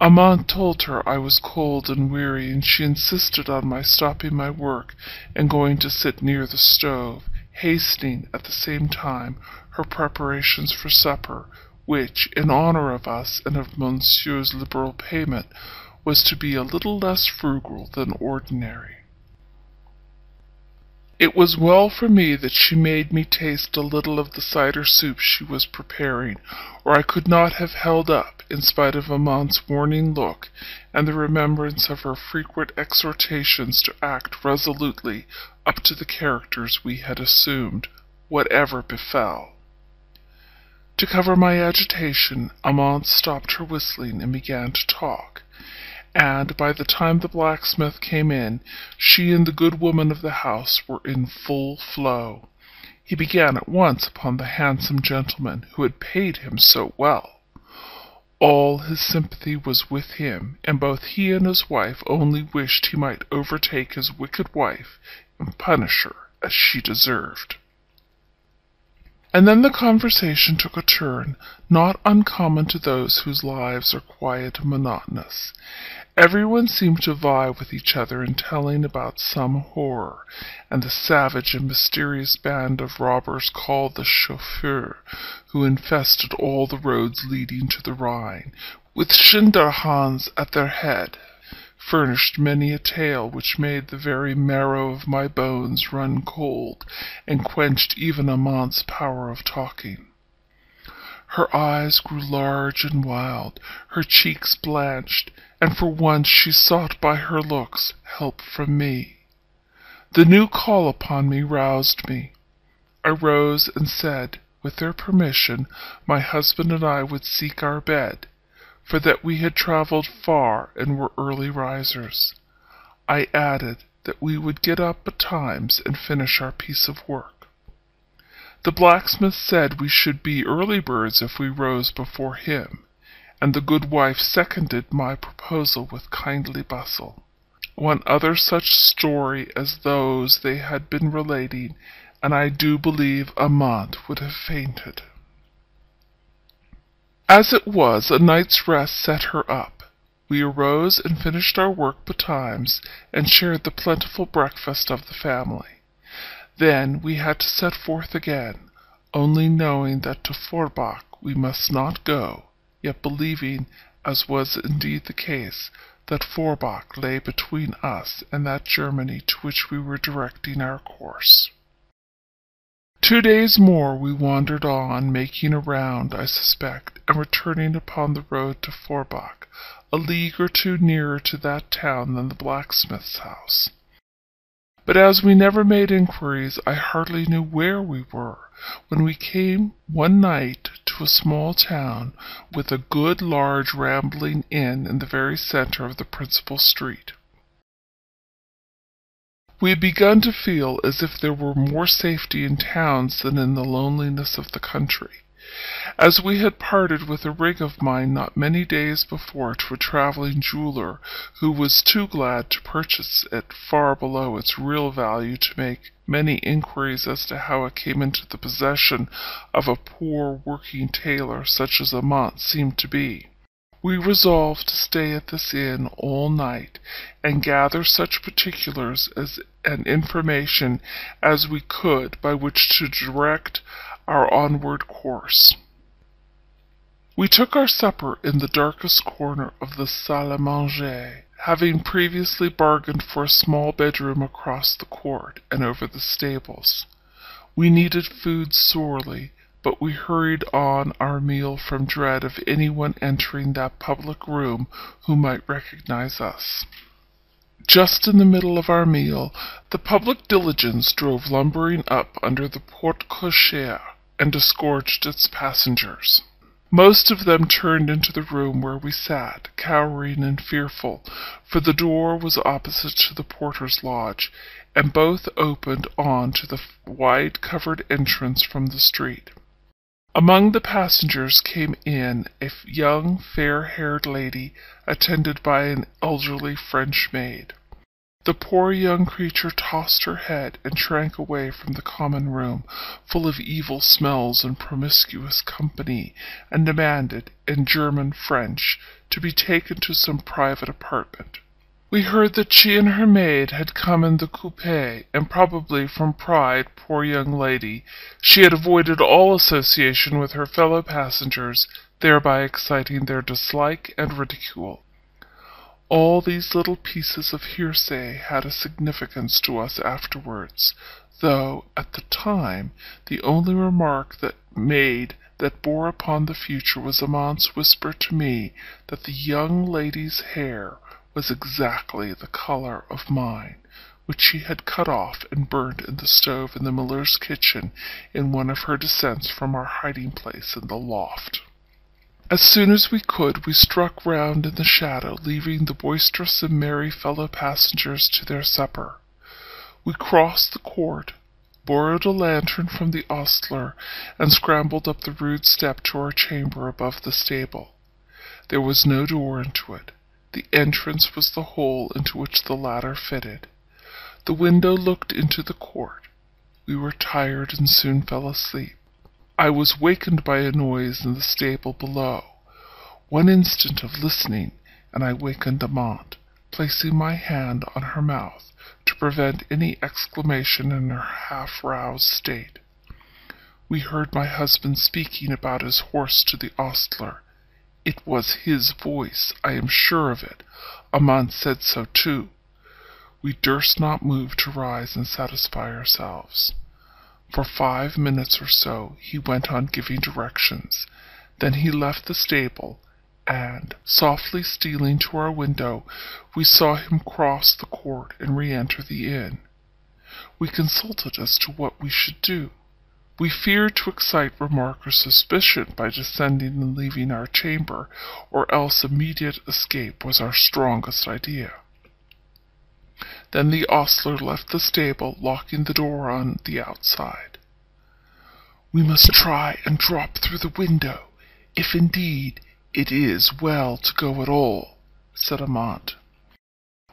Amante told her I was cold and weary, and she insisted on my stopping my work and going to sit near the stove, hastening, at the same time, her preparations for supper, which, in honour of us and of Monsieur's liberal payment, was to be a little less frugal than ordinary. It was well for me that she made me taste a little of the cider soup she was preparing, or I could not have held up, in spite of Amante's warning look, and the remembrance of her frequent exhortations to act resolutely up to the characters we had assumed, whatever befell. To cover my agitation, Amante stopped her whistling and began to talk and by the time the blacksmith came in, she and the good woman of the house were in full flow. He began at once upon the handsome gentleman who had paid him so well. All his sympathy was with him, and both he and his wife only wished he might overtake his wicked wife and punish her as she deserved. And then the conversation took a turn not uncommon to those whose lives are quiet and monotonous. Everyone seemed to vie with each other in telling about some horror, and the savage and mysterious band of robbers called the Chauffeurs, who infested all the roads leading to the Rhine, with Schinderhannes at their head furnished many a tale which made the very marrow of my bones run cold, and quenched even Amante's power of talking. Her eyes grew large and wild, her cheeks blanched, and for once she sought by her looks help from me. The new call upon me roused me. I rose and said, with their permission, my husband and I would seek our bed, for that we had travelled far and were early risers. I added that we would get up betimes and finish our piece of work. The blacksmith said we should be early birds if we rose before him, and the good wife seconded my proposal with kindly bustle. One other such story as those they had been relating, and I do believe Amante would have fainted. As it was, a night's rest set her up. We arose and finished our work betimes, and shared the plentiful breakfast of the family. Then we had to set forth again, only knowing that to Forbach we must not go, yet believing, as was indeed the case, that Forbach lay between us and that Germany to which we were directing our course. Two days more we wandered on, making a round, I suspect, and returning upon the road to Forbach, a league or two nearer to that town than the blacksmith's house. But as we never made inquiries, I hardly knew where we were, when we came one night to a small town, with a good large rambling inn in the very centre of the principal street. We had begun to feel as if there were more safety in towns than in the loneliness of the country. As we had parted with a ring of mine not many days before to a travelling jeweller, who was too glad to purchase it far below its real value to make many inquiries as to how it came into the possession of a poor working tailor such as Amante seemed to be. We resolved to stay at this inn all night, and gather such particulars as, and information as we could by which to direct our onward course. We took our supper in the darkest corner of the salle à manger, having previously bargained for a small bedroom across the court and over the stables. We needed food sorely, but we hurried on our meal from dread of anyone entering that public room who might recognize us. Just in the middle of our meal, the public diligence drove lumbering up under the porte cochere and disgorged its passengers. Most of them turned into the room where we sat, cowering and fearful, for the door was opposite to the porter's lodge, and both opened on to the wide covered entrance from the street. Among the passengers came in a young fair haired lady, attended by an elderly French maid. The poor young creature tossed her head and shrank away from the common room, full of evil smells and promiscuous company, and demanded, in German French, to be taken to some private apartment. We heard that she and her maid had come in the coupe, and probably from pride, poor young lady, she had avoided all association with her fellow passengers, thereby exciting their dislike and ridicule. All these little pieces of hearsay had a significance to us afterwards, though, at the time, the only remark that made that bore upon the future was Amante's whisper to me that the young lady's hair was exactly the color of mine, which she had cut off and burnt in the stove in the miller's kitchen in one of her descents from our hiding place in the loft. As soon as we could, we struck round in the shadow, leaving the boisterous and merry fellow passengers to their supper. We crossed the court, borrowed a lantern from the ostler, and scrambled up the rude step to our chamber above the stable. There was no door into it. The entrance was the hole into which the ladder fitted. The window looked into the court. We were tired and soon fell asleep. I was wakened by a noise in the stable below. One instant of listening, and I wakened Amante, placing my hand on her mouth to prevent any exclamation in her half roused state. We heard my husband speaking about his horse to the ostler. It was his voice, I am sure of it. Amante said so too. We durst not move to rise and satisfy ourselves. For five minutes or so he went on giving directions. Then he left the stable, and, softly stealing to our window, we saw him cross the court and re-enter the inn. We consulted as to what we should do. We feared to excite remark or suspicion by descending and leaving our chamber, or else immediate escape was our strongest idea. Then the ostler left the stable, locking the door on the outside. We must try and drop through the window, if indeed it is well to go at all, said Amante.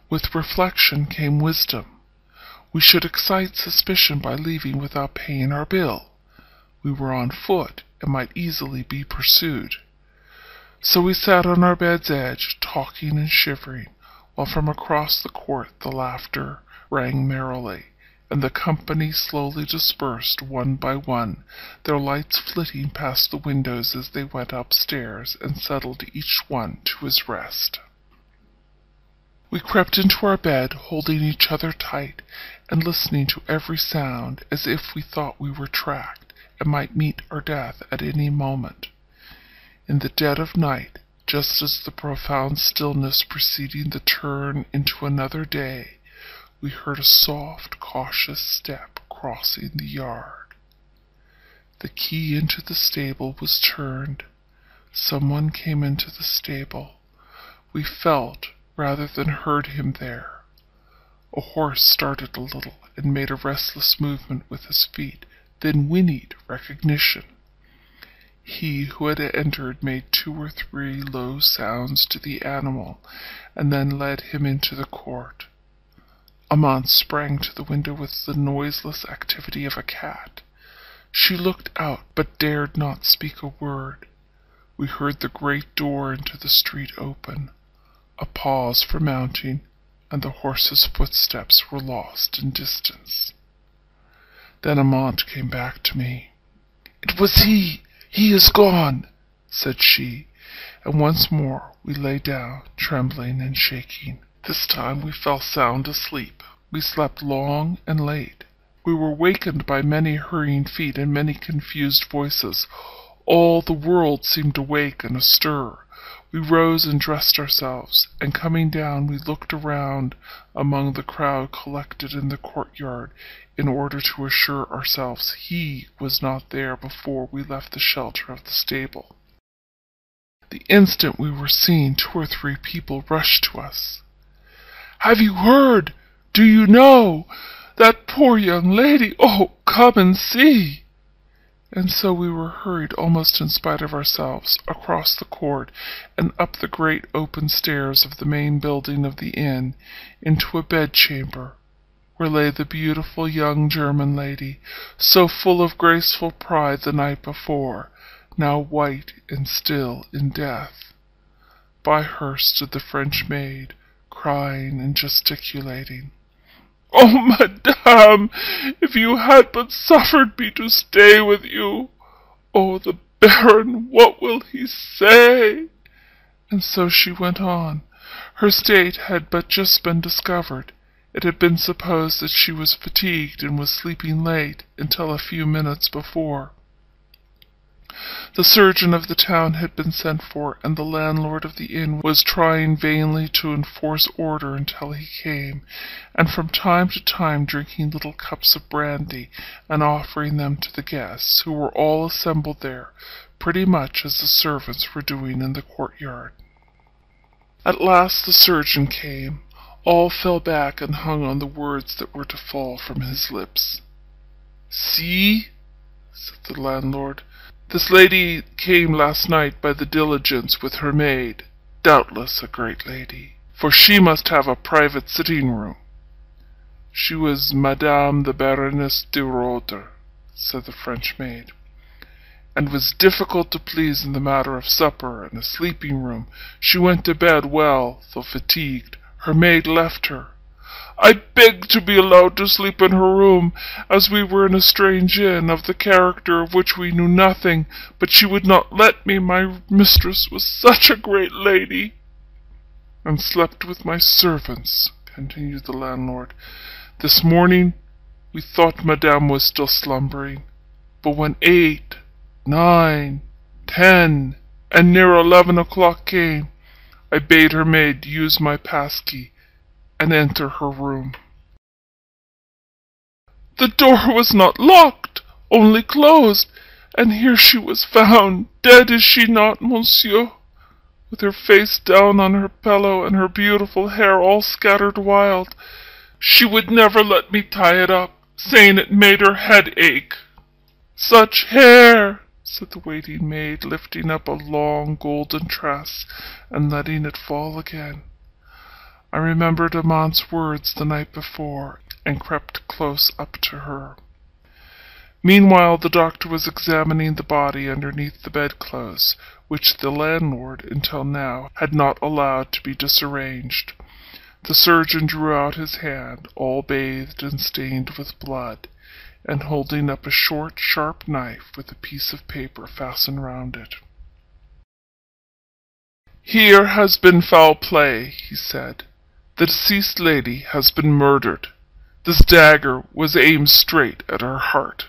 With reflection came wisdom. We should excite suspicion by leaving without paying our bill. We were on foot, and might easily be pursued. So we sat on our bed's edge, talking and shivering, while from across the court the laughter rang merrily, and the company slowly dispersed one by one, their lights flitting past the windows as they went upstairs and settled each one to his rest. We crept into our bed, holding each other tight, and listening to every sound as if we thought we were tracked, and might meet our death at any moment. In the dead of night, just as the profound stillness preceding the turn into another day, we heard a soft, cautious step crossing the yard. The key into the stable was turned. Someone came into the stable. We felt rather than heard him there. A horse started a little and made a restless movement with his feet, then whinnied recognition. He who had entered made two or three low sounds to the animal, and then led him into the court. Amante sprang to the window with the noiseless activity of a cat. She looked out, but dared not speak a word. We heard the great door into the street open. A pause for mounting, and the horse's footsteps were lost in distance. Then Amante came back to me. It was he! He is gone, said she, and once more we lay down, trembling and shaking. This time we fell sound asleep. We slept long and late. We were wakened by many hurrying feet and many confused voices. All the world seemed awake and astir. We rose and dressed ourselves, and coming down we looked around among the crowd collected in the courtyard in order to assure ourselves he was not there before we left the shelter of the stable. The instant we were seen, two or three people rushed to us. Have you heard? Do you know? That poor young lady! Oh, come and see! And so we were hurried almost in spite of ourselves across the court and up the great open stairs of the main building of the inn into a bedchamber, where lay the beautiful young German lady, so full of graceful pride the night before, now white and still in death. By her stood the French maid, crying and gesticulating. Oh, madame, if you had but suffered me to stay with you! Oh, the Baron, what will he say? And so she went on. Her state had but just been discovered. It had been supposed that she was fatigued and was sleeping late until a few minutes before. The surgeon of the town had been sent for, and the landlord of the inn was trying vainly to enforce order until he came, and from time to time drinking little cups of brandy and offering them to the guests, who were all assembled there, pretty much as the servants were doing in the courtyard. At last the surgeon came. All fell back and hung on the words that were to fall from his lips. See, said the landlord, this lady came last night by the diligence with her maid, doubtless a great lady, for she must have a private sitting room. She was Madame the Baroness de Roeder, said the French maid, and was difficult to please in the matter of supper and a sleeping room. She went to bed well, though fatigued. Her maid left her. I begged to be allowed to sleep in her room, as we were in a strange inn, of the character of which we knew nothing, but she would not let me, my mistress was such a great lady. And slept with my servants, continued the landlord. This morning we thought madame was still slumbering, but when eight, nine, ten, and near eleven o'clock came, I bade her maid use my pass key and enter her room. The door was not locked, only closed, and here she was found, dead is she not, monsieur, with her face down on her pillow and her beautiful hair all scattered wild. She would never let me tie it up, saying it made her head ache. Such hair, said the waiting maid, lifting up a long golden tress and letting it fall again. I remembered Amante's words the night before, and crept close up to her. Meanwhile the doctor was examining the body underneath the bedclothes, which the landlord, until now, had not allowed to be disarranged. The surgeon drew out his hand, all bathed and stained with blood, and holding up a short, sharp knife with a piece of paper fastened round it. Here has been foul play, he said. The deceased lady has been murdered. This dagger was aimed straight at her heart.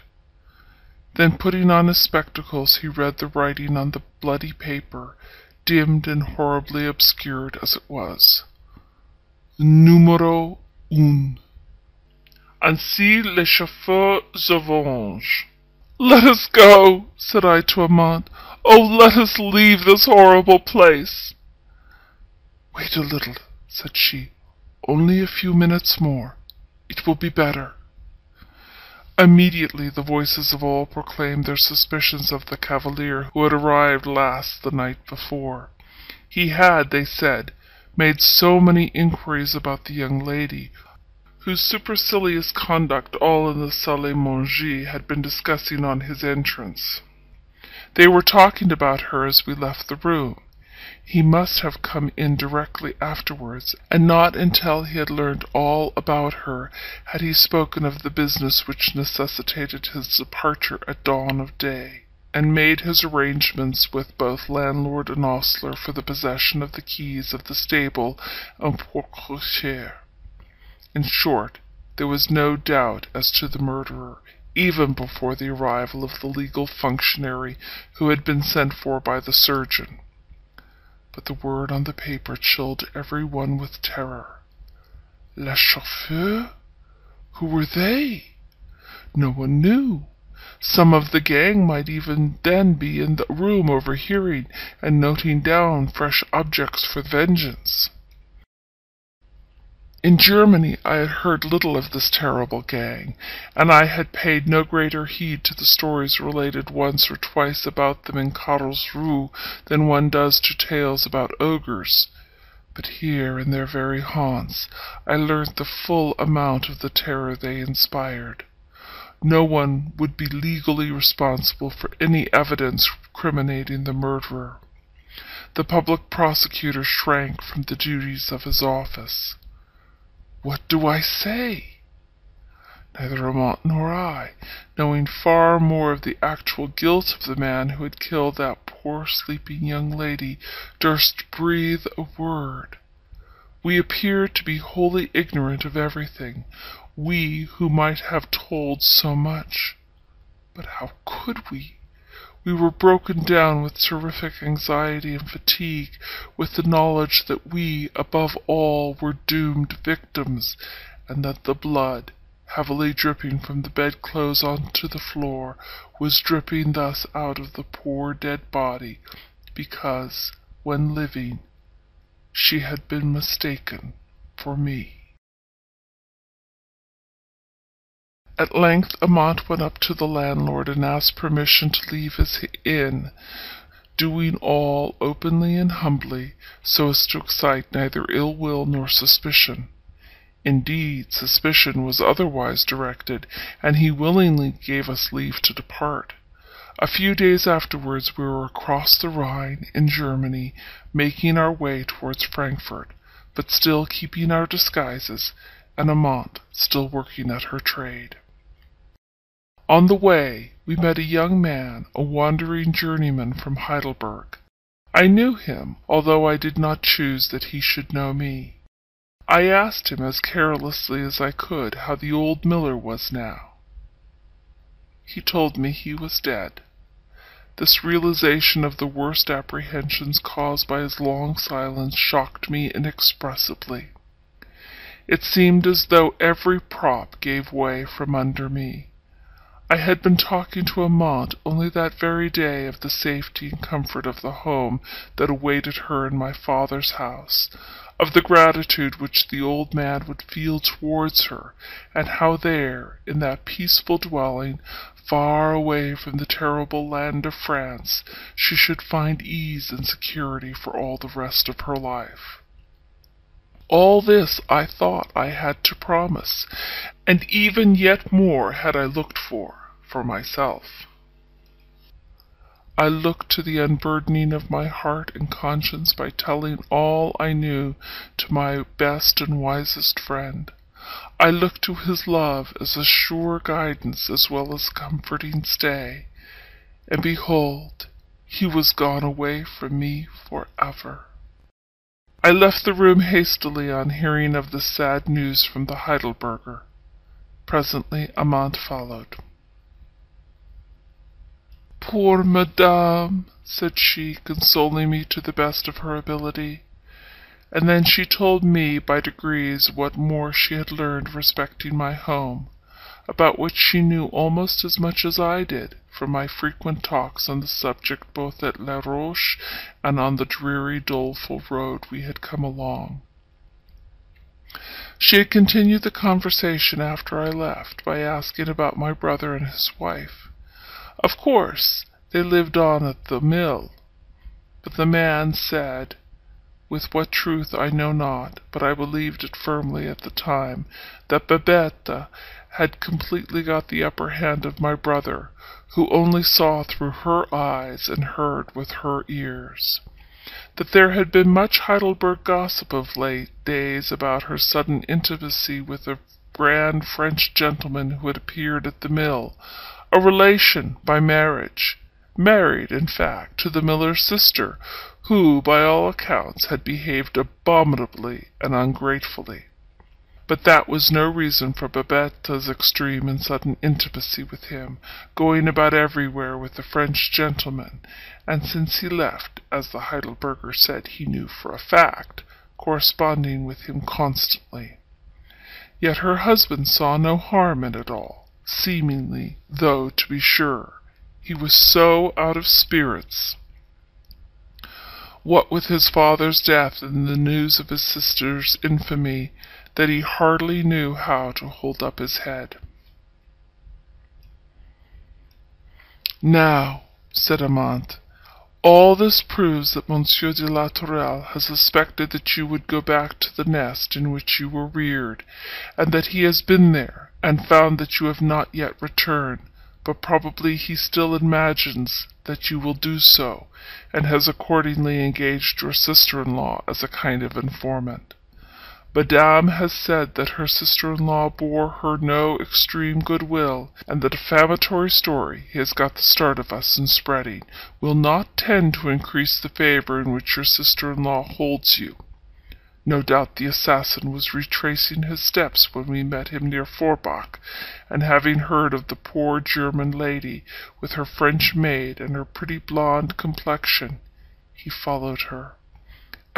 Then putting on his spectacles he read the writing on the bloody paper, dimmed and horribly obscured as it was. Numero un. Ainsi les chauffeurs se vengent. Let us go, said I to Amante. Oh, let us leave this horrible place. Wait a little, said she. Only a few minutes more. It will be better. Immediately the voices of all proclaimed their suspicions of the cavalier who had arrived last the night before. He had, they said, made so many inquiries about the young lady, whose supercilious conduct all in the salle manger had been discussing on his entrance. They were talking about her as we left the room. He must have come in directly afterwards, and not until he had learned all about her had he spoken of the business which necessitated his departure at dawn of day, and made his arrangements with both landlord and ostler for the possession of the keys of the stable and porte In short, there was no doubt as to the murderer, even before the arrival of the legal functionary who had been sent for by the surgeon but the word on the paper chilled every one with terror. Les chauffeurs? Who were they? No one knew. Some of the gang might even then be in the room overhearing and noting down fresh objects for vengeance. In Germany I had heard little of this terrible gang, and I had paid no greater heed to the stories related once or twice about them in Carlsruhe than one does to tales about ogres. But here, in their very haunts, I learnt the full amount of the terror they inspired. No one would be legally responsible for any evidence criminating the murderer. The public prosecutor shrank from the duties of his office. What do I say? Neither Amante nor I, knowing far more of the actual guilt of the man who had killed that poor sleeping young lady, durst breathe a word. We appeared to be wholly ignorant of everything, we who might have told so much. But how could we? We were broken down with terrific anxiety and fatigue, with the knowledge that we, above all, were doomed victims, and that the blood, heavily dripping from the bedclothes on to the floor, was dripping thus out of the poor dead body, because, when living, she had been mistaken for me. At length Amante went up to the landlord and asked permission to leave his inn, doing all openly and humbly, so as to excite neither ill will nor suspicion. Indeed, suspicion was otherwise directed, and he willingly gave us leave to depart. A few days afterwards we were across the Rhine, in Germany, making our way towards Frankfort, but still keeping our disguises, and Amante still working at her trade. On the way we met a young man, a wandering journeyman from Heidelberg. I knew him, although I did not choose that he should know me. I asked him as carelessly as I could how the old miller was now. He told me he was dead. This realization of the worst apprehensions caused by his long silence shocked me inexpressibly. It seemed as though every prop gave way from under me. I had been talking to Amante only that very day of the safety and comfort of the home that awaited her in my father's house, of the gratitude which the old man would feel towards her, and how there, in that peaceful dwelling, far away from the terrible land of France, she should find ease and security for all the rest of her life. All this I thought I had to promise, and even yet more had I looked for, for myself. I looked to the unburdening of my heart and conscience by telling all I knew to my best and wisest friend. I looked to his love as a sure guidance as well as comforting stay, and behold, he was gone away from me for ever. I left the room hastily on hearing of the sad news from the Heidelberger. Presently Amante followed. Poor madame, said she, consoling me to the best of her ability. And then she told me by degrees what more she had learned respecting my home, about which she knew almost as much as I did, from my frequent talks on the subject both at Les Rochers and on the dreary, doleful road we had come along. She had continued the conversation after I left by asking about my brother and his wife. Of course, they lived on at the mill, but the man said, with what truth I know not, but I believed it firmly at the time, that Babette had completely got the upper hand of my brother, who only saw through her eyes and heard with her ears. That there had been much Heidelberg gossip of late days about her sudden intimacy with a grand French gentleman who had appeared at the mill, a relation by marriage, married, in fact, to the miller's sister, who, by all accounts, had behaved abominably and ungratefully. But that was no reason for Babette's extreme and sudden intimacy with him, going about everywhere with the French gentleman, and since he left, as the Heidelberger said he knew for a fact, corresponding with him constantly. Yet her husband saw no harm in it all, seemingly, though, to be sure, he was so out of spirits. What with his father's death and the news of his sister's infamy, that he hardly knew how to hold up his head. Now, said Amante, all this proves that Monsieur de la Tourelle has suspected that you would go back to the nest in which you were reared, and that he has been there, and found that you have not yet returned, but probably he still imagines that you will do so, and has accordingly engaged your sister-in-law as a kind of informant. Madame has said that her sister-in-law bore her no extreme good-will, and the defamatory story he has got the start of us in spreading will not tend to increase the favour in which your sister-in-law holds you. No doubt the assassin was retracing his steps when we met him near Forbach, and having heard of the poor German lady, with her French maid and her pretty blonde complexion, he followed her.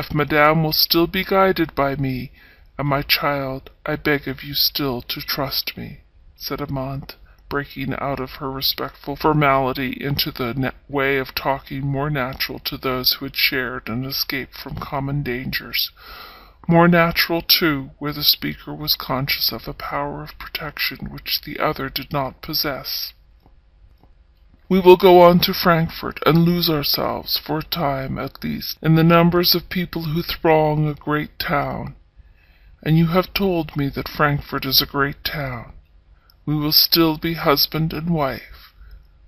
If Madame will still be guided by me, and my child, I beg of you still to trust me, said Amante, breaking out of her respectful formality into the way of talking more natural to those who had shared and escaped from common dangers, more natural, too, where the speaker was conscious of a power of protection which the other did not possess. We will go on to Frankfort, and lose ourselves, for a time at least, in the numbers of people who throng a great town. And you have told me that Frankfort is a great town. We will still be husband and wife.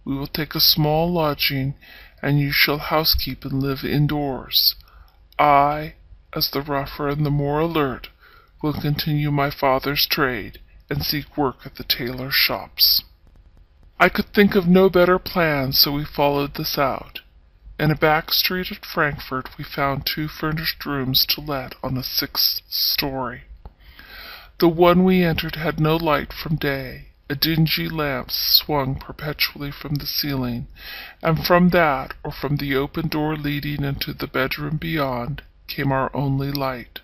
We will take a small lodging, and you shall housekeep and live indoors. I, as the rougher and the more alert, will continue my father's trade, and seek work at the tailors' shops. I could think of no better plan, so we followed this out. In a back street at Frankfort we found two furnished rooms to let on the sixth story. The one we entered had no light from day. A dingy lamp swung perpetually from the ceiling, and from that, or from the open door leading into the bedroom beyond, came our only light.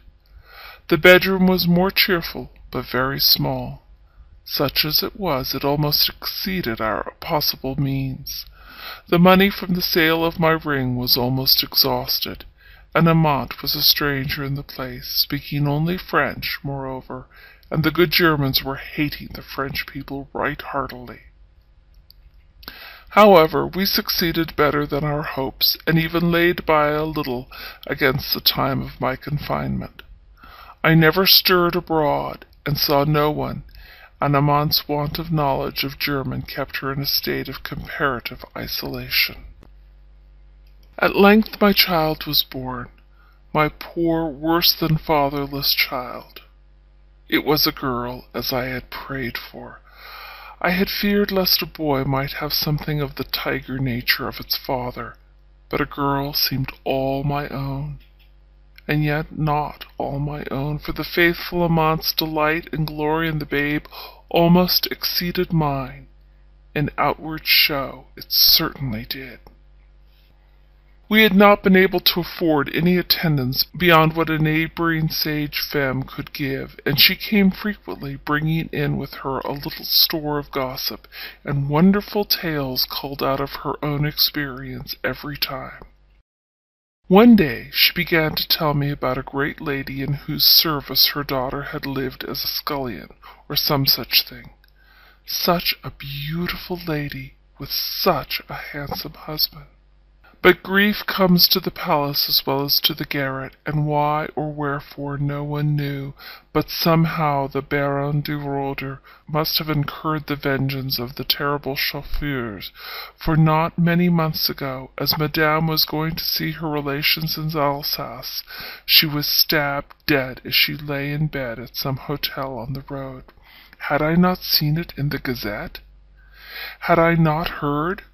The bedroom was more cheerful, but very small. Such as it was, it almost exceeded our possible means. The money from the sale of my ring was almost exhausted, and Amante was a stranger in the place, speaking only French, moreover, and the good Germans were hating the French people right heartily. However, we succeeded better than our hopes, and even laid by a little against the time of my confinement. I never stirred abroad, and saw no one, and Amante's want of knowledge of German kept her in a state of comparative isolation. At length my child was born, my poor, worse than fatherless child. It was a girl, as I had prayed for. I had feared lest a boy might have something of the tiger nature of its father, but a girl seemed all my own and yet not all my own, for the faithful Amante's delight and glory in the babe almost exceeded mine. In outward show it certainly did. We had not been able to afford any attendance beyond what a neighboring sage femme could give, and she came frequently, bringing in with her a little store of gossip, and wonderful tales culled out of her own experience every time. One day she began to tell me about a great lady in whose service her daughter had lived as a scullion, or some such thing. Such a beautiful lady, with such a handsome husband. But grief comes to the palace as well as to the garret, and why or wherefore no one knew, but somehow the Baron de Roeder must have incurred the vengeance of the terrible Chauffeurs, for not many months ago, as Madame was going to see her relations in Alsace, she was stabbed dead as she lay in bed at some hotel on the road. Had I not seen it in the Gazette? Had I not heard?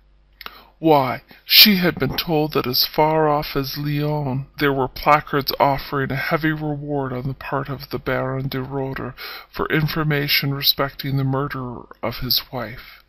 Why, she had been told that as far off as Lyons there were placards offering a heavy reward on the part of the Baron de Roeder for information respecting the murderer of his wife.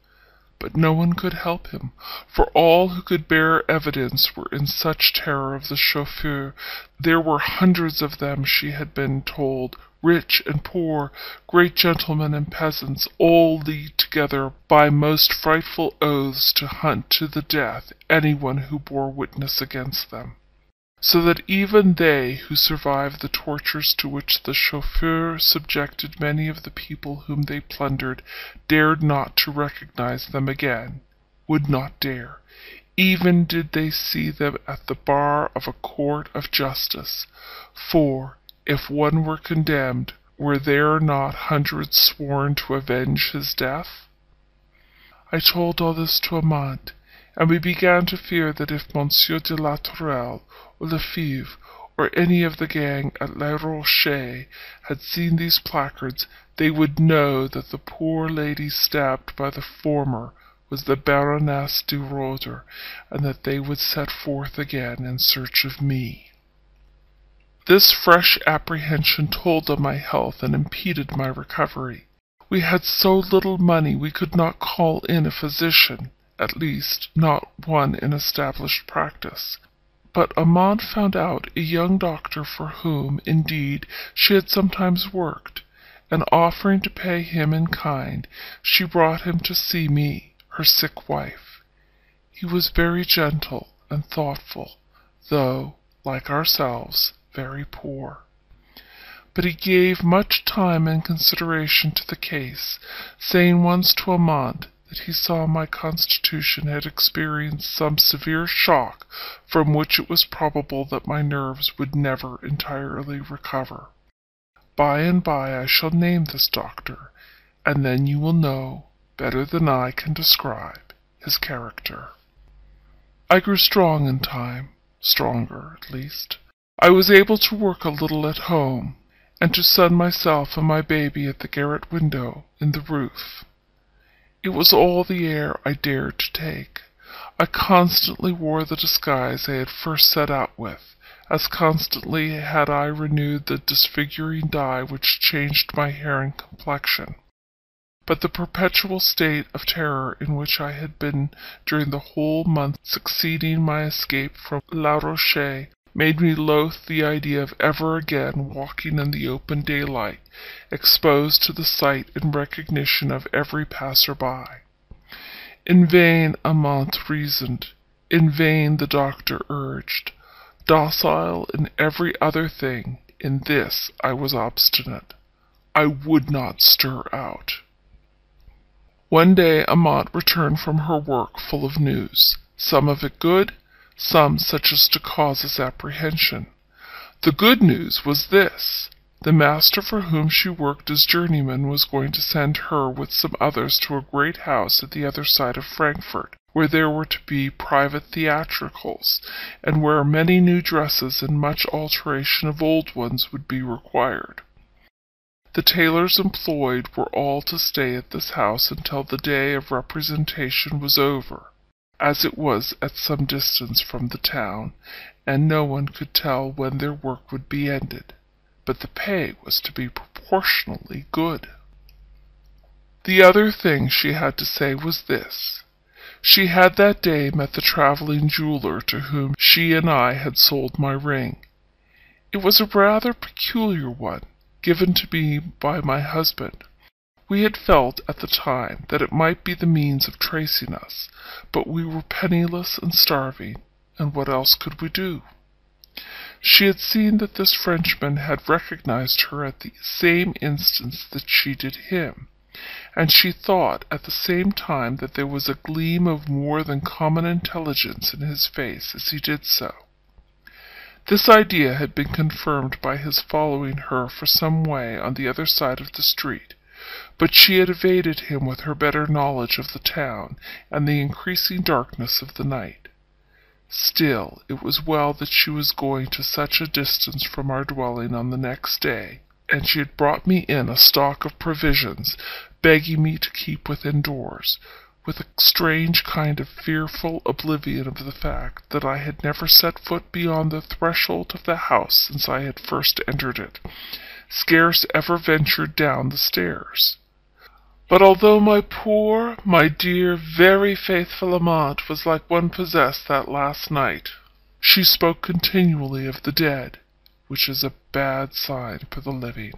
But no one could help him, for all who could bear evidence were in such terror of the chauffeur. There were hundreds of them, she had been told, rich and poor, great gentlemen and peasants, all leagued together by most frightful oaths to hunt to the death any one who bore witness against them. so that even they who survived the tortures to which the chauffeur subjected many of the people whom they plundered dared not to recognize them again, would not dare, even did they see them at the bar of a court of justice, for, if one were condemned, were there not hundreds sworn to avenge his death? I told all this to Amante, and we began to fear that if Monsieur de la Tourelle, or Lefebvre, or any of the gang at Les Rochers had seen these placards, they would know that the poor lady stabbed by the former was the Baroness de Roeder, and that they would set forth again in search of me. This fresh apprehension told on my health and impeded my recovery. We had so little money we could not call in a physician, at least not one in established practice. But Amante found out a young doctor for whom, indeed, she had sometimes worked, and offering to pay him in kind, she brought him to see me her sick wife. He was very gentle and thoughtful, though, like ourselves, very poor. But he gave much time and consideration to the case, saying once to Amante that he saw my constitution had experienced some severe shock from which it was probable that my nerves would never entirely recover. By and by I shall name this doctor, and then you will know better than I can describe, his character. I grew strong in time, stronger at least. I was able to work a little at home, and to sun myself and my baby at the garret window in the roof. It was all the air I dared to take. I constantly wore the disguise I had first set out with, as constantly had I renewed the disfiguring dye which changed my hair and complexion. But the perpetual state of terror in which I had been during the whole month succeeding my escape from Les Rochers made me loathe the idea of ever again walking in the open daylight, exposed to the sight and recognition of every passer-by. In vain Amante reasoned, in vain the doctor urged. Docile in every other thing, in this I was obstinate. I would not stir out. One day Amante returned from her work full of news, some of it good, some such as to cause us apprehension. The good news was this. The master for whom she worked as journeyman was going to send her with some others to a great house at the other side of Frankfort, where there were to be private theatricals, and where many new dresses and much alteration of old ones would be required. The tailors employed were all to stay at this house until the day of representation was over, as it was at some distance from the town, and no one could tell when their work would be ended, but the pay was to be proportionally good. The other thing she had to say was this. She had that day met the travelling jeweller to whom she and I had sold my ring. It was a rather peculiar one given to me by my husband. We had felt at the time that it might be the means of tracing us, but we were penniless and starving, and what else could we do? She had seen that this Frenchman had recognized her at the same instant that she did him, and she thought at the same time that there was a gleam of more than common intelligence in his face as he did so. This idea had been confirmed by his following her for some way on the other side of the street, but she had evaded him with her better knowledge of the town and the increasing darkness of the night. Still, it was well that she was going to such a distance from our dwelling on the next day, and she had brought me in a stock of provisions, begging me to keep within doors, with a strange kind of fearful oblivion of the fact that I had never set foot beyond the threshold of the house since I had first entered it, scarce ever ventured down the stairs. But although my poor, my dear, very faithful Amante was like one possessed that last night, she spoke continually of the dead, which is a bad sign for the living.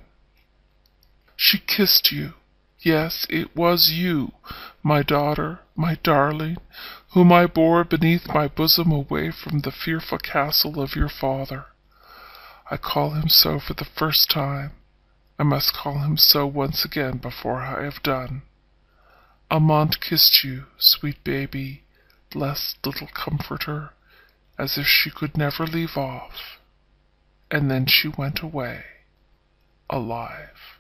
She kissed you, Yes, it was you, my daughter, my darling, whom I bore beneath my bosom away from the fearful castle of your father. I call him so for the first time. I must call him so once again before I have done. Amante kissed you, sweet baby, blessed little comforter, as if she could never leave off. And then she went away, alive.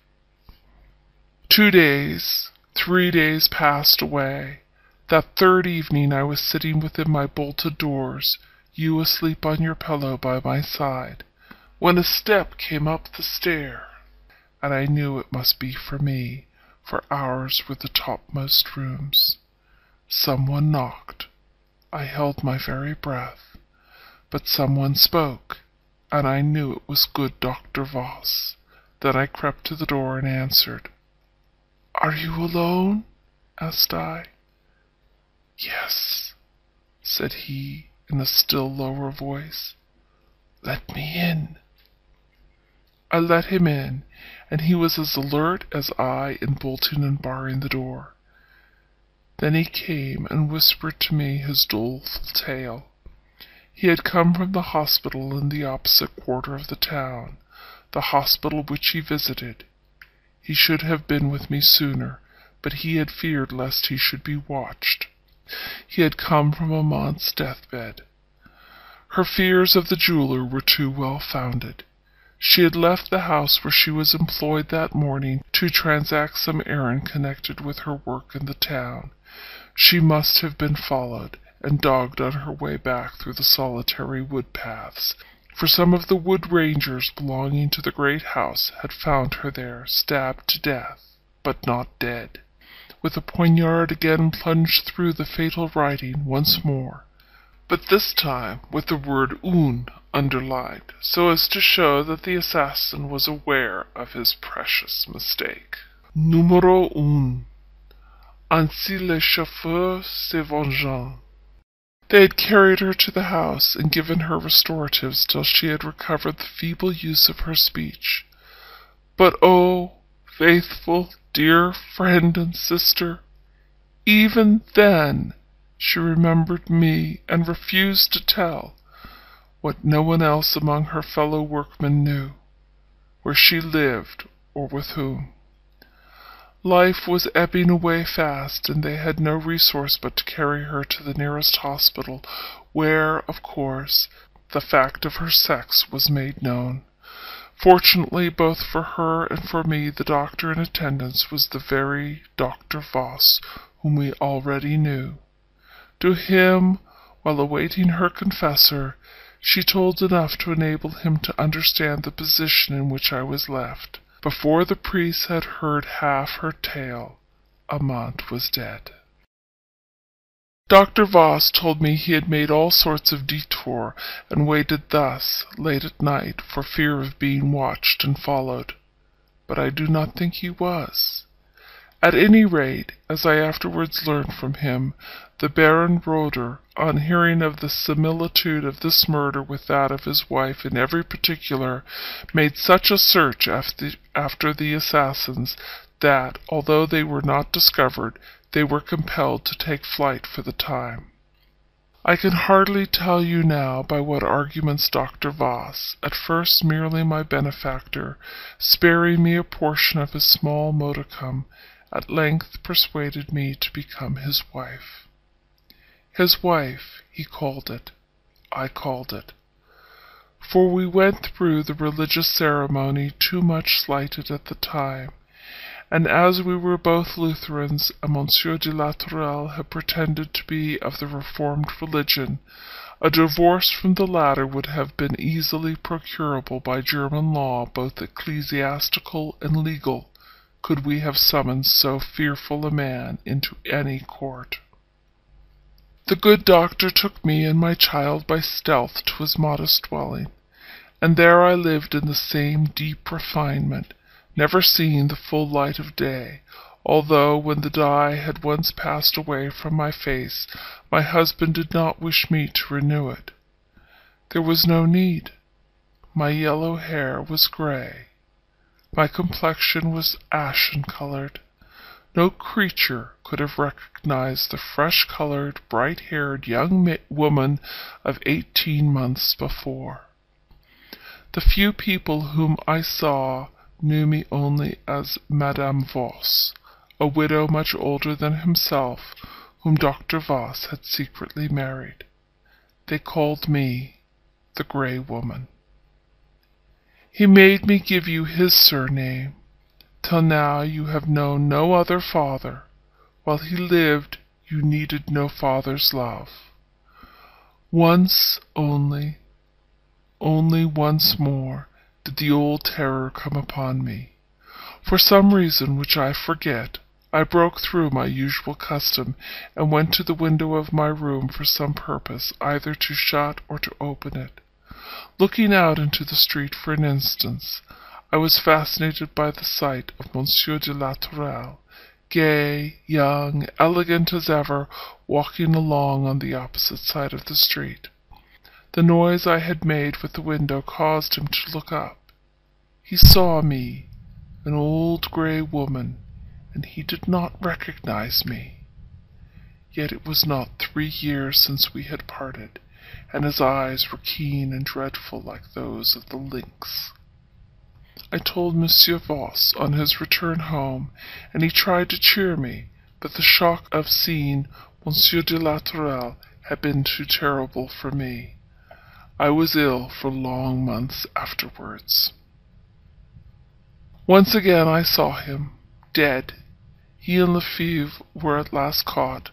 Two days, three days passed away. That third evening I was sitting within my bolted doors, you asleep on your pillow by my side, when a step came up the stair, and I knew it must be for me, for ours were the topmost rooms. Some one knocked. I held my very breath, but some one spoke, and I knew it was good Dr. Voss. Then I crept to the door and answered. "Are you alone?" asked I. "Yes," said he, in a still lower voice. "Let me in." I let him in, and he was as alert as I in bolting and barring the door. Then he came and whispered to me his doleful tale. He had come from the hospital in the opposite quarter of the town, the hospital which he visited. He should have been with me sooner, but he had feared lest he should be watched. He had come from Amante's deathbed. Her fears of the jeweller were too well founded. She had left the house where she was employed that morning to transact some errand connected with her work in the town. She must have been followed, and dogged on her way back through the solitary wood paths for some of the wood rangers belonging to the great house had found her there, stabbed to death, but not dead, with a poignard again plunged through the fatal writing once more, but this time with the word un underlined, so as to show that the assassin was aware of his precious mistake. Numero un. Ainsi le chauffeur se vengeant. They had carried her to the house and given her restoratives till she had recovered the feeble use of her speech. But oh, faithful, dear friend and sister, even then she remembered me and refused to tell what no one else among her fellow workmen knew, where she lived or with whom. Life was ebbing away fast, and they had no resource but to carry her to the nearest hospital, where, of course, the fact of her sex was made known. Fortunately both for her and for me the doctor in attendance was the very Dr. Voss whom we already knew. To him, while awaiting her confessor, she told enough to enable him to understand the position in which I was left. Before the priest had heard half her tale, Amante was dead. Dr. Voss told me he had made all sorts of detour, and waited thus, late at night, for fear of being watched and followed. But I do not think he was. At any rate, as I afterwards learned from him, the Baron Roeder, on hearing of the similitude of this murder with that of his wife in every particular, made such a search after, the assassins that, although they were not discovered, they were compelled to take flight for the time. I can hardly tell you now by what arguments Dr. Voss, at first merely my benefactor, sparing me a portion of his small modicum, at length persuaded me to become his wife. His wife, he called it. I called it. For we went through the religious ceremony too much slighted at the time, and as we were both Lutherans, and Monsieur de la Tourelle had pretended to be of the Reformed religion, a divorce from the latter would have been easily procurable by German law both ecclesiastical and legal, could we have summoned so fearful a man into any court. The good doctor took me and my child by stealth to his modest dwelling, and there I lived in the same deep refinement, never seeing the full light of day, although when the dye had once passed away from my face, my husband did not wish me to renew it. There was no need. My yellow hair was gray. My complexion was ashen colored. No creature could have recognized the fresh-colored, bright-haired young woman of eighteen months before. The few people whom I saw knew me only as Madame Voss, a widow much older than himself, whom Dr. Voss had secretly married. They called me the Grey Woman. He made me give you his surname. Till now you have known no other father. While he lived you needed no father's love. Once only, only once more, did the old terror come upon me. For some reason which I forget, I broke through my usual custom, and went to the window of my room for some purpose, either to shut or to open it. Looking out into the street for an instant, I was fascinated by the sight of Monsieur de la Tourelle, gay, young, elegant as ever, walking along on the opposite side of the street. The noise I had made with the window caused him to look up. He saw me, an old grey woman, and he did not recognize me. Yet it was not three years since we had parted, and his eyes were keen and dreadful like those of the lynx. I told Monsieur Voss on his return home, and he tried to cheer me, but the shock of seeing Monsieur de la Tourelle had been too terrible for me. I was ill for long months afterwards. Once again I saw him, dead he and Lefebvre were at last caught,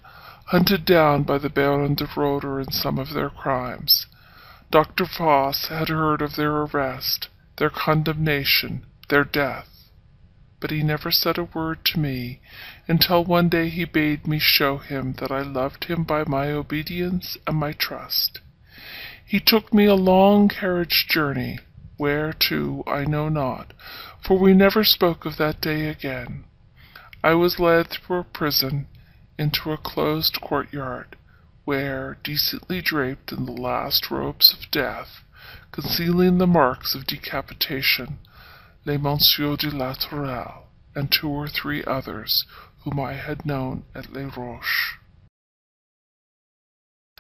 hunted down by the Baron de Roeder in some of their crimes. Dr. Voss had heard of their arrest, their condemnation, their death. But he never said a word to me until one day he bade me show him that I loved him by my obedience and my trust. He took me a long carriage journey, where to I know not, for we never spoke of that day again. I was led through a prison into a closed courtyard, where, decently draped in the last robes of death, concealing the marks of decapitation, lay Monsieur de la Tourelle and two or three others whom I had known at Les Rochers.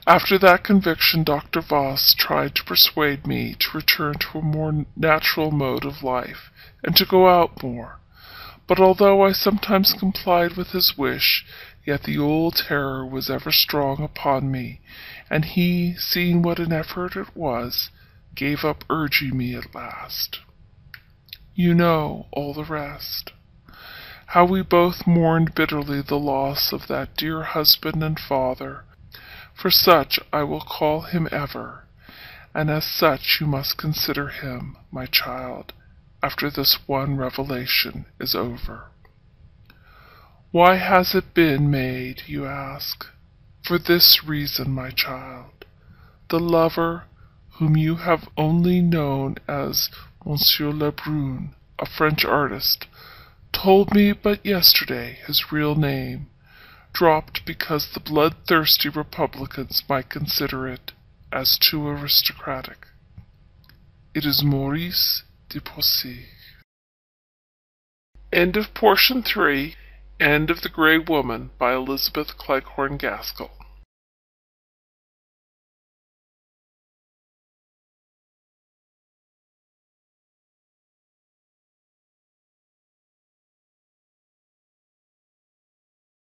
After that conviction Dr. Voss tried to persuade me to return to a more natural mode of life, and to go out more. But although I sometimes complied with his wish, yet the old terror was ever strong upon me, and he, seeing what an effort it was, gave up urging me at last. You know all the rest. How we both mourned bitterly the loss of that dear husband and father, for such I will call him ever, and as such you must consider him, my child, after this one revelation is over. Why has it been made, you ask? For this reason, my child. The lover whom you have only known as Monsieur Lebrun, a French artist, told me but yesterday his real name, dropped because the bloodthirsty Republicans might consider it as too aristocratic. It is Maurice de Poissy. End of portion three. End of The Grey Woman by Elizabeth Cleghorn Gaskell.